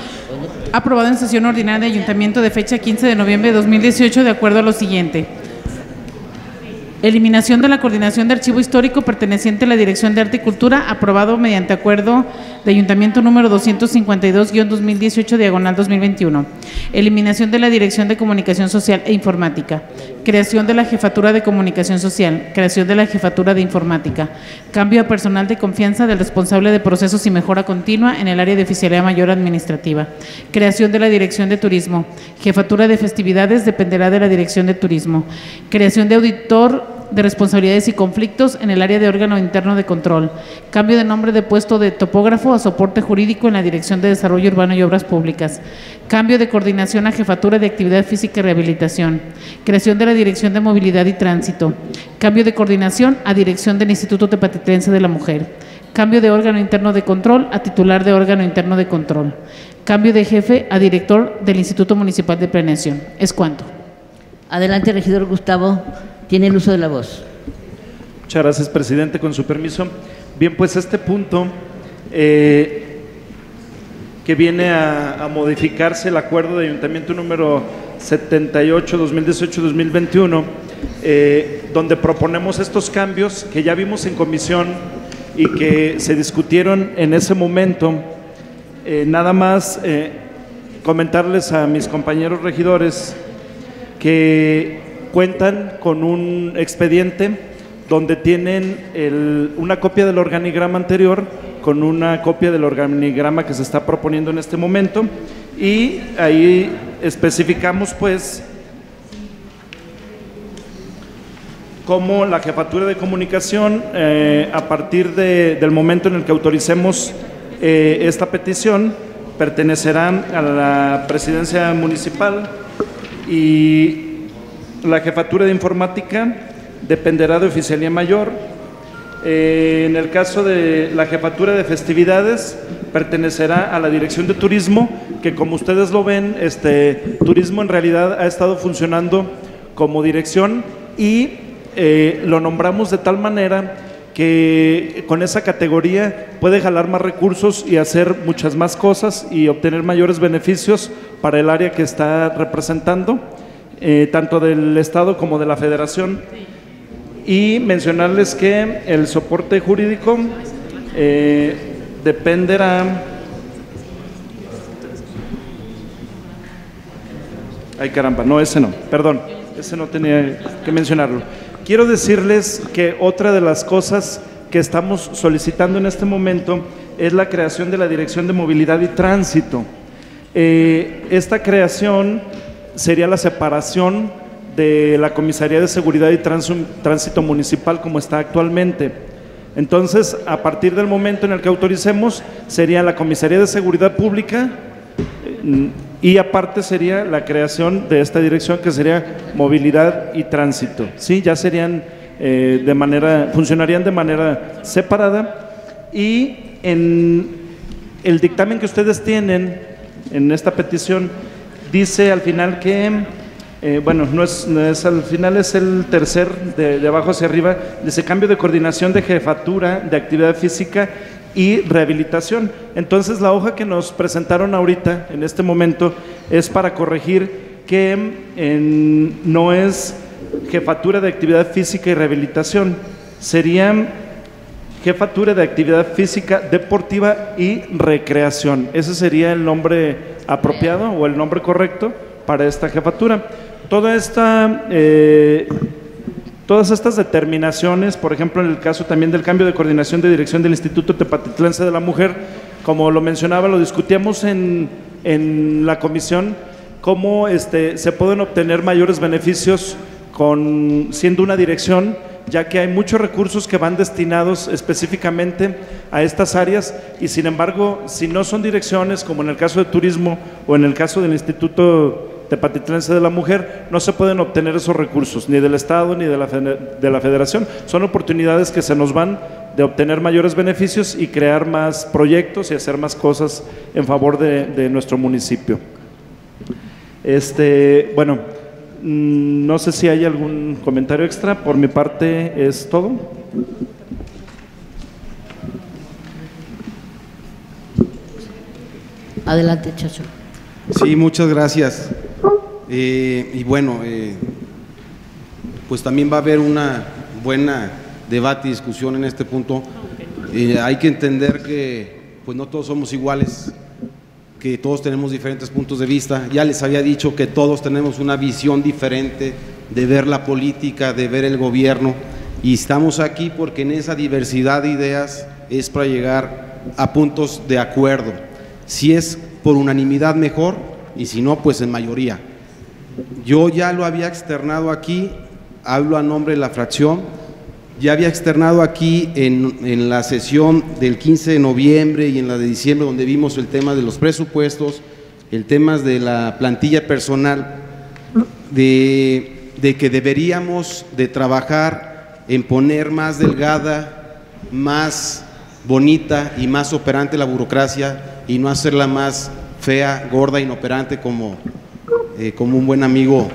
aprobado en sesión ordinaria de ayuntamiento de fecha 15 de noviembre de 2018, de acuerdo a lo siguiente. Eliminación de la coordinación de archivo histórico perteneciente a la Dirección de Arte y Cultura, aprobado mediante acuerdo de Ayuntamiento número 252-2018, diagonal 2021. Eliminación de la Dirección de Comunicación Social e Informática. Creación de la Jefatura de Comunicación Social. Creación de la Jefatura de Informática. Cambio a personal de confianza del responsable de procesos y mejora continua en el área de Oficialía Mayor Administrativa. Creación de la Dirección de Turismo. Jefatura de Festividades dependerá de la Dirección de Turismo. Creación de auditor de responsabilidades y conflictos en el área de órgano interno de control. Cambio de nombre de puesto de topógrafo a soporte jurídico en la Dirección de Desarrollo Urbano y Obras Públicas. Cambio de coordinación a jefatura de actividad física y rehabilitación. Creación de la Dirección de Movilidad y Tránsito. Cambio de coordinación a dirección del Instituto Tepatitlense de la Mujer. Cambio de órgano interno de control a titular de órgano interno de control. Cambio de jefe a director del Instituto Municipal de Planeación. Es cuanto. Adelante, regidor Gustavo. Tiene el uso de la voz. Muchas gracias, presidente. Con su permiso. Bien, pues este punto eh, que viene a, modificarse el acuerdo de ayuntamiento número 78-2018-2021, eh, donde proponemos estos cambios que ya vimos en comisión y que se discutieron en ese momento. Eh, nada más comentarles a mis compañeros regidores que cuentan con un expediente donde tienen una copia del organigrama anterior con una copia del organigrama que se está proponiendo en este momento. Y ahí especificamos pues cómo la jefatura de comunicación eh, a partir de- del momento en el que autoricemos eh, esta petición pertenecerán a la presidencia municipal y la jefatura de informática dependerá de oficialía mayor. Eh, en el caso de la jefatura de festividades, pertenecerá a la dirección de turismo, que como ustedes lo ven, este turismo en realidad ha estado funcionando como dirección y eh, lo nombramos de tal manera que con esa categoría puede jalar más recursos y hacer muchas más cosas y obtener mayores beneficios para el área que está representando, eh, tanto del Estado como de la Federación. Y mencionarles que el soporte jurídico eh, dependerá... Ay caramba, no, ese no, perdón, ese no tenía que mencionarlo. Quiero decirles que otra de las cosas que estamos solicitando en este momento es la creación de la Dirección de Movilidad y Tránsito. Eh, esta creación sería la separación de la Comisaría de Seguridad y Tránsito Municipal como está actualmente. Entonces, a partir del momento en el que autoricemos, sería la Comisaría de Seguridad Pública eh, y aparte sería la creación de esta dirección que sería Movilidad y Tránsito. Sí, ya serían eh, de manera, funcionarían de manera separada y en el dictamen que ustedes tienen en esta petición dice al final que, eh, bueno, no es, no es al final, es el tercer de, abajo hacia arriba, dice cambio de coordinación de jefatura de actividad física y rehabilitación. Entonces la hoja que nos presentaron ahorita, en este momento, es para corregir que en- no es jefatura de actividad física y rehabilitación, sería jefatura de actividad física, deportiva y recreación. Ese sería el nombre apropiado o el nombre correcto para esta jefatura. Eh, todas estas determinaciones, por ejemplo, en el caso también del cambio de coordinación de dirección del Instituto Tepatitlense de la Mujer, como lo mencionaba, lo discutíamos en, en la comisión, cómo este, se pueden obtener mayores beneficios con siendo una dirección ya que hay muchos recursos que van destinados específicamente a estas áreas y sin embargo, si no son direcciones, como en el caso de turismo o en el caso del Instituto Tepatitlense de la Mujer, no se pueden obtener esos recursos, ni del Estado ni de la, de la Federación. Son oportunidades que se nos van de obtener mayores beneficios y crear más proyectos y hacer más cosas en favor de, de nuestro municipio. Este, bueno, no sé si hay algún comentario extra. Por mi parte es todo. Adelante, Chacho. Sí, muchas gracias. Eh, y bueno, eh, pues también va a haber una buena debate y discusión en este punto. Eh, hay que entender que pues no todos somos iguales, que todos tenemos diferentes puntos de vista. Ya les había dicho que todos tenemos una visión diferente de ver la política, de ver el gobierno, y estamos aquí porque en esa diversidad de ideas es para llegar a puntos de acuerdo. Si es por unanimidad mejor, y si no, pues en mayoría. Yo ya lo había externado aquí, hablo a nombre de la fracción, ya había externado aquí en, en, la sesión del 15 de noviembre y en la de diciembre donde vimos el tema de los presupuestos, el tema de la plantilla personal, de, de que deberíamos de trabajar en poner más delgada, más bonita y más operante la burocracia y no hacerla más fea, gorda, inoperante como, eh, como un buen amigo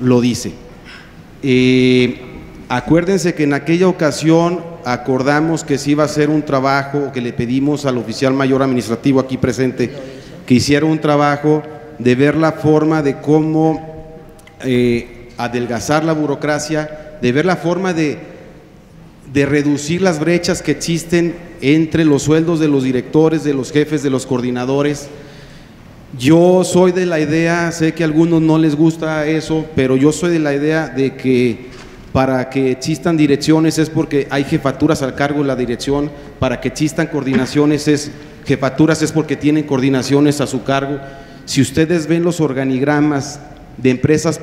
lo dice. Eh, acuérdense que en aquella ocasión acordamos que se iba a hacer un trabajo, que le pedimos al oficial mayor administrativo aquí presente que hiciera un trabajo de ver la forma de cómo eh, adelgazar la burocracia, de ver la forma de, de reducir las brechas que existen entre los sueldos de los directores, de los jefes, de los coordinadores. Yo soy de la idea, sé que a algunos no les gusta eso, pero yo soy de la idea de que para que existan direcciones es porque hay jefaturas al cargo de la dirección, para que existan coordinaciones es jefaturas es porque tienen coordinaciones a su cargo. Si ustedes ven los organigramas de empresas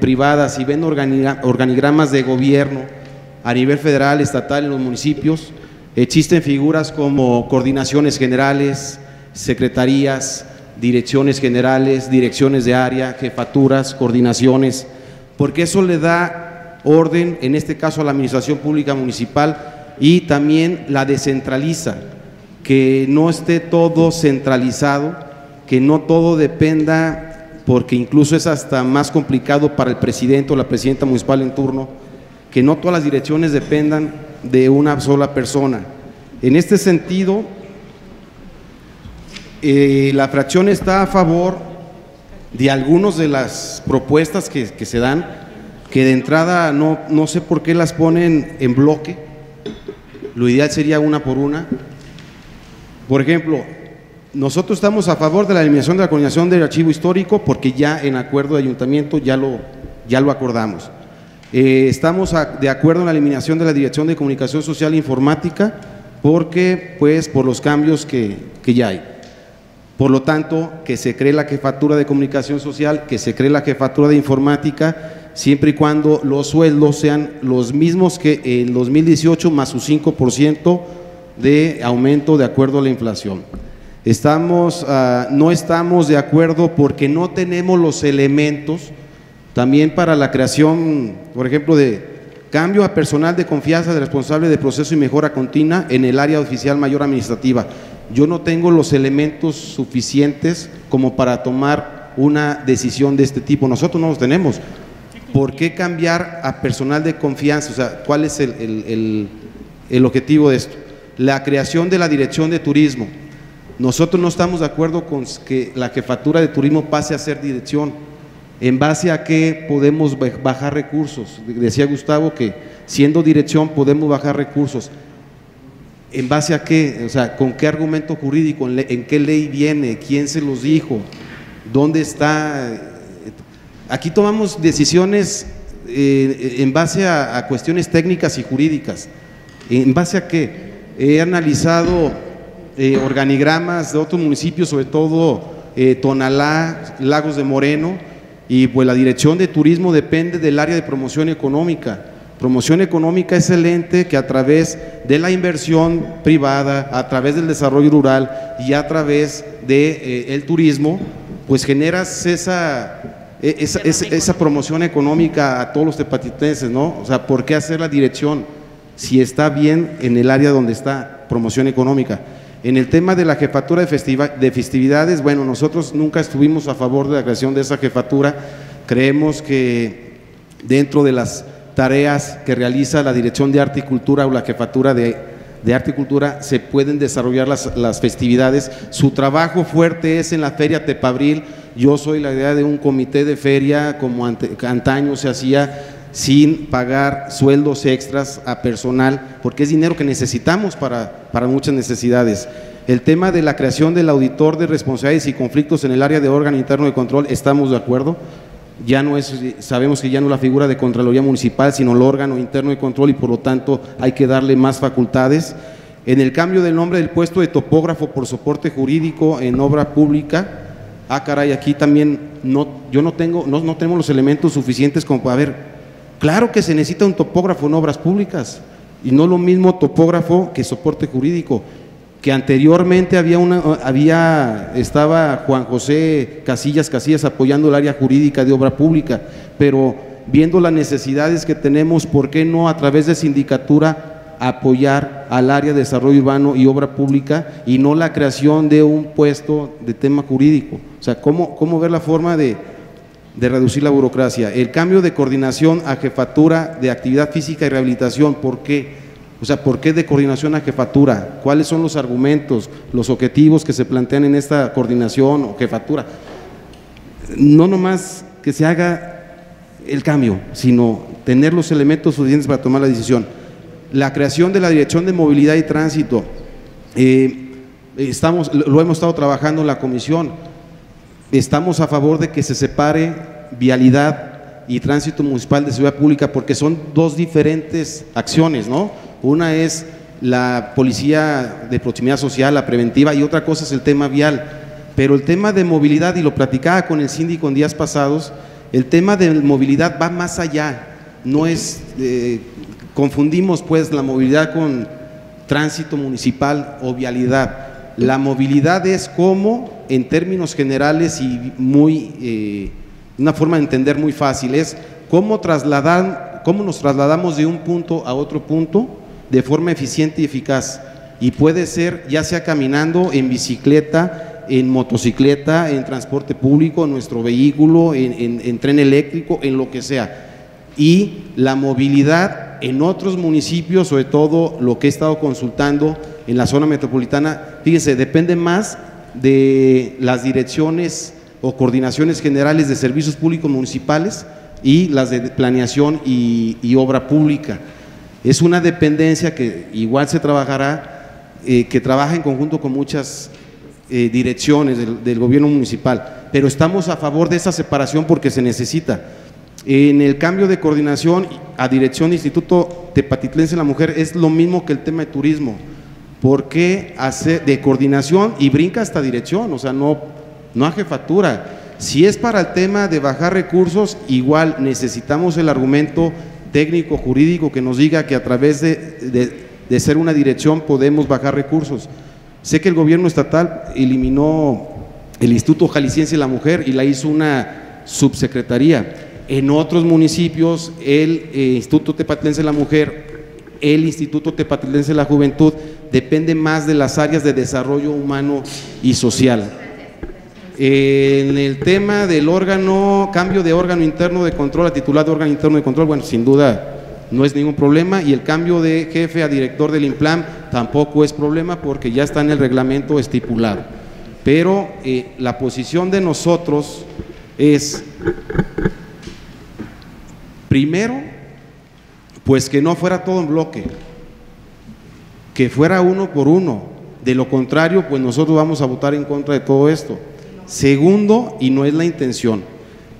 privadas y ven organigramas de gobierno a nivel federal, estatal, en los municipios, existen figuras como coordinaciones generales, secretarías, direcciones generales, direcciones de área, jefaturas, coordinaciones, porque eso le da orden, en este caso a la Administración Pública Municipal, y también la descentraliza, que no esté todo centralizado, que no todo dependa, porque incluso es hasta más complicado para el presidente o la presidenta municipal en turno, que no todas las direcciones dependan de una sola persona. En este sentido, eh, la fracción está a favor de algunas de las propuestas que, que, se dan, que de entrada no, no sé por qué las ponen en bloque, lo ideal sería una por una. Por ejemplo, nosotros estamos a favor de la eliminación de la coordinación del archivo histórico porque ya en acuerdo de ayuntamiento ya lo, ya lo acordamos. Eh, estamos de acuerdo en la eliminación de la Dirección de Comunicación Social e Informática porque, pues, por los cambios que, que ya hay. Por lo tanto, que se cree la jefatura de comunicación social, que se cree la jefatura de informática, siempre y cuando los sueldos sean los mismos que en 2018 más su 5% de aumento de acuerdo a la inflación. Estamos, uh, no estamos de acuerdo porque no tenemos los elementos también para la creación, por ejemplo, de cambio a personal de confianza de responsable de proceso y mejora continua en el área oficial mayor administrativa yo no tengo los elementos suficientes como para tomar una decisión de este tipo. Nosotros no los tenemos. ¿Por qué cambiar a personal de confianza? O sea, ¿cuál es el, el, el, objetivo de esto? La creación de la dirección de turismo. Nosotros no estamos de acuerdo con que la jefatura de turismo pase a ser dirección. ¿En base a qué podemos bajar recursos? Decía Gustavo que siendo dirección podemos bajar recursos. ¿En base a qué? O sea, ¿con qué argumento jurídico? ¿En qué ley viene? ¿Quién se los dijo? ¿Dónde está? Aquí tomamos decisiones eh, en base a, cuestiones técnicas y jurídicas. ¿En base a qué? He analizado eh, organigramas de otros municipios, sobre todo eh, Tonalá, Lagos de Moreno, y pues la dirección de turismo depende del área de promoción económica. Promoción económica es el ente que a través de la inversión privada, a través del desarrollo rural y a través del de, eh, turismo, pues generas esa, esa, esa, esa, promoción económica a todos los tepatitenses, ¿no? O sea, ¿por qué hacer la dirección si está bien en el área donde está promoción económica? En el tema de la jefatura de, festiva, de festividades, bueno, nosotros nunca estuvimos a favor de la creación de esa jefatura, creemos que dentro de las tareas que realiza la Dirección de Arte y Cultura o la Jefatura de, de Arte y Cultura se pueden desarrollar las, las, festividades. Su trabajo fuerte es en la Feria Tepabril. Yo soy la idea de un comité de feria como antaño se hacía sin pagar sueldos extras a personal, porque es dinero que necesitamos para, para muchas necesidades. El tema de la creación del auditor de responsabilidades y conflictos en el área de órgano interno de control, estamos de acuerdo. Ya no es, sabemos que ya no es la figura de Contraloría Municipal, sino el órgano interno de control y por lo tanto hay que darle más facultades. En el cambio del nombre del puesto de topógrafo por soporte jurídico en obra pública, ah caray, aquí también no, yo no tengo, no, no tenemos los elementos suficientes como para ver, claro que se necesita un topógrafo en obras públicas y no lo mismo topógrafo que soporte jurídico que anteriormente había una había estaba Juan José Casillas Casillas apoyando el área jurídica de obra pública, pero viendo las necesidades que tenemos, ¿por qué no a través de sindicatura apoyar al área de desarrollo urbano y obra pública y no la creación de un puesto de tema jurídico? O sea, ¿cómo, cómo ver la forma de, de reducir la burocracia? El cambio de coordinación a jefatura de actividad física y rehabilitación, ¿por qué? O sea, ¿por qué de coordinación a jefatura? ¿Cuáles son los argumentos, los objetivos que se plantean en esta coordinación o jefatura? No nomás que se haga el cambio, sino tener los elementos suficientes para tomar la decisión. La creación de la Dirección de Movilidad y Tránsito, eh, estamos, lo hemos estado trabajando en la comisión, estamos a favor de que se separe vialidad y tránsito municipal de seguridad pública porque son dos diferentes acciones, ¿no? Una es la policía de proximidad social, la preventiva, y otra cosa es el tema vial. Pero el tema de movilidad, y lo platicaba con el síndico en días pasados, el tema de movilidad va más allá. No es, eh, confundimos pues la movilidad con tránsito municipal o vialidad. La movilidad es como, en términos generales y muy, eh, una forma de entender muy fácil, es cómo, trasladar, cómo nos trasladamos de un punto a otro punto de forma eficiente y eficaz. Y puede ser ya sea caminando, en bicicleta, en motocicleta, en transporte público, en nuestro vehículo, en, tren eléctrico, en lo que sea. Y la movilidad en otros municipios, sobre todo lo que he estado consultando en la zona metropolitana, fíjense, depende más de las direcciones o coordinaciones generales de servicios públicos municipales y las de planeación y obra pública. Es una dependencia que igual se trabajará, eh, que trabaja en conjunto con muchas eh, direcciones del, gobierno municipal, pero estamos a favor de esa separación porque se necesita. En el cambio de coordinación a dirección Instituto Tepatitlense de la Mujer es lo mismo que el tema de turismo. ¿Por qué hacer de coordinación y brinca hasta dirección? O sea, no, no a jefatura. Si es para el tema de bajar recursos, igual necesitamos el argumento técnico jurídico que nos diga que a través de, ser una dirección podemos bajar recursos. Sé que el gobierno estatal eliminó el Instituto Jalisciense de la Mujer y la hizo una subsecretaría. En otros municipios, el eh, Instituto Tepatlense de la Mujer, el Instituto Tepatlense de la Juventud, depende más de las áreas de desarrollo humano y social. En el tema del órgano, cambio de órgano interno de control a titular de órgano interno de control, bueno, sin duda no es ningún problema y el cambio de jefe a director del IMPLAM tampoco es problema porque ya está en el reglamento estipulado. Pero eh, la posición de nosotros es, primero, pues que no fuera todo en bloque, que fuera uno por uno. De lo contrario, pues nosotros vamos a votar en contra de todo esto. Segundo, y no es la intención.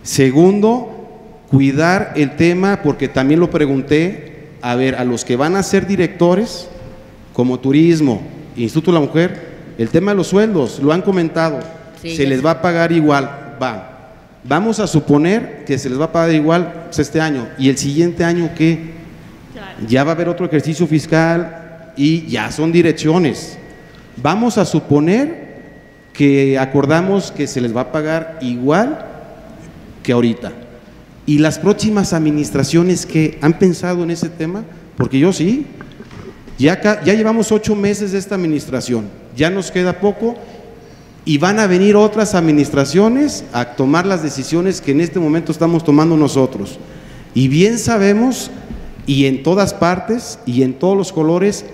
Segundo, cuidar el tema, porque también lo pregunté, a ver, a los que van a ser directores, como turismo, Instituto de la Mujer, el tema de los sueldos, lo han comentado, se les va a pagar igual, va. Vamos a suponer que se les va a pagar igual pues, este año, y el siguiente año, ¿qué? Ya va a haber otro ejercicio fiscal y ya son direcciones. Vamos a suponer que acordamos que se les va a pagar igual que ahorita. Y las próximas administraciones que han pensado en ese tema, porque yo sí, ya, ya llevamos ocho meses de esta administración, ya nos queda poco y van a venir otras administraciones a tomar las decisiones que en este momento estamos tomando nosotros. Y bien sabemos, y en todas partes y en todos los colores,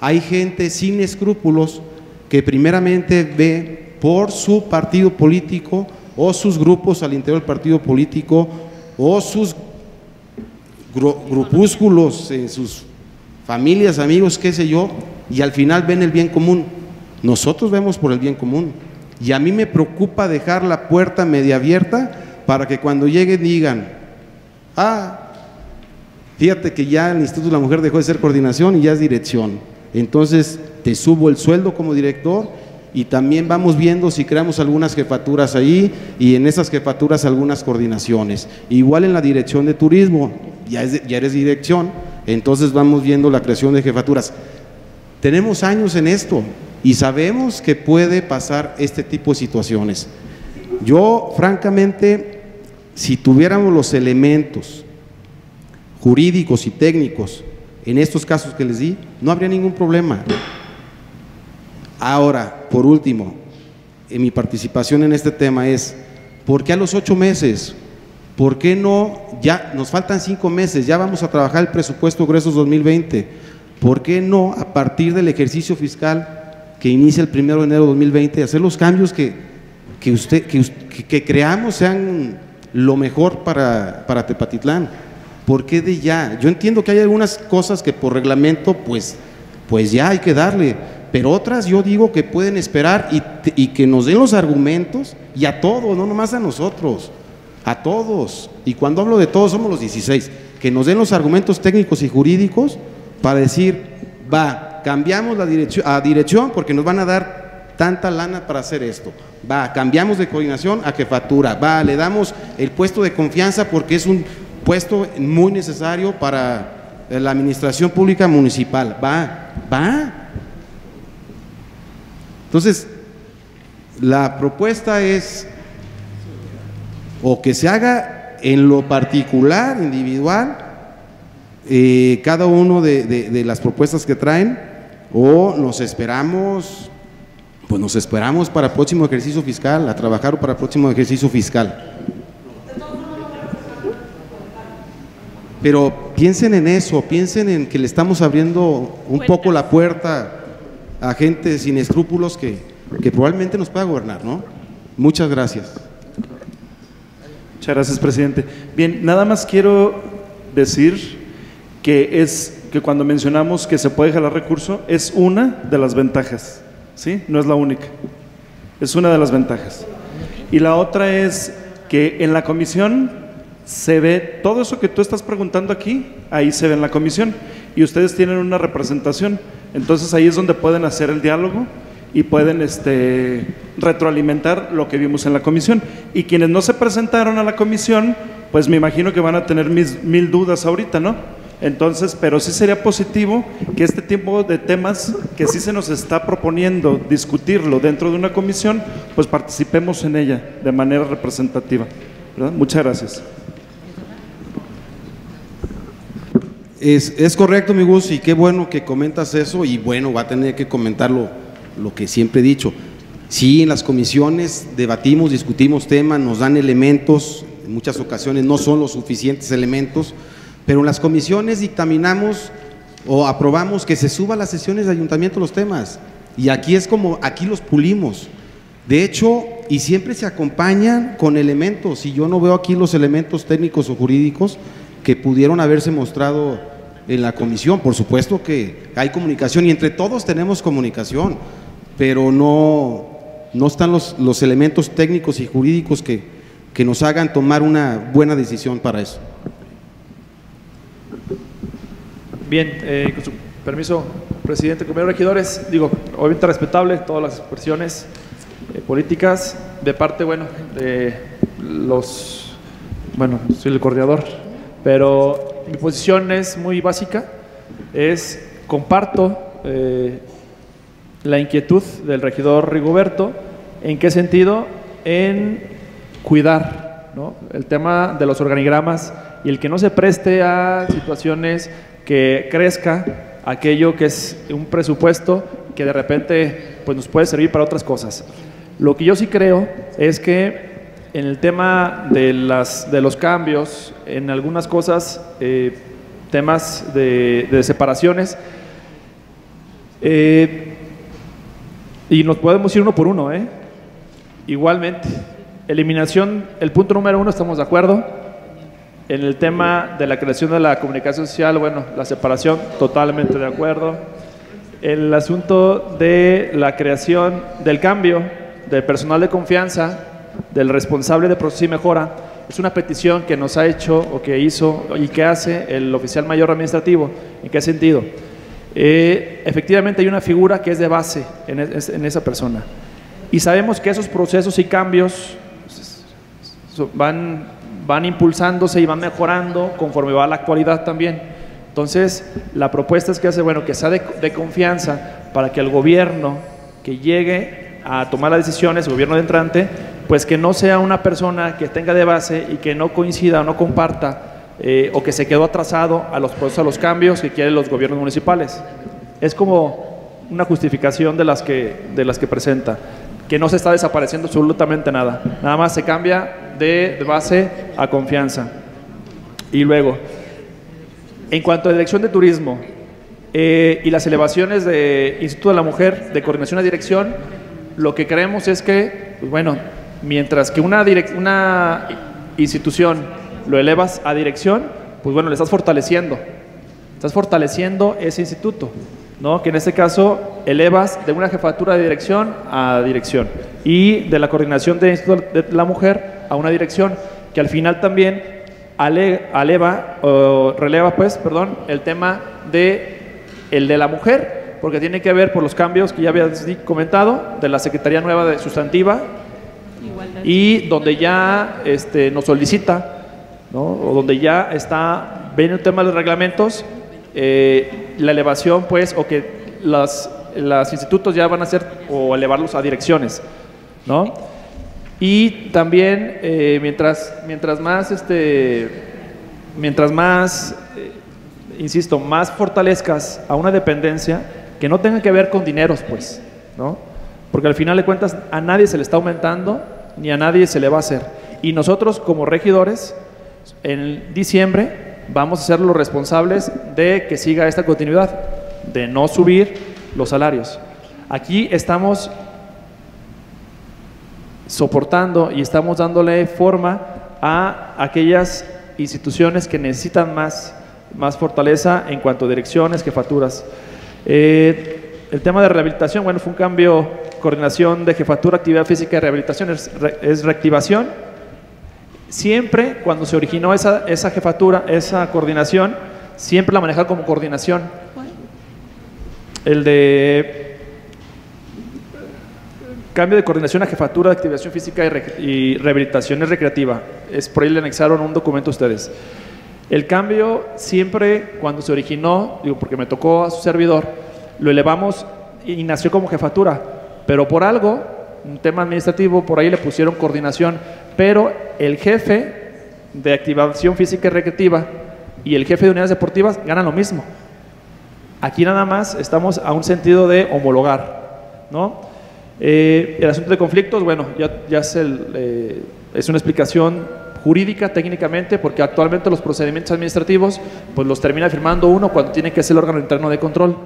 hay gente sin escrúpulos que primeramente ve por su partido político o sus grupos al interior del partido político o sus gru- grupúsculos, en sus familias, amigos, qué sé yo, y al final ven el bien común. Nosotros vemos por el bien común. Y a mí me preocupa dejar la puerta media abierta para que cuando lleguen digan, ah, fíjate que ya el Instituto de la Mujer dejó de ser coordinación y ya es dirección. Entonces te subo el sueldo como director y también vamos viendo si creamos algunas jefaturas ahí y en esas jefaturas algunas coordinaciones. Igual en la dirección de turismo, ya, es ya eres dirección, entonces vamos viendo la creación de jefaturas. Tenemos años en esto y sabemos que puede pasar este tipo de situaciones. Yo, francamente, si tuviéramos los elementos jurídicos y técnicos en estos casos que les di, no habría ningún problema. Ahora, por último, en mi participación en este tema es, ¿por qué a los ocho meses? ¿Por qué no? Ya nos faltan cinco meses, ya vamos a trabajar el presupuesto Gruesos 2020. ¿Por qué no, a partir del ejercicio fiscal que inicia el primero de enero de 2020, hacer los cambios que, que, usted, que, que- creamos sean lo mejor para, para Tepatitlán? ¿Por qué de ya? Yo entiendo que hay algunas cosas que por reglamento, pues, pues ya hay que darle, pero otras yo digo que pueden esperar y, y que nos den los argumentos y a todos, no nomás a nosotros, a todos. Y cuando hablo de todos, somos los 16, que nos den los argumentos técnicos y jurídicos para decir, va, cambiamos la dirección, a dirección porque nos van a dar tanta lana para hacer esto. Va, cambiamos de coordinación a jefatura. Va, le damos el puesto de confianza porque es un puesto muy necesario para la administración pública municipal. Va, va. Entonces, la propuesta es o que se haga en lo particular, individual, eh, cada uno de las propuestas que traen, o nos esperamos, pues nos esperamos para el próximo ejercicio fiscal, a trabajar para el próximo ejercicio fiscal. Pero piensen en eso, piensen en que le estamos abriendo un poco la puerta a gente sin escrúpulos que, que probablemente nos pueda gobernar, ¿no? Muchas gracias. Muchas gracias, presidente. Bien, nada más quiero decir que es que cuando mencionamos que se puede jalar recurso, es una de las ventajas, ¿sí? No es la única. Es una de las ventajas. Y la otra es que en la comisión se ve todo eso que tú estás preguntando aquí, ahí se ve en la comisión y ustedes tienen una representación. Entonces ahí es donde pueden hacer el diálogo y pueden este, retroalimentar lo que vimos en la comisión. Y quienes no se presentaron a la comisión, pues me imagino que van a tener mis, mil dudas ahorita, ¿no? Entonces, pero sí sería positivo que este tipo de temas que sí se nos está proponiendo discutirlo dentro de una comisión, pues participemos en ella de manera representativa. ¿verdad? Muchas gracias. Es, correcto, mi Gus, y qué bueno que comentas eso, y bueno, va a tener que comentarlo lo que siempre he dicho. Sí, en las comisiones debatimos, discutimos temas, nos dan elementos, en muchas ocasiones no son los suficientes elementos, pero en las comisiones dictaminamos o aprobamos que se suba a las sesiones de ayuntamiento los temas, y aquí es como, aquí los pulimos. De hecho, y siempre se acompañan con elementos, y yo no veo aquí los elementos técnicos o jurídicos que pudieron haberse mostrado en la comisión. Por supuesto que hay comunicación y entre todos tenemos comunicación, pero no, no están los, los elementos técnicos y jurídicos que, que nos hagan tomar una buena decisión para eso. Bien, eh, con su permiso, presidente, compañeros regidores, digo, obviamente respetable todas las expresiones eh, políticas de parte, bueno, de los, bueno, soy el coordinador, pero mi posición es muy básica, es comparto eh, la inquietud del regidor Rigoberto, ¿en qué sentido? En cuidar ¿no? el tema de los organigramas y el que no se preste a situaciones que crezca aquello que es un presupuesto que de repente pues, nos puede servir para otras cosas. Lo que yo sí creo es que en el tema de, las, de los cambios, en algunas cosas, eh, temas de, separaciones, eh, y nos podemos ir uno por uno, ¿eh? Igualmente, eliminación, el punto número uno, estamos de acuerdo. En el tema de la creación de la comunicación social, bueno, la separación, totalmente de acuerdo. El asunto de la creación del cambio del personal de confianza, del responsable de proceso y mejora, es una petición que nos ha hecho o que hizo y que hace el oficial mayor administrativo. ¿En qué sentido? Eh, efectivamente hay una figura que es de base en, es- en esa persona. Y sabemos que esos procesos y cambios van, van impulsándose y van mejorando conforme va la actualidad también. Entonces, la propuesta es que hace, bueno, que sea de, de confianza para que el gobierno que llegue a tomar las decisiones, el gobierno de entrante, pues que no sea una persona que tenga de base y que no coincida o no comparta eh, o que se quedó atrasado a los procesos, a los cambios que quieren los gobiernos municipales. Es como una justificación de las que, de las que presenta, que no se está desapareciendo absolutamente nada, nada más se cambia de, base a confianza. Y luego, en cuanto a dirección de turismo eh, y las elevaciones de Instituto de la Mujer, de coordinación a dirección, lo que creemos es que, pues bueno, mientras que una, una institución lo elevas a dirección, pues bueno, le estás fortaleciendo. Estás fortaleciendo ese instituto, ¿no? Que en este caso elevas de una jefatura de dirección a dirección y de la coordinación de la Mujer a una dirección que al final también ale- aleva o releva, pues, perdón, el tema de el de la mujer, porque tiene que ver por los cambios que ya había comentado de la Secretaría Nueva de Sustantiva y donde ya este, nos solicita, ¿no? o donde ya está, ven el tema de los reglamentos, eh, la elevación, pues, o que las, los institutos ya van a hacer o elevarlos a direcciones, ¿no? Y también, eh, mientras, mientras más, este, mientras más, eh, insisto, más fortalezcas a una dependencia que no tenga que ver con dineros, pues, ¿no? Porque al final de cuentas a nadie se le está aumentando ni a nadie se le va a hacer. Y nosotros como regidores, en diciembre vamos a ser los responsables de que siga esta continuidad, de no subir los salarios. Aquí estamos soportando y estamos dándole forma a aquellas instituciones que necesitan más, más fortaleza en cuanto a direcciones, jefaturas. Eh, el tema de rehabilitación, bueno, fue un cambio, coordinación de jefatura, actividad física y rehabilitación, es, es reactivación. Siempre cuando se originó esa, esa jefatura, esa coordinación, siempre la manejaba como coordinación. El de cambio de coordinación a jefatura de activación física y, re- y rehabilitación recreativa. Es por ahí le anexaron un documento a ustedes. El cambio siempre cuando se originó, digo porque me tocó a su servidor, lo elevamos y nació como jefatura, pero por algo, un tema administrativo, por ahí le pusieron coordinación, pero el jefe de activación física y recreativa y el jefe de unidades deportivas ganan lo mismo. Aquí nada más estamos a un sentido de homologar, ¿no? Eh, el asunto de conflictos, bueno, ya, es, eh, es una explicación jurídica técnicamente porque actualmente los procedimientos administrativos pues los termina firmando uno cuando tiene que ser el órgano interno de control.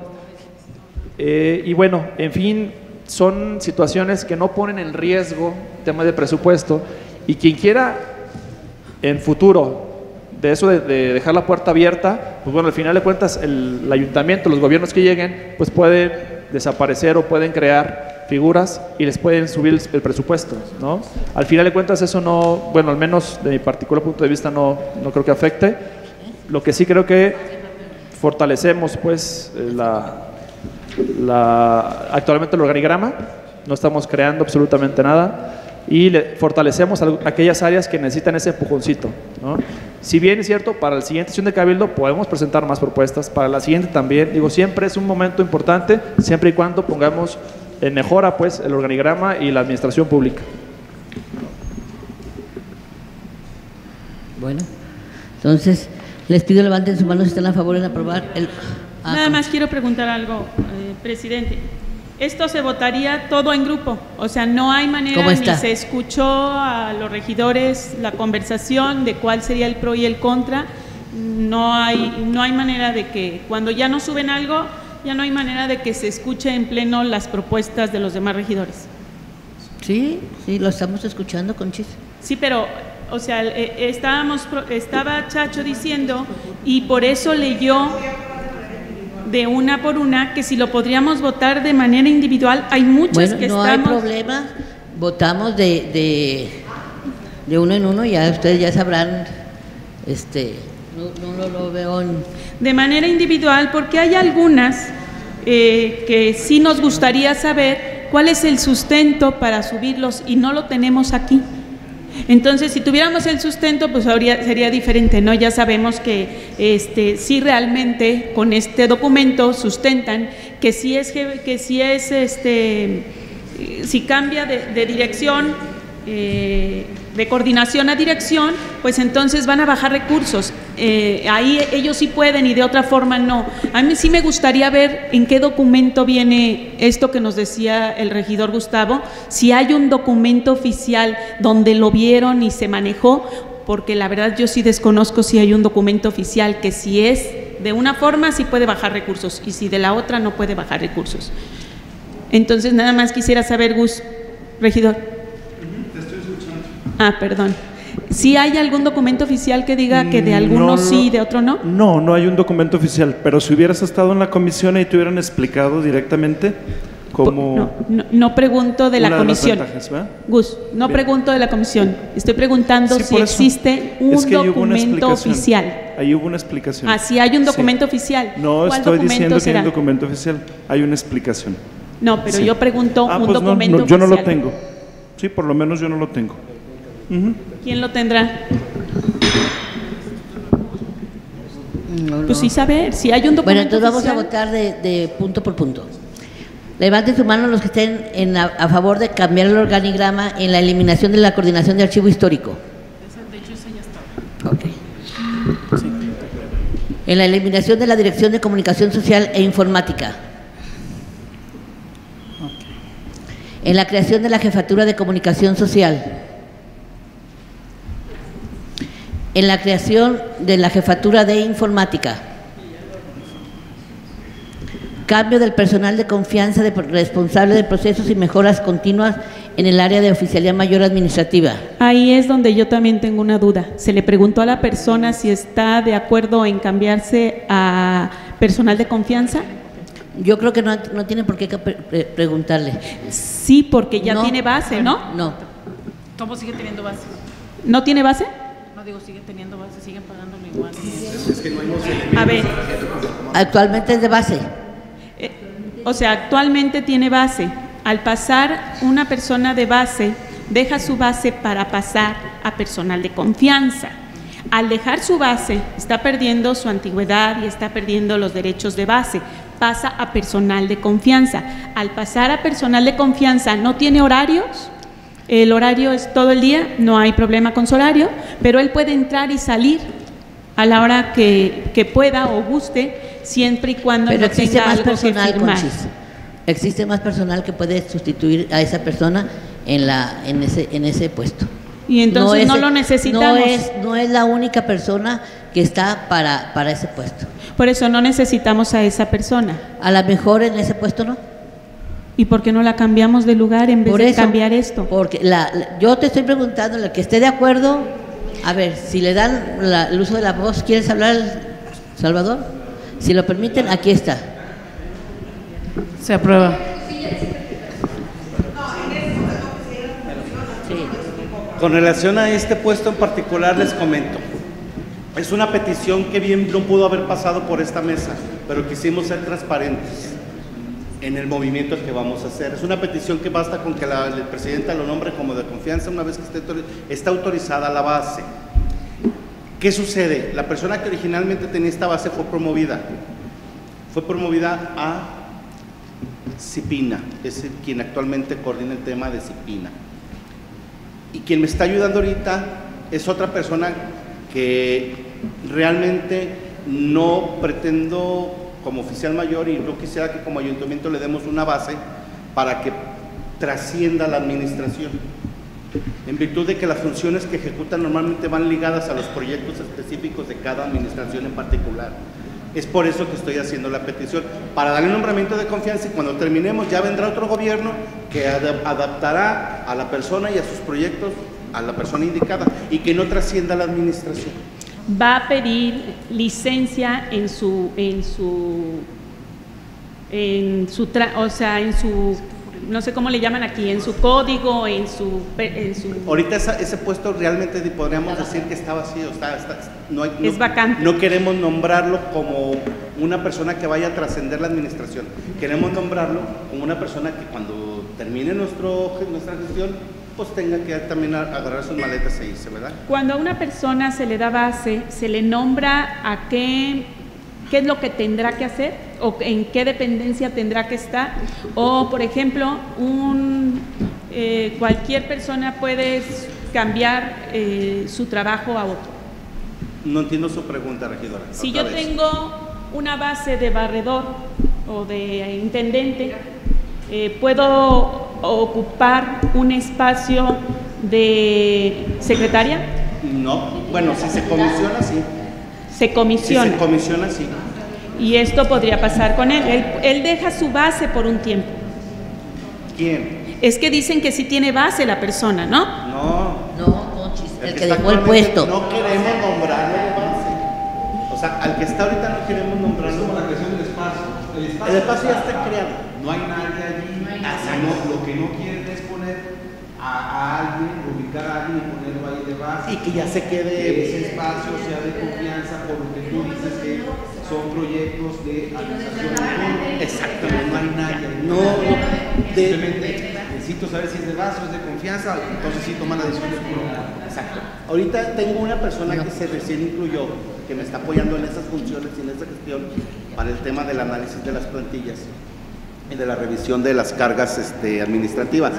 Eh, y bueno, en fin, son situaciones que no ponen en riesgo tema de presupuesto y quien quiera en futuro de eso de, de dejar la puerta abierta, pues bueno, al final de cuentas el, el ayuntamiento, los gobiernos que lleguen, pues pueden desaparecer o pueden crear figuras y les pueden subir el, el presupuesto, ¿no? Al final de cuentas eso no, bueno, al menos de mi particular punto de vista no, no creo que afecte. Lo que sí creo que fortalecemos pues eh, la, actualmente el organigrama, no estamos creando absolutamente nada y le fortalecemos al- aquellas áreas que necesitan ese empujoncito. Si bien es cierto, para la siguiente sesión de Cabildo podemos presentar más propuestas, para la siguiente también, digo, siempre es un momento importante, siempre y cuando pongamos en mejora pues el organigrama y la administración pública. Bueno, entonces les pido levanten sus manos si están a favor en aprobar el... Ah, Nada más quiero preguntar algo, eh, presidente. Esto se votaría todo en grupo, o sea, no hay manera ¿Cómo ni se escuchó a los regidores la conversación de cuál sería el pro y el contra. No hay, no hay manera de que cuando ya no suben algo, ya no hay manera de que se escuche en pleno las propuestas de los demás regidores. Sí, sí, lo estamos escuchando, Conchis. Sí, pero o sea, eh, estábamos, estaba Chacho diciendo, y por eso leyó de una por una que si lo podríamos votar de manera individual, hay muchas Bueno, que no hay estamos... problema. Votamos de, de, de uno en uno, ya ustedes ya sabrán, este, no, no lo, lo veo en... de manera individual porque hay algunas eh, que sí nos gustaría saber cuál es el sustento para subirlos y no lo tenemos aquí. Entonces, si tuviéramos el sustento, pues habría, sería diferente, ¿no? Ya sabemos que este, sí realmente con este documento sustentan que si es, que si es, este, si cambia de, de dirección, eh, de coordinación a dirección, pues entonces van a bajar recursos. Eh, ahí ellos sí pueden y de otra forma no. A mí sí me gustaría ver en qué documento viene esto que nos decía el regidor Gustavo, si hay un documento oficial donde lo vieron y se manejó, porque la verdad yo sí desconozco si hay un documento oficial que si es de una forma sí puede bajar recursos y si de la otra no puede bajar recursos. Entonces nada más quisiera saber, Gus, regidor. Ah, perdón. ¿Sí hay algún documento oficial que diga que de algunos No, sí y no. de otro no? No, no hay un documento oficial, pero si hubieras estado en la comisión y te hubieran explicado directamente cómo... No, no pregunto de la de comisión. ¿verdad? Gus, no Bien. pregunto de la comisión. Estoy preguntando Sí, si existe un Es que documento oficial. Ahí hubo una explicación. Ah, si hay un Sí. documento oficial. No ¿Cuál estoy diciendo que hay será? un documento oficial, hay una explicación. No, pero Sí. yo pregunto Ah, un pues no, documento no, yo no lo oficial. tengo. Sí, por lo menos yo no lo tengo. ¿Quién lo tendrá? No, Pues sí saber, si hay un documento Bueno, entonces vamos a votar de, de punto por punto. Levanten su mano los que estén en a, a favor de cambiar el organigrama en la eliminación de la coordinación de archivo histórico. Ok. En la eliminación de la Dirección de Comunicación Social e Informática. En la creación de la Jefatura de Comunicación Social. En la creación de la Jefatura de Informática. Cambio del personal de confianza de responsable de procesos y mejoras continuas en el área de oficialía mayor administrativa. Ahí es donde yo también tengo una duda. Se le preguntó a la persona si está de acuerdo en cambiarse a personal de confianza. Yo creo que no, no tiene por qué pre- preguntarle. Sí, porque ya No. tiene base, ¿no? No. ¿Cómo sigue teniendo base? ¿No tiene base? Digo, sigue teniendo base, siguen pagándolo igual. A ver, Actualmente es de base. o sea, actualmente tiene base. Al pasar una persona de base, deja su base para pasar a personal de confianza. Al dejar su base, está perdiendo su antigüedad y está perdiendo los derechos de base. Pasa a personal de confianza. Al pasar a personal de confianza, no tiene horarios. El horario es todo el día, no hay problema con su horario, pero él puede entrar y salir a la hora que, que pueda o guste, siempre y cuando Pero no existe tenga más algo que personal, firmar. Conchis. Existe más personal que puede sustituir a esa persona en, la, en, ese, en ese puesto. Y entonces no es- lo necesitamos. No es, no es la única persona que está para, para ese puesto. Por eso no necesitamos a esa persona. A lo mejor en ese puesto no. ¿Y por qué no la cambiamos de lugar en vez Por de eso, cambiar esto? Porque la, la- yo te estoy preguntando, el que esté de acuerdo, a ver, si le dan la- el uso de la voz, ¿quieres hablar, Salvador? Si lo permiten, aquí está. Se aprueba. Con relación a este puesto en particular les comento. Es una petición que bien no pudo haber pasado por esta mesa, pero quisimos ser transparentes en el movimiento que vamos a hacer. Es una petición que basta con que la, el presidente lo nombre como de confianza una vez que esté, está autorizada la base. ¿Qué sucede? La persona que originalmente tenía esta base fue promovida. Fue promovida a Cipina, es quien actualmente coordina el tema de Cipina. Y quien me está ayudando ahorita es otra persona que realmente no pretendo como oficial mayor y yo quisiera que como ayuntamiento le demos una base para que trascienda la administración. En virtud de que las funciones que ejecutan normalmente van ligadas a los proyectos específicos de cada administración en particular. Es por eso que estoy haciendo la petición, para darle un nombramiento de confianza y cuando terminemos ya vendrá otro gobierno que ada- adaptará a la persona y a sus proyectos a la persona indicada y que no trascienda la administración. Va a pedir licencia en su, en su, en su, tra- o sea, en su, no sé cómo le llaman aquí, en su código, en su, pe- en su Ahorita esa- ese puesto realmente podríamos decir que está vacío, está, está- no hay- no- Es vacante. No queremos nombrarlo como una persona que vaya a trascender la administración. Queremos nombrarlo como una persona que cuando termine nuestro, nuestra gestión, pues tenga que también a- agarrar sus maletas e irse, ¿verdad? Cuando a una persona se le da base, se le nombra a qué, qué es lo que tendrá que hacer o en qué dependencia tendrá que estar. O, por ejemplo, un, eh, cualquier persona puede cambiar eh, su trabajo a otro. No entiendo su pregunta, regidora. Si yo vez. tengo una base de barredor o de intendente, eh, puedo ocupar un espacio de secretaria. No, bueno, si se comisiona, sí. Se Si comisiona. se comisiona, sí. Y esto podría pasar con él. él. él deja su base por un tiempo. ¿Quién? Es que dicen que sí tiene base la persona, ¿no? No. No, Conchis, el que está dejó el puesto. No queremos nombrarlo de base. O sea, al que está ahorita no queremos nombrarlo. Es como la creación del espacio. El espacio, El espacio ya está creado. No hay nadie allí. Sino lo que no quieren es poner a, a alguien, ubicar a alguien y ponerlo ahí de base. Y que ya se quede- Que ese espacio sea de confianza por lo que tú dices que son proyectos de administración. Exactamente. No hay nadie. No, no. Simplemente necesito saber si es de base o es de confianza, entonces sí toma la decisión de Exacto. Ahorita tengo una persona que se recién incluyó, que me está apoyando en esas funciones y en esa gestión para el tema del análisis de las plantillas y de la revisión de las cargas este, administrativas.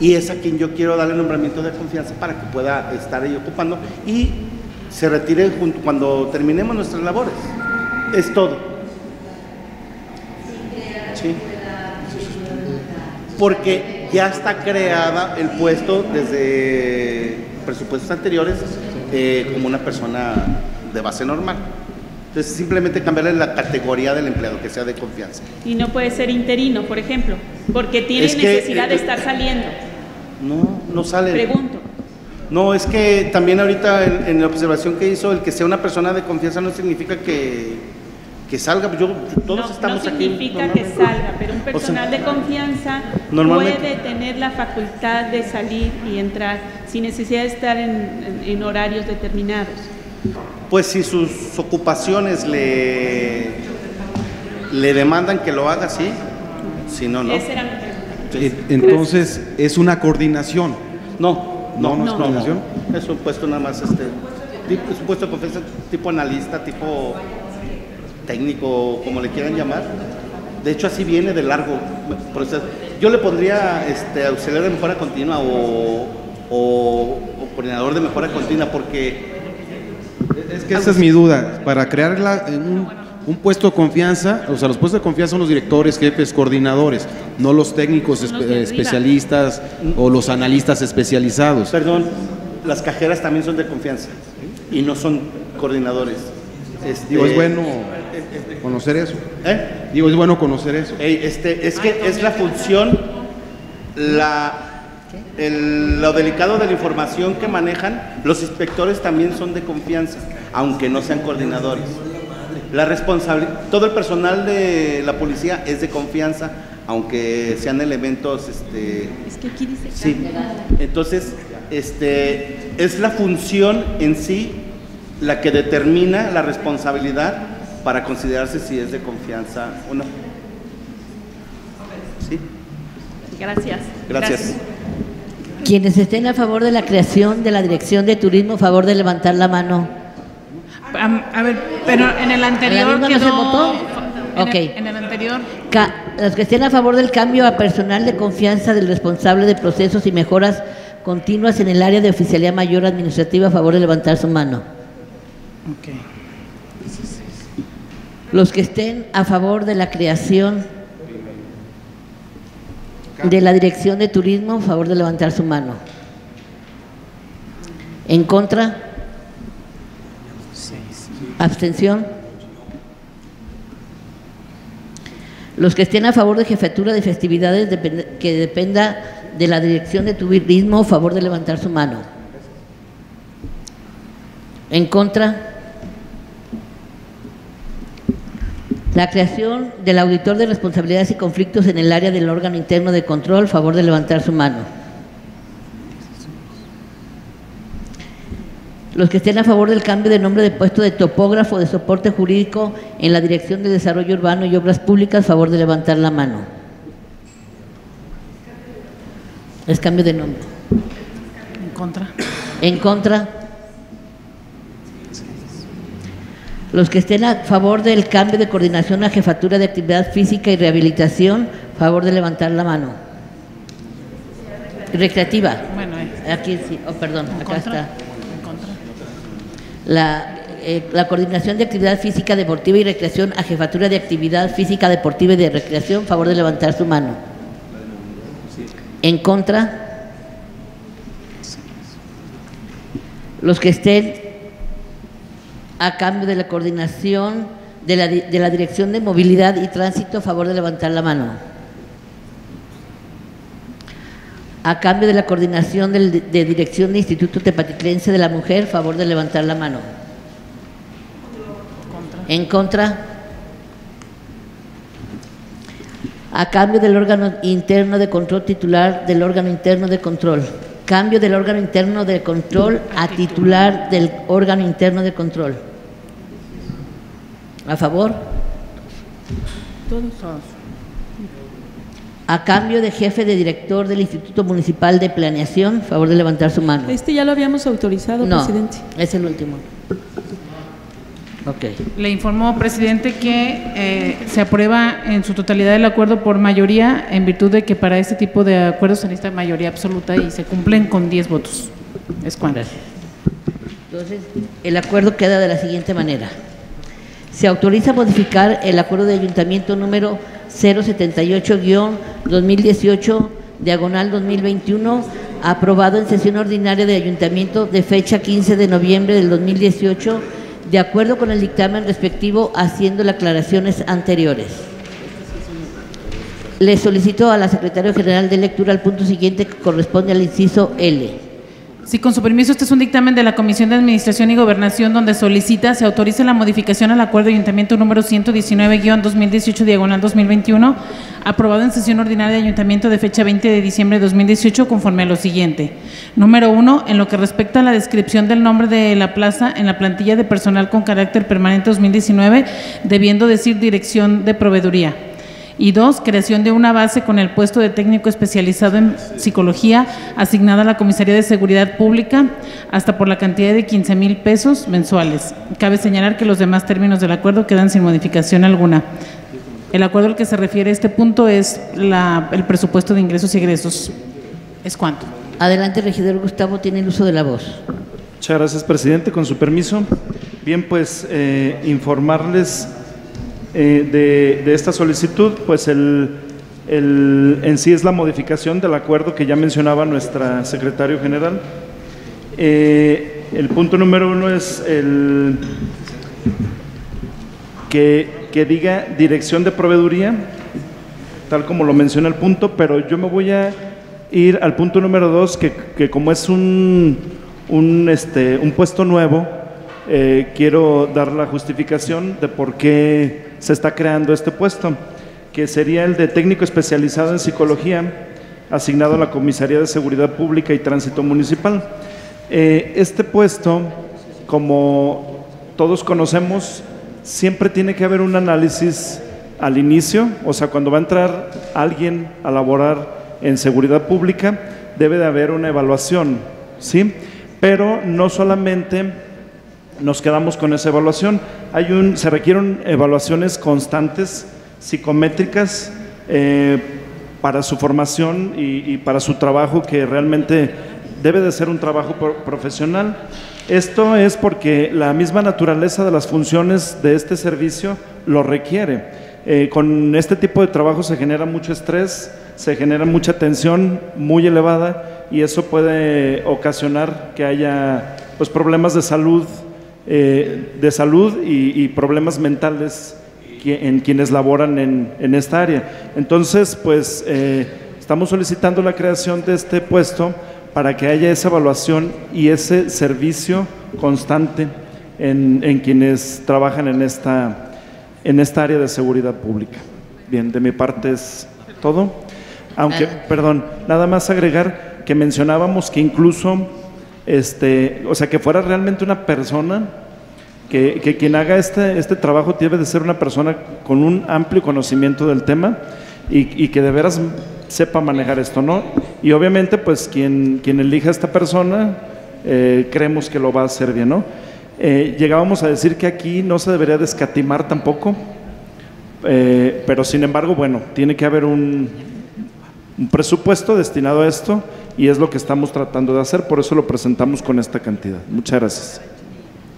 Y es a quien yo quiero darle nombramiento de confianza para que pueda estar ahí ocupando y se retire junto, cuando terminemos nuestras labores. Es todo. Sí. Porque ya está creada el puesto desde presupuestos anteriores eh, como una persona de base normal. Entonces simplemente cambiarle la categoría del empleado, que sea de confianza. Y no puede ser interino, por ejemplo, porque tiene Es que, necesidad de eh, estar saliendo. No, no sale. Pregunto. No, es que también ahorita en, en la observación que hizo, el que sea una persona de confianza no significa que, que salga. Yo, todos No, estamos no aquí. significa que salga, pero un O sea, personal de confianza puede tener la facultad de salir y entrar sin necesidad de estar en, en- en horarios determinados. Pues si sus ocupaciones le, le demandan que lo haga, sí. Si no, no. Esa era mi pregunta. Sí. Entonces, es una coordinación. No, no, no, es coordinación. Es un puesto nada más, este, tipo- es un puesto de confianza tipo analista, tipo técnico, como le quieran llamar. De hecho, así viene de largo. proceso. Yo le pondría este, auxiliar de mejora continua o, o- o coordinador de mejora continua porque... Es que esa es mi duda. Para crear la- un, un puesto de confianza, o sea, los puestos de confianza son los directores, jefes, coordinadores, no los técnicos espe- especialistas o los analistas especializados. Perdón, las cajeras también son de confianza y no son coordinadores. Este, Digo, es bueno conocer eso. ¿Eh? Digo, es bueno conocer eso. Ey, este, es que es la función, la, el- lo delicado de la información que manejan, los inspectores también son de confianza, aunque no sean coordinadores. La responsabilidad, todo el personal de la policía es de confianza, aunque sean elementos, este, Es que aquí dice Sí. Entonces, este, es la función en sí la que determina la responsabilidad para considerarse si es de confianza o no. ¿Sí? Gracias. Gracias. Quienes estén a favor de la creación de la Dirección de Turismo, a favor de levantar la mano. A ver, pero en el anterior misma no se quedó... votó? En Ok. el- En el anterior... Ca- los que estén a favor del cambio a personal de confianza del responsable de procesos y mejoras continuas en el área de oficialía mayor administrativa, a favor de levantar su mano. Los que estén a favor de la creación de la Dirección de Turismo, a favor de levantar su mano. ¿En contra? ¿Abstención? Los que estén a favor de jefatura de festividades que dependa de la Dirección de Turismo, a favor de levantar su mano. En contra. La creación del auditor de responsabilidades y conflictos en el área del órgano interno de control, favor de levantar su mano. Los que estén a favor del cambio de nombre de puesto de topógrafo de soporte jurídico en la Dirección de Desarrollo Urbano y Obras Públicas, favor de levantar la mano. Es cambio de nombre. En contra. En contra. Los que estén a favor del cambio de coordinación a jefatura de actividad física y rehabilitación, favor de levantar la mano. Recreativa. Bueno, eh. Aquí sí, oh, perdón, acá contra. está. En contra. La, eh, la coordinación de actividad física deportiva y recreación a jefatura de actividad física deportiva y de recreación, favor de levantar su mano. En contra. Los que estén a cambio de la coordinación de la, de la Dirección de Movilidad y Tránsito, a favor de levantar la mano. A cambio de la coordinación de, Dirección de Instituto Tepatitlense de la Mujer, favor de levantar la mano. En contra. A cambio del órgano interno de control titular del órgano interno de control. Cambio del órgano interno de control a titular del órgano interno de control. ¿A favor? Todos. A cambio de jefe de director del Instituto Municipal de Planeación, favor de levantar su mano. Este ya lo habíamos autorizado, No, presidente. es el último. Ok. Le informó, presidente, que eh, se aprueba en su totalidad el acuerdo por mayoría en virtud de que para este tipo de acuerdos se necesita mayoría absoluta y se cumplen con 10 votos. Es cuando. Entonces, el acuerdo queda de la siguiente manera. Se autoriza modificar el acuerdo de ayuntamiento número 078-2018, diagonal 2021, aprobado en sesión ordinaria de ayuntamiento de fecha 15 de noviembre del 2018, de acuerdo con el dictamen respectivo, haciendo las aclaraciones anteriores. Le solicito a la Secretaria General de lectura al punto siguiente que corresponde al inciso L. Sí, con su permiso, este es un dictamen de la Comisión de Administración y Gobernación donde solicita se autorice la modificación al acuerdo ayuntamiento número 119-2018 diagonal 2021, aprobado en sesión ordinaria de ayuntamiento de fecha 20 de diciembre de 2018 conforme a lo siguiente. Número uno, en lo que respecta a la descripción del nombre de la plaza en la plantilla de personal con carácter permanente 2019, debiendo decir dirección de proveeduría. Y dos, creación de una base con el puesto de técnico especializado en psicología asignada a la Comisaría de Seguridad Pública hasta por la cantidad de 15 mil pesos mensuales. Cabe señalar que los demás términos del acuerdo quedan sin modificación alguna. El acuerdo al que se refiere este punto es la- el presupuesto de ingresos y egresos. ¿Es cuánto? Adelante, regidor Gustavo, tiene el uso de la voz. Muchas gracias, presidente. Con su permiso. Bien, pues eh, informarles eh, de, de esta solicitud, pues el, el- en sí es la modificación del acuerdo que ya mencionaba nuestra secretario general. Eh, el punto número uno es el que, que diga dirección de proveeduría, tal como lo menciona el punto, pero yo me voy a ir al punto número dos, que, que como es un, un, este, un puesto nuevo, eh, quiero dar la justificación de por qué se está creando este puesto, que sería el de técnico especializado en psicología, asignado a la Comisaría de Seguridad Pública y Tránsito Municipal. Eh, este puesto, como todos conocemos, siempre tiene que haber un análisis al inicio, o sea, cuando va a entrar alguien a laborar en seguridad pública, debe de haber una evaluación, ¿sí? Pero no solamente nos quedamos con esa evaluación, hay un, se requieren evaluaciones constantes, psicométricas, eh, para su formación y, para su trabajo que realmente debe de ser un trabajo pro- profesional. Esto es porque la misma naturaleza de las funciones de este servicio lo requiere. Eh, con este tipo de trabajo se genera mucho estrés, se genera mucha tensión muy elevada y eso puede ocasionar que haya pues, problemas de salud, eh, de salud y, y problemas mentales en quienes laboran en, en esta área. Entonces, pues eh, estamos solicitando la creación de este puesto para que haya esa evaluación y ese servicio constante en, en quienes trabajan en esta, en esta área de seguridad pública. Bien, de mi parte es todo. Aunque, perdón, nada más agregar que mencionábamos que incluso, este, o sea, que fuera realmente una persona que, que quien haga este, este trabajo debe de ser una persona con un amplio conocimiento del tema y, y que de veras sepa manejar esto, ¿no? Y obviamente, pues quien, quien elija a esta persona, eh, creemos que lo va a hacer bien, ¿no? Eh, llegábamos a decir que aquí no se debería descatimar tampoco, eh, pero sin embargo, bueno, tiene que haber un, un presupuesto destinado a esto y es lo que estamos tratando de hacer, por eso lo presentamos con esta cantidad. Muchas gracias.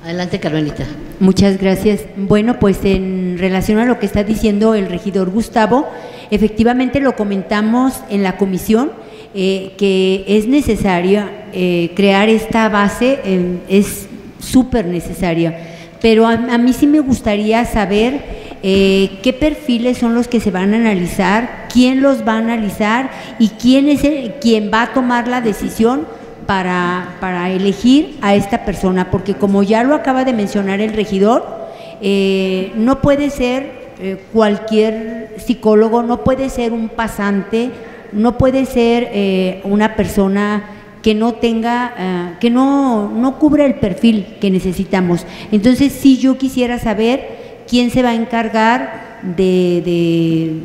Adelante, Carmelita. Muchas gracias. Bueno, pues en relación a lo que está diciendo el regidor Gustavo, efectivamente lo comentamos en la comisión, eh, que es necesario eh, crear esta base, eh, es súper necesaria. Pero a, a mí sí me gustaría saber eh, qué perfiles son los que se van a analizar, quién los va a analizar y quién es el, quien va a tomar la decisión para, para elegir a esta persona, porque como ya lo acaba de mencionar el regidor, eh, no puede ser eh, cualquier psicólogo, no puede ser un pasante, no puede ser una persona que no tenga, que no, no cubra el perfil que necesitamos. Entonces, sí, yo quisiera saber quién se va a encargar de, de,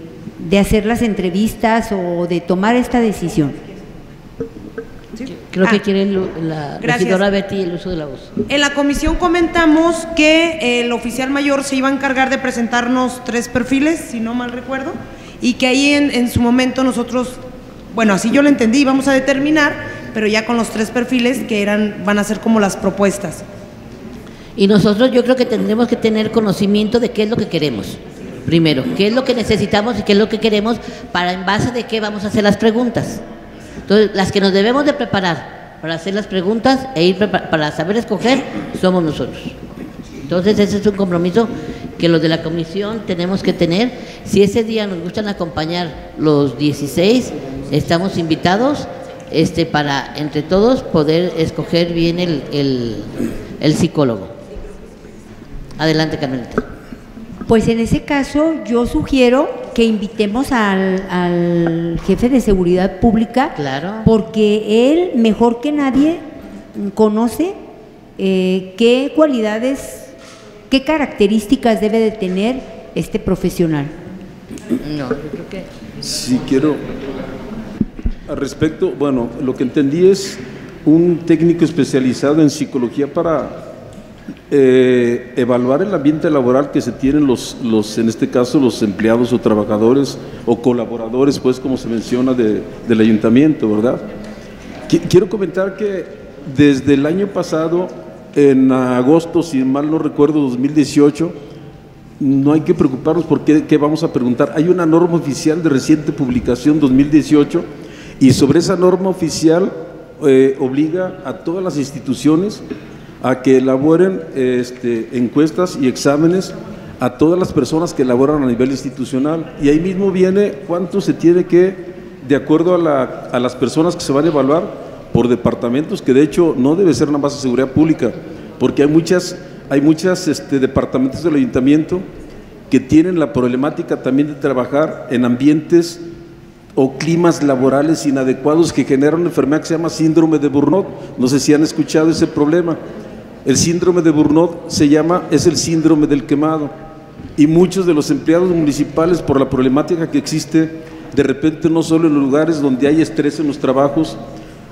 de hacer las entrevistas o de tomar esta decisión. Creo que Ah, quiere la gracias. regidora Betty el uso de la voz. En la comisión comentamos que el oficial mayor se iba a encargar de presentarnos tres perfiles, si no mal recuerdo, y que ahí en, en su momento nosotros, bueno, así yo lo entendí, vamos a determinar, pero ya con los tres perfiles que eran, van a ser como las propuestas. Y nosotros yo creo que tendremos que tener conocimiento de qué es lo que queremos. Primero, qué es lo que necesitamos y qué es lo que queremos para en base de qué vamos a hacer las preguntas. Entonces, las que nos debemos de preparar para hacer las preguntas e ir para saber escoger somos nosotros. Entonces, ese es un compromiso que los de la comisión tenemos que tener. Si ese día nos gustan acompañar los 16, estamos invitados este, para entre todos poder escoger bien el, el psicólogo. Adelante, Carmelita. Pues en ese caso yo sugiero que invitemos al, al jefe de seguridad pública, Claro. porque él mejor que nadie conoce eh, qué cualidades, qué características debe de tener este profesional. No, yo creo que Si quiero, al respecto, bueno, lo que entendí es un técnico especializado en psicología para eh, evaluar el ambiente laboral que se tienen los, los, en este caso, los empleados o trabajadores o colaboradores, pues como se menciona, de- del ayuntamiento, ¿verdad? Qui- Quiero comentar que desde el año pasado, en agosto, si mal no recuerdo, 2018, no hay que preocuparnos porque qué vamos a preguntar. Hay una norma oficial de reciente publicación 2018 y sobre esa norma oficial eh, obliga a todas las instituciones a que elaboren este, encuestas y exámenes a todas las personas que elaboran a nivel institucional. Y ahí mismo viene cuánto se tiene que, de acuerdo a, la- a las personas que se van a evaluar, por departamentos, que de hecho no debe ser nada más de seguridad pública, porque hay muchas, hay muchas este, departamentos del ayuntamiento que tienen la problemática también de trabajar en ambientes o climas laborales inadecuados que generan una enfermedad que se llama síndrome de Burnout. No sé si han escuchado ese problema. El síndrome de Burnout se llama, es el síndrome del quemado. Y muchos de los empleados municipales, por la problemática que existe, de repente no solo en los lugares donde hay estrés en los trabajos,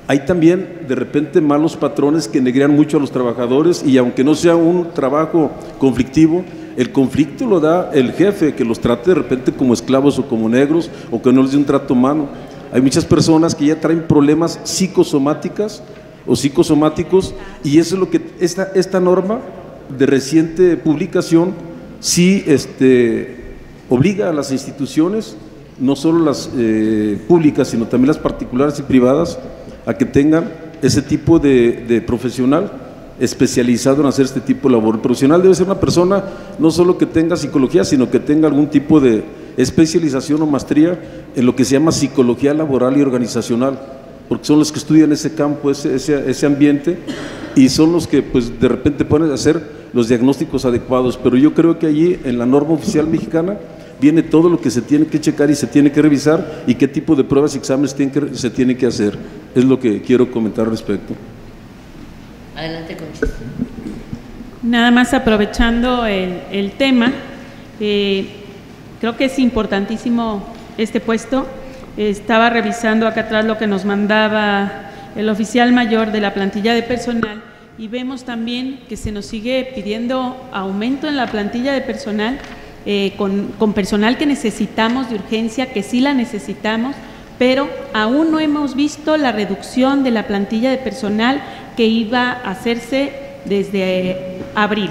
hay también de repente malos patrones que negrean mucho a los trabajadores y aunque no sea un trabajo conflictivo, el conflicto lo da el jefe, que los trate de repente como esclavos o como negros o que no les dé un trato humano. Hay muchas personas que ya traen problemas psicosomáticas o psicosomáticos y eso es lo que esta, esta norma de reciente publicación sí este, obliga a las instituciones, no solo las eh, públicas, sino también las particulares y privadas, a que tengan ese tipo de, de profesional especializado en hacer este tipo de labor. El profesional debe ser una persona no solo que tenga psicología, sino que tenga algún tipo de especialización o maestría en lo que se llama psicología laboral y organizacional. Porque son los que estudian ese campo, ese, ese, ese ambiente, y son los que pues de repente pueden hacer los diagnósticos adecuados. Pero yo creo que allí en la norma oficial mexicana viene todo lo que se tiene que checar y se tiene que revisar y qué tipo de pruebas y exámenes tienen que- se tienen que hacer. Es lo que quiero comentar al respecto. Adelante, Conchita. Nada más aprovechando el, el tema, eh, creo que es importantísimo este puesto. Estaba revisando acá atrás lo que nos mandaba el oficial mayor de la plantilla de personal y vemos también que se nos sigue pidiendo aumento en la plantilla de personal, eh, con, con personal que necesitamos de urgencia, que sí la necesitamos, pero aún no hemos visto la reducción de la plantilla de personal que iba a hacerse desde eh, abril.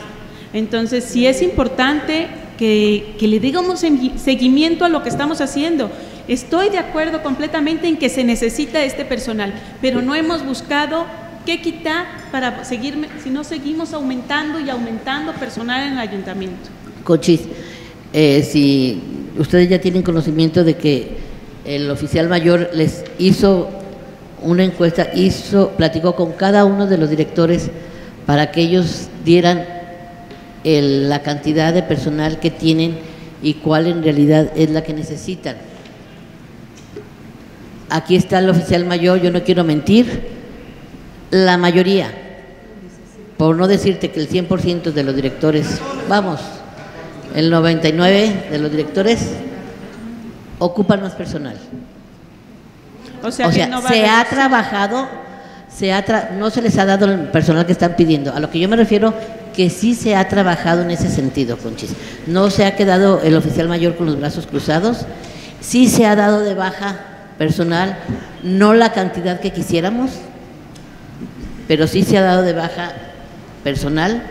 Entonces, sí es importante que, que le digamos segui- seguimiento a lo que estamos haciendo. Estoy de acuerdo completamente en que se necesita este personal, pero no hemos buscado qué quitar para seguir, si no seguimos aumentando y aumentando personal en el ayuntamiento. Cochis, eh, si ustedes ya tienen conocimiento de que el oficial mayor les hizo una encuesta, hizo, platicó con cada uno de los directores para que ellos dieran el- la cantidad de personal que tienen y cuál en realidad es la que necesitan. Aquí está el oficial mayor, yo no quiero mentir, la mayoría, por no decirte que el 100% de los directores, vamos, el 99 de los directores ocupan más personal. O sea, O que no se ha trabajado, se ha tra- no se les ha dado el personal que están pidiendo. A lo que yo me refiero, que sí se ha trabajado en ese sentido, Conchis. No se ha quedado el oficial mayor con los brazos cruzados, sí se ha dado de baja personal, no la cantidad que quisiéramos, pero sí se ha dado de baja personal,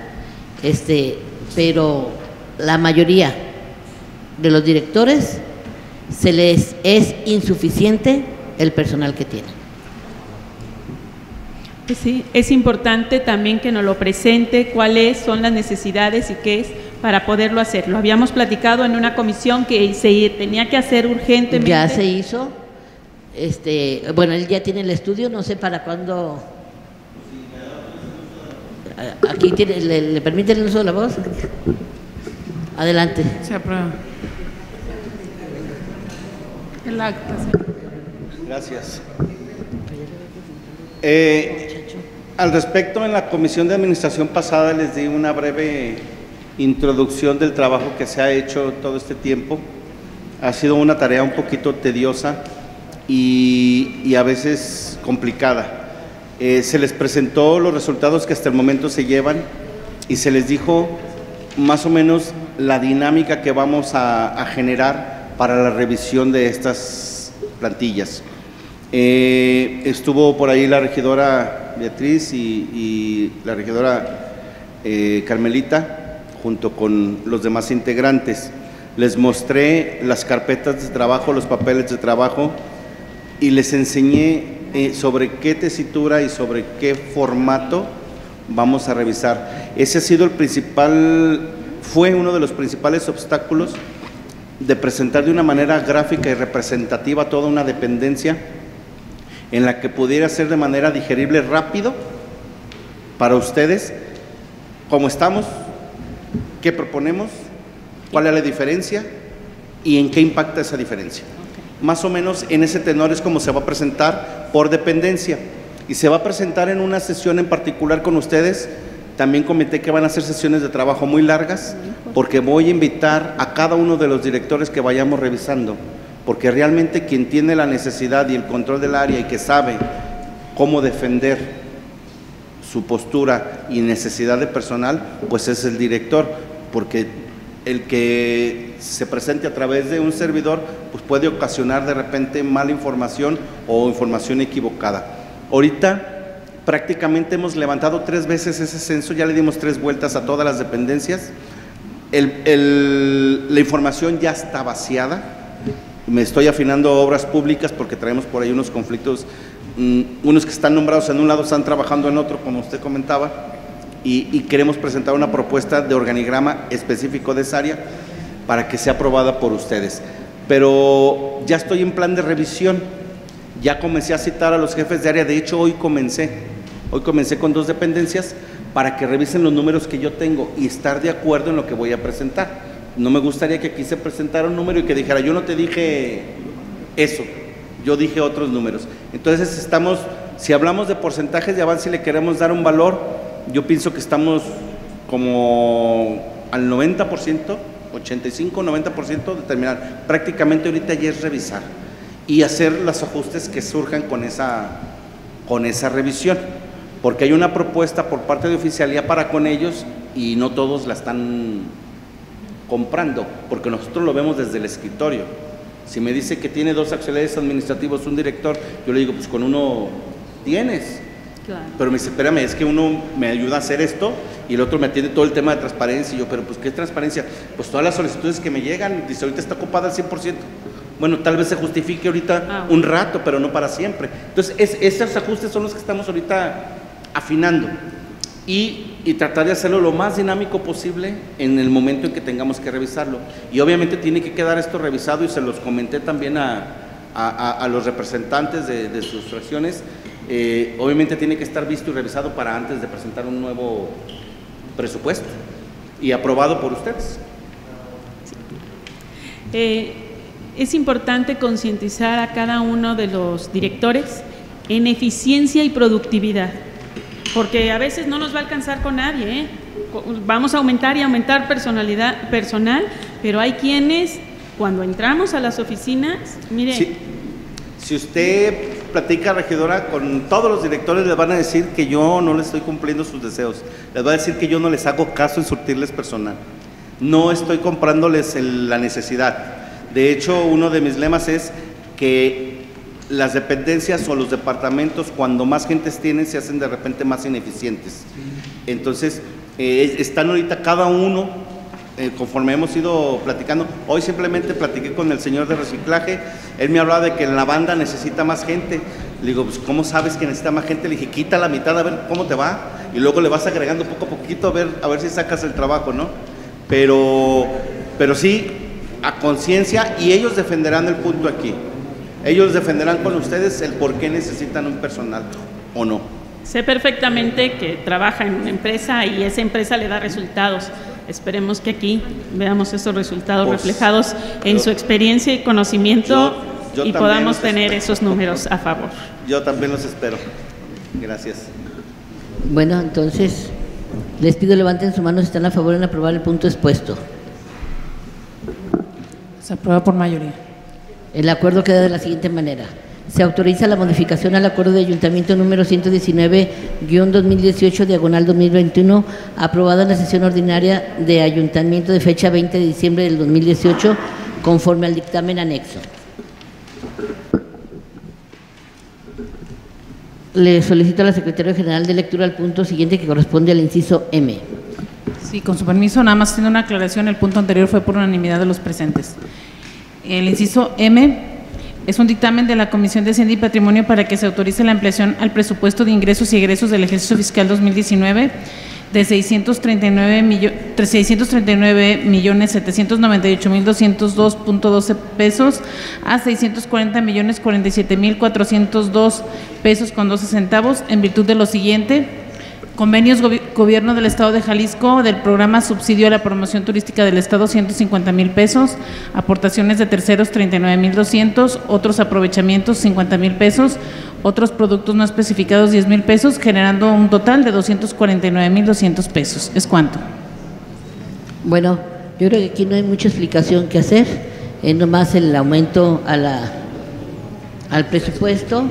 este, pero la mayoría de los directores se les es insuficiente el personal que tienen. Pues sí, es importante también que nos lo presente, cuáles son las necesidades y qué es para poderlo hacer. Lo habíamos platicado en una comisión que se tenía que hacer urgentemente. Ya se hizo, este, bueno, él ya tiene el estudio, no sé para cuándo. Aquí tiene, le, le permite el uso de la voz. Adelante. Se aprueba. El acta. se- Gracias. Eh, al respecto, en la comisión de administración pasada les di una breve introducción del trabajo que se ha hecho todo este tiempo. Ha sido una tarea un poquito tediosa y, y a veces complicada. Eh, se les presentó los resultados que hasta el momento se llevan y se les dijo más o menos la dinámica que vamos a, a generar para la revisión de estas plantillas. Eh, estuvo por ahí la regidora Beatriz y, y la regidora eh, Carmelita junto con los demás integrantes. Les mostré las carpetas de trabajo, los papeles de trabajo y les enseñé eh, sobre qué tesitura y sobre qué formato vamos a revisar. Ese ha sido el principal, fue uno de los principales obstáculos de presentar de una manera gráfica y representativa toda una dependencia en la que pudiera ser de manera digerible rápido para ustedes cómo estamos, qué proponemos, cuál es la diferencia y en qué impacta esa diferencia. Más o menos en ese tenor es como se va a presentar por dependencia y se va a presentar en una sesión en particular con ustedes. También comenté que van a ser sesiones de trabajo muy largas porque voy a invitar a cada uno de los directores que vayamos revisando, porque realmente quien tiene la necesidad y el control del área y que sabe cómo defender su postura y necesidad de personal, pues es el director, porque el que se presente a través de un servidor, pues puede ocasionar de repente mala información o información equivocada. Ahorita prácticamente hemos levantado tres veces ese censo, ya le dimos tres vueltas a todas las dependencias. La información ya está vaciada. Me estoy afinando obras públicas porque traemos por ahí unos conflictos, mm, unos que están nombrados en un lado están trabajando en otro, como usted comentaba, y queremos presentar una propuesta de organigrama específico de esa área para que sea aprobada por ustedes. Pero ya estoy en plan de revisión. Ya comencé a citar a los jefes de área, de hecho hoy comencé, hoy comencé con dos dependencias para que revisen los números que yo tengo y estar de acuerdo en lo que voy a presentar. No me gustaría que aquí se presentara un número y que dijera, yo no te dije eso, yo dije otros números. Entonces estamos, si hablamos de porcentajes de avance y le queremos dar un valor, yo pienso que estamos como al 90%, 85, 90% de terminar. Prácticamente ahorita ya es revisar y hacer los ajustes que surjan con esa, con esa revisión. Porque hay una propuesta por parte de oficialía para con ellos y no todos la están comprando, porque nosotros lo vemos desde el escritorio. Si me dice que tiene dos auxiliares administrativos, un director, yo le digo, pues con uno tienes. Pero me dice, espérame, es que uno me ayuda a hacer esto y el otro me atiende todo el tema de transparencia. Y yo, pero pues, ¿qué transparencia? Pues todas las solicitudes que me llegan, dice, ahorita está ocupada al 100%. Bueno, tal vez se justifique ahorita Ah, un rato, pero no para siempre. Entonces, es- esos ajustes son los que estamos ahorita afinando y, y tratar de hacerlo lo más dinámico posible en el momento en que tengamos que revisarlo. Y obviamente tiene que quedar esto revisado y se los comenté también a, a- a- a los representantes de, de sus fracciones. Eh, obviamente tiene que estar visto y revisado para antes de presentar un nuevo presupuesto y aprobado por ustedes. Eh, es importante concientizar a cada uno de los directores en eficiencia y productividad, porque a veces no nos va a alcanzar con nadie. ¿eh? Vamos a aumentar y aumentar personalidad personal, pero hay quienes cuando entramos a las oficinas, mire. Si usted platica, regidora, con todos los directores les van a decir que yo no les estoy cumpliendo sus deseos. Les va a decir que yo no les hago caso en surtirles personal. No estoy comprándoles el- la necesidad. De hecho, uno de mis lemas es que las dependencias o los departamentos, cuando más gentes tienen, se hacen de repente más ineficientes. Entonces, eh, están ahorita cada uno eh, conforme hemos ido platicando, hoy simplemente platiqué con el señor de reciclaje, él me hablaba de que la banda necesita más gente. Le digo, pues ¿cómo sabes que necesita más gente? Le dije, quita la mitad a ver cómo te va y luego le vas agregando poco a poquito a ver, a ver si sacas el trabajo, ¿no? Pero, pero sí, a conciencia y ellos defenderán el punto aquí. Ellos defenderán con ustedes el por qué necesitan un personal o no. sé perfectamente que trabaja en una empresa y esa empresa le da resultados. Esperemos que aquí veamos esos resultados Pues, reflejados en yo- su experiencia y conocimiento yo y podamos tener espero. esos números a favor. Yo también los espero. Gracias. Bueno, entonces les pido levanten su mano si están a favor en aprobar el punto expuesto. Se aprueba por mayoría. El acuerdo queda de la siguiente manera. Se autoriza la modificación al acuerdo de ayuntamiento número 119-2018 diagonal 2021 aprobado en la sesión ordinaria de ayuntamiento de fecha 20 de diciembre del 2018 conforme al dictamen anexo. Le solicito a la Secretaría General de lectura al punto siguiente que corresponde al inciso M. Sí, con su permiso, nada más haciendo una aclaración, el punto anterior fue por unanimidad de los presentes. El inciso M es un dictamen de la Comisión de Hacienda y Patrimonio para que se autorice la ampliación al presupuesto de ingresos y egresos del ejercicio fiscal 2019 de 639 millo- 639 millones 798 mil 202.12 pesos a 640 millones 47 mil 402 pesos con 12 centavos en virtud de lo siguiente. Convenios gobi- Gobierno del Estado de Jalisco del programa Subsidio a la Promoción Turística del Estado 150 mil pesos, aportaciones de terceros 39 mil 200, otros aprovechamientos 50 mil pesos, otros productos no especificados 10 mil pesos, generando un total de 249 mil 200 pesos. ¿Es cuánto? Bueno, yo creo que aquí no hay mucha explicación que hacer, es nomás el aumento a la, al presupuesto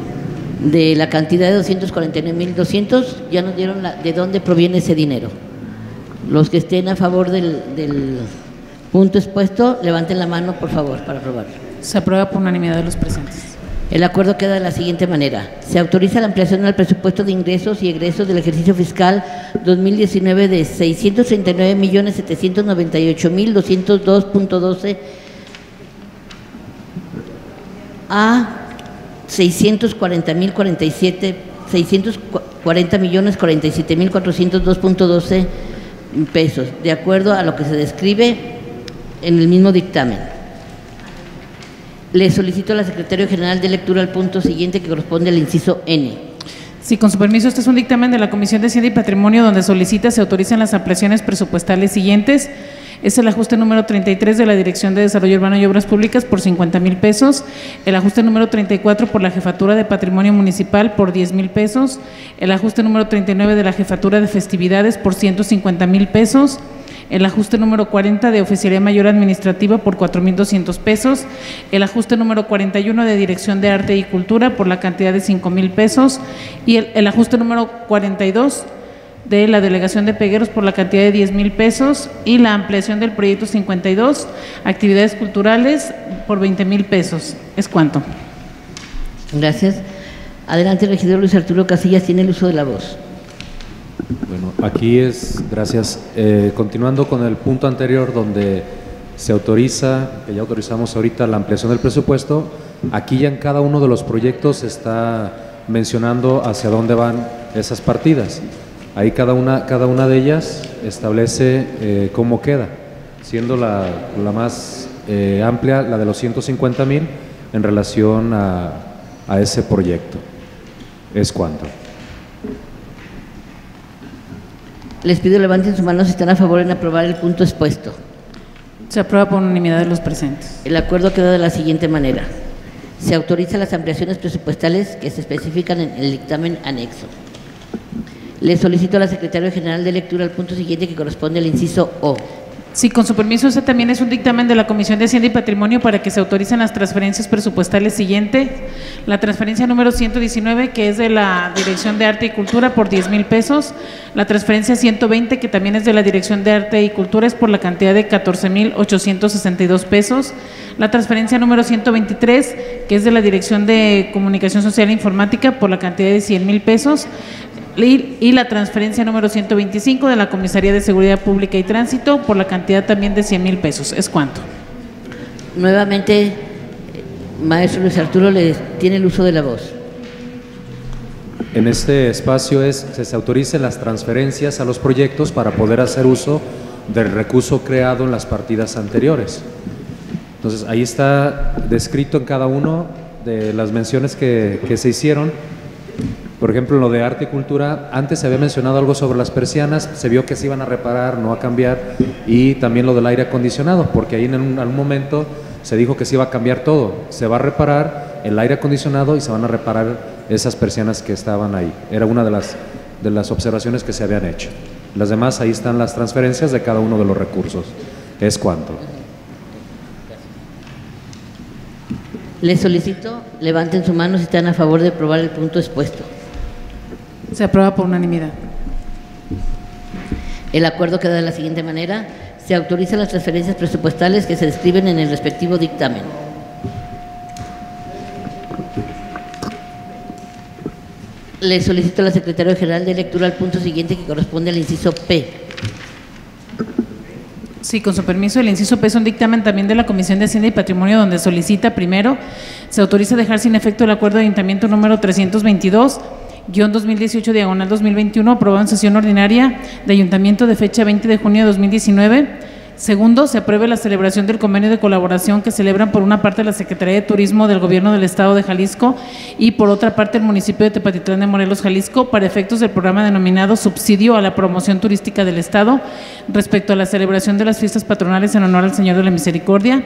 de la cantidad de 249.200, ya nos dieron la- de dónde proviene ese dinero. Los que estén a favor del, del punto expuesto, levanten la mano, por favor, para aprobarlo. Se aprueba por unanimidad de los presentes. El acuerdo queda de la siguiente manera. Se autoriza la ampliación al presupuesto de ingresos y egresos del ejercicio fiscal 2019 de 639.798.202.12 a 640.047 640 millones 47 mil 402.12 pesos, de acuerdo a lo que se describe en el mismo dictamen. Le solicito a la Secretaria General de lectura al punto siguiente que corresponde al inciso N. Sí, con su permiso, este es un dictamen de la Comisión de Hacienda y Patrimonio donde solicita se autoricen las ampliaciones presupuestales siguientes. Es el ajuste número 33 de la Dirección de Desarrollo Urbano y Obras Públicas por 50 mil pesos, el ajuste número 34 por la Jefatura de Patrimonio Municipal por 10 mil pesos, el ajuste número 39 de la Jefatura de Festividades por 150 mil pesos, el ajuste número 40 de Oficialía Mayor Administrativa por 4.200 pesos, el ajuste número 41 de Dirección de Arte y Cultura por la cantidad de 5.000 pesos. Y el, el ajuste número 42 de la Delegación de Pegueros por la cantidad de 10 mil pesos y la ampliación del proyecto 52, actividades culturales por 20 mil pesos. ¿Es cuánto? Gracias. Adelante, regidor Luis Arturo Casillas, tiene el uso de la voz. Bueno, aquí es, gracias, eh, continuando con el punto anterior donde se autoriza, que ya autorizamos ahorita la ampliación del presupuesto, aquí ya en cada uno de los proyectos se está mencionando hacia dónde van esas partidas. Ahí cada una, cada una de ellas establece eh, cómo queda, siendo la, la más eh, amplia la de los 150 mil en relación a, a ese proyecto. ¿Es cuánto? Les pido levanten su mano si están a favor en aprobar el punto expuesto. Se aprueba por unanimidad de los presentes. El acuerdo queda de la siguiente manera. Se autoriza las ampliaciones presupuestales que se especifican en el dictamen anexo. Le solicito a la Secretaria General de Lectura al punto siguiente que corresponde al inciso O. Sí, con su permiso, ese también es un dictamen de la Comisión de Hacienda y Patrimonio para que se autoricen las transferencias presupuestales siguientes. La transferencia número 119, que es de la Dirección de Arte y Cultura, por 10 mil pesos. La transferencia 120, que también es de la Dirección de Arte y Cultura, es por la cantidad de 14 mil 862 pesos. La transferencia número 123, que es de la Dirección de Comunicación Social e Informática, por la cantidad de 100 mil pesos y la transferencia número 125 de la Comisaría de Seguridad Pública y Tránsito por la cantidad también de 100 mil pesos. ¿Es cuánto? Nuevamente, eh, maestro Luis Arturo, le tiene el uso de la voz. En este espacio es que se autoricen las transferencias a los proyectos para poder hacer uso del recurso creado en las partidas anteriores. Entonces, ahí está descrito en cada uno de las menciones que, que se hicieron por ejemplo, en lo de arte y cultura, antes se había mencionado algo sobre las persianas, se vio que se iban a reparar, no a cambiar, y también lo del aire acondicionado, porque ahí en un, algún momento se dijo que se iba a cambiar todo. Se va a reparar el aire acondicionado y se van a reparar esas persianas que estaban ahí. Era una de las, de las observaciones que se habían hecho. Las demás, ahí están las transferencias de cada uno de los recursos. ¿Es cuánto? Les solicito, levanten su mano si están a favor de aprobar el punto expuesto. Se aprueba por unanimidad. El acuerdo queda de la siguiente manera. Se autorizan las transferencias presupuestales que se describen en el respectivo dictamen. Le solicito a la Secretaria General de Lectura al punto siguiente que corresponde al inciso P. Sí, con su permiso, el inciso P es un dictamen también de la Comisión de Hacienda y Patrimonio donde solicita primero, se autoriza dejar sin efecto el acuerdo de ayuntamiento número 322 guion 2018 diagonal 2021 aprobado en sesión ordinaria de ayuntamiento de fecha 20 de junio de 2019 Segundo, se apruebe la celebración del convenio de colaboración que celebran por una parte la Secretaría de Turismo del Gobierno del Estado de Jalisco y por otra parte el municipio de Tepatitlán de Morelos, Jalisco, para efectos del programa denominado Subsidio a la Promoción Turística del Estado respecto a la celebración de las fiestas patronales en honor al Señor de la Misericordia.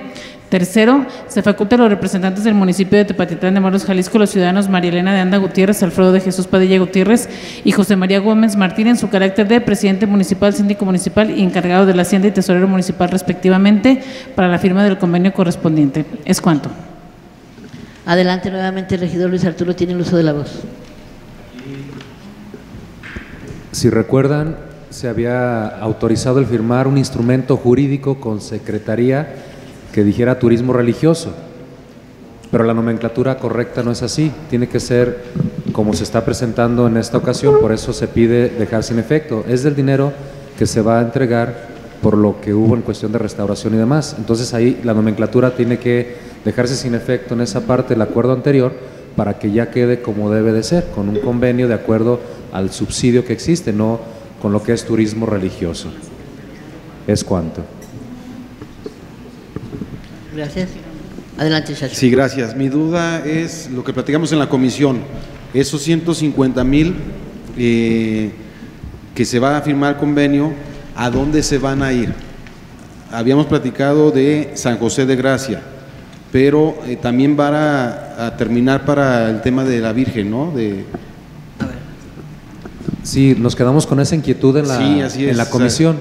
Tercero, se faculta a los representantes del municipio de Tepatitlán de Morelos, Jalisco, los ciudadanos María Elena de Anda Gutiérrez, Alfredo de Jesús Padilla Gutiérrez y José María Gómez Martín en su carácter de presidente municipal, síndico municipal y encargado de la Hacienda y tesorero municipal respectivamente para la firma del convenio correspondiente. ¿Es cuánto? Adelante nuevamente, el regidor Luis Arturo tiene el uso de la voz. Si recuerdan, se había autorizado el firmar un instrumento jurídico con secretaría que dijera turismo religioso, pero la nomenclatura correcta no es así, tiene que ser como se está presentando en esta ocasión, por eso se pide dejar sin efecto, es del dinero que se va a entregar por lo que hubo en cuestión de restauración y demás. Entonces ahí la nomenclatura tiene que dejarse sin efecto en esa parte del acuerdo anterior para que ya quede como debe de ser, con un convenio de acuerdo al subsidio que existe, no con lo que es turismo religioso. ¿Es cuánto? Gracias. Adelante, Chacho. Sí, gracias. Mi duda es lo que platicamos en la comisión, esos 150 mil eh, que se va a firmar convenio, ¿a dónde se van a ir? Habíamos platicado de San José de Gracia, pero eh, también van a, a terminar para el tema de la Virgen, ¿no? De, Sí, nos quedamos con esa inquietud en la, Sí, así en es, la o sea- comisión.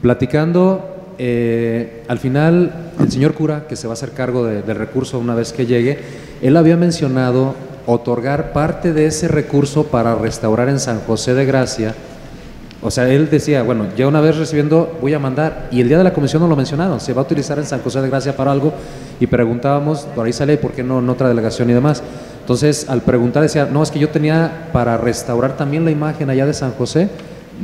Platicando, eh, al final, el señor cura, que se va a hacer cargo de- del recurso una vez que llegue, él había mencionado otorgar parte de ese recurso para restaurar en San José de Gracia. O sea, él decía, bueno, ya una vez recibiendo voy a mandar, y el día de la comisión no lo mencionaron, se va a utilizar en San José de Gracia para algo, y preguntábamos, por ahí sale, ¿por qué no en otra delegación y demás? Entonces, al preguntar decía, no, es que yo tenía para restaurar también la imagen allá de San José,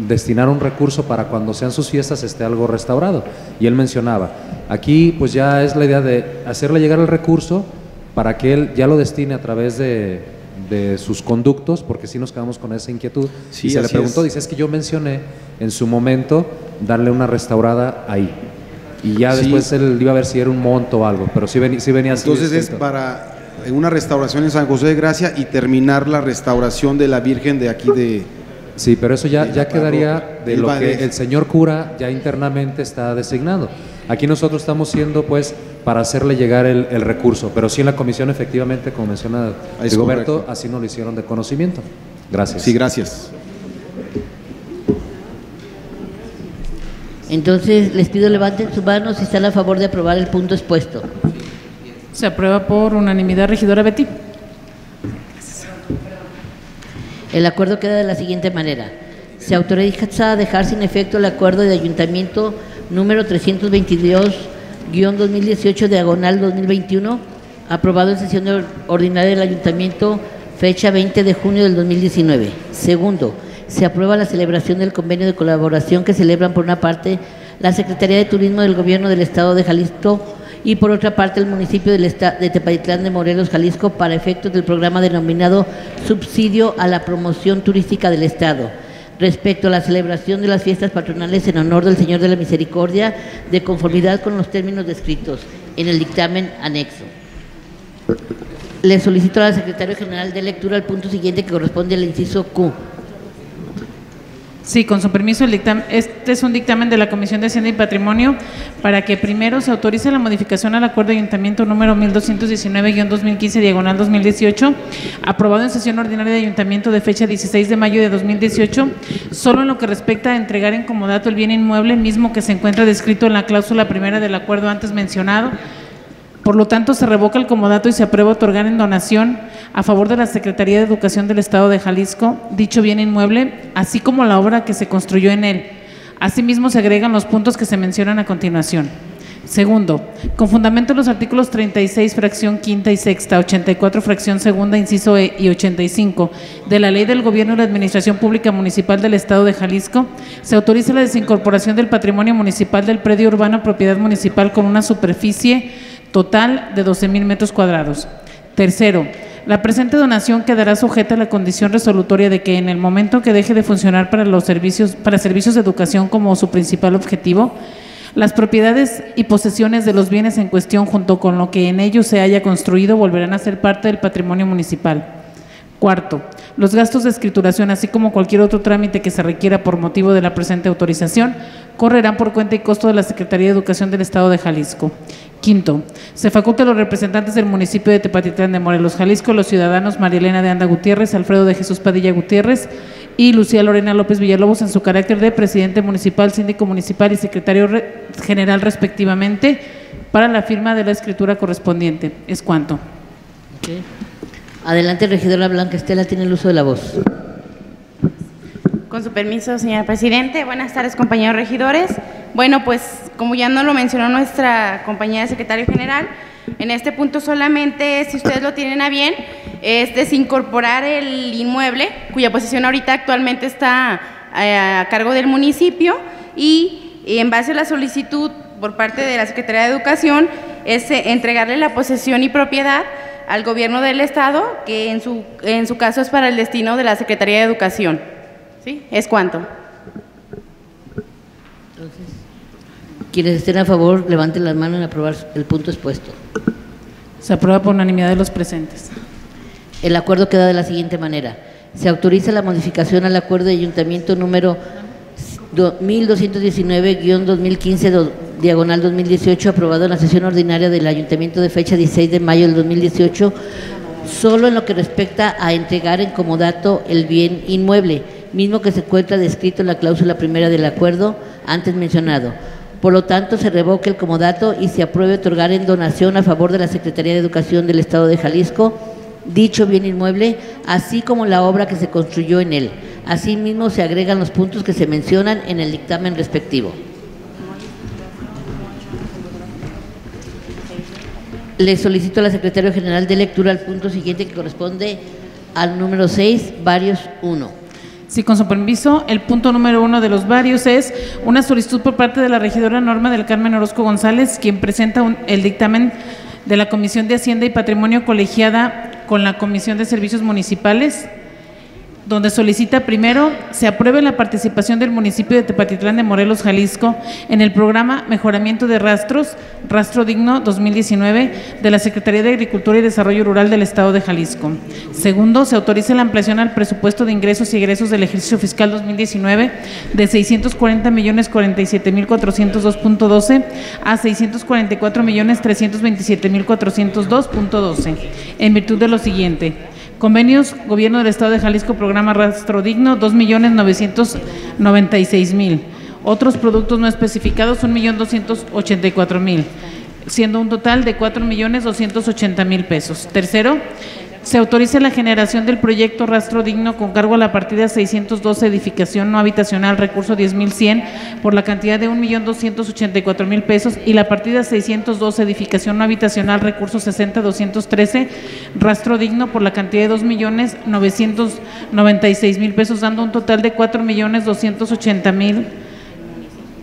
destinar un recurso para cuando sean sus fiestas esté algo restaurado. Y él mencionaba, aquí pues ya es la idea de hacerle llegar el recurso para que él ya lo destine a través de, de sus conductos, porque si nos quedamos con esa inquietud. Sí, y se le preguntó, es. dice, es que yo mencioné en su momento darle una restaurada ahí. Y ya Sí. después él iba a ver si era un monto o algo, pero sí venía, sí venía así Entonces es para una restauración en San José de Gracia y terminar la restauración de la Virgen de aquí de... Sí, pero eso ya, ya quedaría de lo que el señor cura ya internamente está designado. Aquí nosotros estamos siendo, pues, para hacerle llegar el, el recurso, pero sí en la comisión, efectivamente, como menciona Rigoberto, así nos lo hicieron de conocimiento. Gracias. Sí, gracias. Entonces, les pido levanten su mano si están a favor de aprobar el punto expuesto. Se aprueba por unanimidad, regidora Betty. El acuerdo queda de la siguiente manera. Se autoriza a dejar sin efecto el acuerdo de ayuntamiento número 322-2018 diagonal 2021, aprobado en sesión ordinaria del ayuntamiento fecha 20 de junio del 2019. Segundo, se aprueba la celebración del convenio de colaboración que celebran por una parte la Secretaría de Turismo del Gobierno del Estado de Jalisco y por otra parte el municipio del de Tepatitlán de Morelos, Jalisco, para efectos del programa denominado Subsidio a la Promoción Turística del Estado, respecto a la celebración de las fiestas patronales en honor del Señor de la Misericordia, de conformidad con los términos descritos en el dictamen anexo. Le solicito al secretario general de lectura el punto siguiente que corresponde al inciso Q. Sí, con su permiso, el dictamen, este es un dictamen de la Comisión de Hacienda y Patrimonio para que primero se autorice la modificación al acuerdo de ayuntamiento número 1219-2015 diagonal 2018, aprobado en sesión ordinaria de ayuntamiento de fecha 16 de mayo de 2018, solo en lo que respecta a entregar en comodato el bien inmueble mismo que se encuentra descrito en la cláusula primera del acuerdo antes mencionado, por lo tanto, se revoca el comodato y se aprueba otorgar en donación a favor de la Secretaría de Educación del Estado de Jalisco dicho bien inmueble, así como la obra que se construyó en él. Asimismo, se agregan los puntos que se mencionan a continuación. Segundo, con fundamento en los artículos 36, fracción quinta y sexta, 84, fracción segunda, inciso E y 85 de la Ley del Gobierno y la Administración Pública Municipal del Estado de Jalisco, se autoriza la desincorporación del patrimonio municipal del predio urbano propiedad municipal con una superficie total de 12 mil metros cuadrados. Tercero, la presente donación quedará sujeta a la condición resolutoria de que en el momento que deje de funcionar para los servicios, para servicios de educación como su principal objetivo, las propiedades y posesiones de los bienes en cuestión junto con lo que en ellos se haya construido volverán a ser parte del patrimonio municipal. Cuarto, los gastos de escrituración, así como cualquier otro trámite que se requiera por motivo de la presente autorización, correrán por cuenta y costo de la Secretaría de Educación del Estado de Jalisco. Quinto, se faculta a los representantes del municipio de Tepatitlán de Morelos, Jalisco, los ciudadanos María Elena de Anda Gutiérrez, Alfredo de Jesús Padilla Gutiérrez y Lucía Lorena López Villalobos en su carácter de presidente municipal, síndico municipal y secretario re- general respectivamente para la firma de la escritura correspondiente. Es cuanto. Adelante, regidora Blanca Estela, tiene el uso de la voz. Con su permiso, señor presidente. Buenas tardes, compañeros regidores. Bueno, pues como ya nos lo mencionó nuestra compañera secretario general, en este punto solamente, si ustedes lo tienen a bien, es desincorporar el inmueble, cuya posesión ahorita actualmente está eh, a cargo del municipio y en base a la solicitud por parte de la Secretaría de Educación es eh, entregarle la posesión y propiedad al gobierno del estado, que en su, en su caso es para el destino de la Secretaría de Educación. ¿Sí? ¿Es cuánto? Quienes estén a favor, levanten las manos en aprobar el punto expuesto. Se aprueba por unanimidad de los presentes. El acuerdo queda de la siguiente manera. Se autoriza la modificación al acuerdo de ayuntamiento número 1219-2015 diagonal 2018 aprobado en la sesión ordinaria del ayuntamiento de fecha 16 de mayo del 2018 solo en lo que respecta a entregar en comodato el bien inmueble, mismo que se encuentra descrito en la cláusula primera del acuerdo antes mencionado. Por lo tanto, se revoca el comodato y se apruebe otorgar en donación a favor de la Secretaría de Educación del Estado de Jalisco dicho bien inmueble, así como la obra que se construyó en él. Asimismo, se agregan los puntos que se mencionan en el dictamen respectivo. Le solicito a la Secretaria General de lectura al punto siguiente que corresponde al número 6, varios 1. Sí, con su permiso, el punto número uno de los varios es una solicitud por parte de la regidora Norma del Carmen Orozco González, quien presenta un- el dictamen de la Comisión de Hacienda y Patrimonio colegiada con la Comisión de Servicios Municipales, donde solicita primero se apruebe la participación del municipio de Tepatitlán de Morelos, Jalisco, en el programa Mejoramiento de Rastros, Rastro Digno 2019, de la Secretaría de Agricultura y Desarrollo Rural del Estado de Jalisco. Segundo, se autoriza la ampliación al presupuesto de ingresos y egresos del ejercicio fiscal 2019 de 640 millones 47 mil 402.12 a 644 millones 327 mil 402.12, en virtud de lo siguiente. Convenios, Gobierno del Estado de Jalisco, Programa Rastro Digno, 2.996.000. Otros productos no especificados, 1.284.000, siendo un total de 4.280.000 pesos. Tercero, se autoriza la generación del proyecto Rastro Digno con cargo a la partida 612 edificación no habitacional, recurso 10.100 por la cantidad de 1.284.000 pesos y la partida 612 edificación no habitacional, recurso 60.213 Rastro Digno por la cantidad de 2.996.000 pesos, dando un total de 4.280.000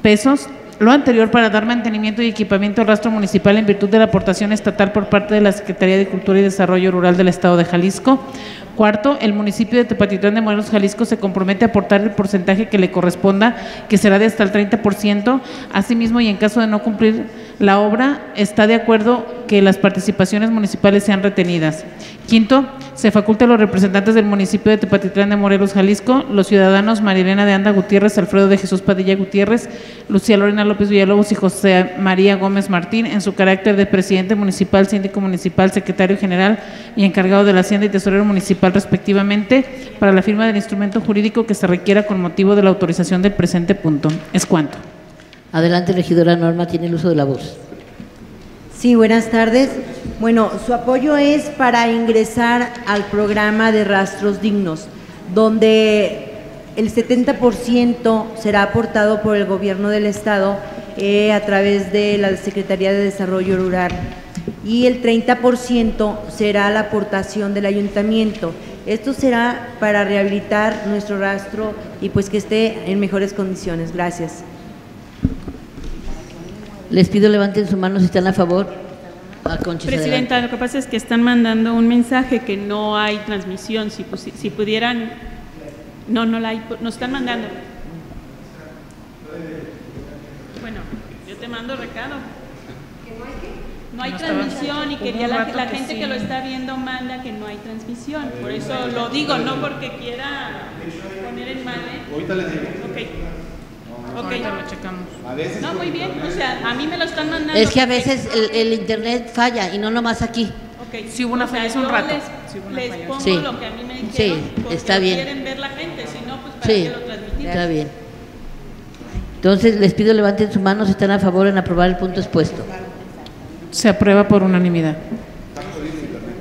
pesos. Lo anterior para dar mantenimiento y equipamiento al rastro municipal en virtud de la aportación estatal por parte de la Secretaría de Cultura y Desarrollo Rural del Estado de Jalisco. Cuarto, el municipio de Tepatitlán de Morelos, Jalisco, se compromete a aportar el porcentaje que le corresponda, que será de hasta el 30%. Asimismo, y en caso de no cumplir la obra, está de acuerdo que las participaciones municipales sean retenidas. Quinto, se faculta a los representantes del municipio de Tepatitlán de Morelos, Jalisco, los ciudadanos Marilena de Anda Gutiérrez, Alfredo de Jesús Padilla Gutiérrez, Lucía Lorena López Villalobos y José María Gómez Martín, en su carácter de presidente municipal, síndico municipal, secretario general y encargado de la Hacienda y tesorero municipal respectivamente, para la firma del instrumento jurídico que se requiera con motivo de la autorización del presente punto. Es cuanto. Adelante, regidora Norma, tiene el uso de la voz. Sí, buenas tardes. Bueno, su apoyo es para ingresar al programa de rastros dignos, donde el 70% será aportado por el gobierno del estado eh, a través de la Secretaría de Desarrollo Rural y el 30% será la aportación del ayuntamiento. Esto será para rehabilitar nuestro rastro y pues que esté en mejores condiciones. Gracias. Les pido levanten su mano si están a favor. A Conchis, Presidenta, adelante. lo que pasa es que están mandando un mensaje que no hay transmisión. Si, si pudieran. No, no la hay. Nos están mandando. Bueno, yo te mando recado. No hay No transmisión y quería la, la que gente sí. que lo está viendo manda que no hay transmisión. Por eso lo digo, no porque quiera poner en mal. ¿eh? Ahorita les digo. Ok. Ok. Ahorita lo checamos. A veces No, muy bien. O sea, a mí me lo están mandando. Es que a veces el, el internet falla y no nomás aquí. Ok. Sí hubo una falla hace un rato. Les, Sí hubo una les falla. pongo Sí. lo que a mí me dijeron. Sí, porque está bien. quieren ver la gente, si no, pues para Sí, qué lo transmitimos. está bien. Entonces, les pido levanten su mano si están a favor en aprobar el punto expuesto. Se aprueba por unanimidad.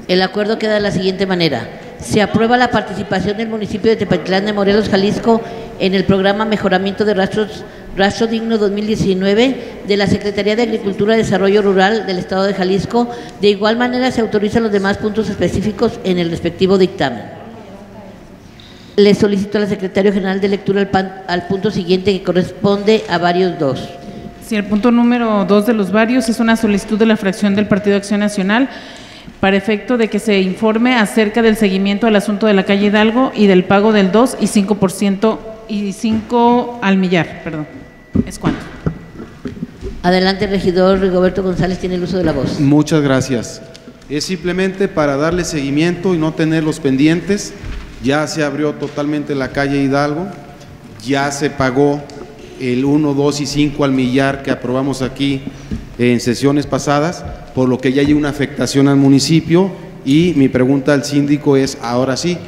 El acuerdo queda de la siguiente manera. Se aprueba la participación del municipio de Tepatitlán de Morelos, Jalisco, en el programa Mejoramiento de Rastro Digno 2019 de la Secretaría de Agricultura y Desarrollo Rural del Estado de Jalisco. De igual manera, se autorizan los demás puntos específicos en el respectivo dictamen. Le solicito al secretario general de lectura al, pan- al punto siguiente que corresponde a varios dos. Sí, el punto número dos de los varios es una solicitud de la fracción del Partido Acción Nacional para efecto de que se informe acerca del seguimiento al asunto de la calle Hidalgo y del pago del 2 y 5% y 5 al millar, perdón. Es cuánto. Adelante, regidor Rigoberto González, tiene el uso de la voz. Muchas gracias. Es simplemente para darle seguimiento y no tener los pendientes. Ya se abrió totalmente la calle Hidalgo, ya se pagó el 1, 2 y 5 al millar que aprobamos aquí en sesiones pasadas, por lo que ya hay una afectación al municipio y mi pregunta al síndico es, ahora sí,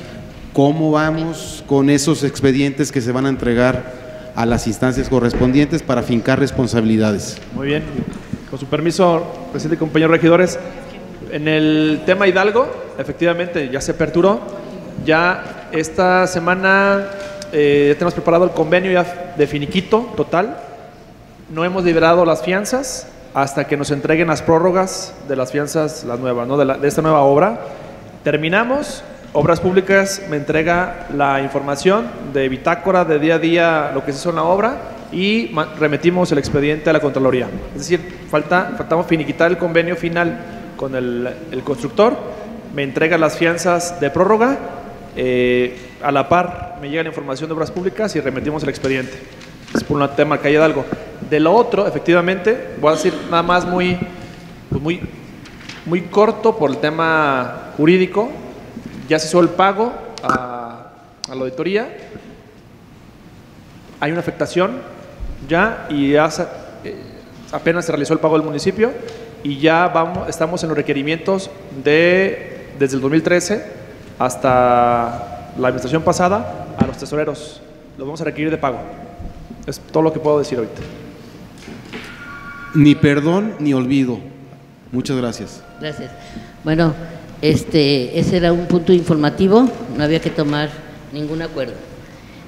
¿cómo vamos con esos expedientes que se van a entregar a las instancias correspondientes para fincar responsabilidades? Muy bien. Con su permiso, presidente y compañeros regidores, en el tema Hidalgo, efectivamente, ya se aperturó. Ya esta semana eh, ya tenemos preparado el convenio ya de finiquito total. No hemos liberado las fianzas hasta que nos entreguen las prórrogas de las fianzas, las nuevas, ¿no? de, la- de esta nueva obra. Terminamos, Obras Públicas me entrega la información de bitácora de día a día, lo que se hizo en la obra, y remetimos el expediente a la Contraloría. Es decir, falta, faltamos finiquitar el convenio final con el, el constructor, me entrega las fianzas de prórroga, eh, a la par me llega la información de Obras Públicas y remetimos el expediente. Es por un tema calle de algo. De lo otro, efectivamente, voy a decir nada más muy, pues muy, muy corto por el tema jurídico. Ya se hizo el pago a, la auditoría. Hay una afectación ya y eh, apenas se realizó el pago del municipio y ya vamos, estamos en los requerimientos de desde el 2013 hasta la administración pasada a los tesoreros. Los vamos a requerir de pago. Es todo lo que puedo decir ahorita. Ni perdón ni olvido. Muchas gracias. Gracias. Bueno, este, ese era un punto informativo, no había que tomar ningún acuerdo.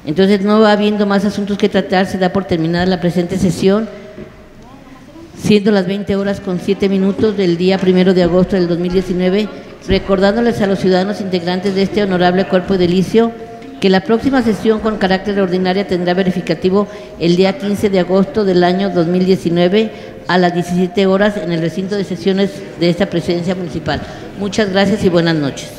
Entonces, no va habiendo más asuntos que tratar, se da por terminada la presente sesión, siendo las 20 horas con 7 minutos del día primero de agosto del 2019, recordándoles a los ciudadanos integrantes de este honorable cuerpo edilicio que la próxima sesión con carácter ordinaria tendrá verificativo el día 15 de agosto del año 2019 a las 17 horas en el recinto de sesiones de esta presidencia municipal. Muchas gracias y buenas noches.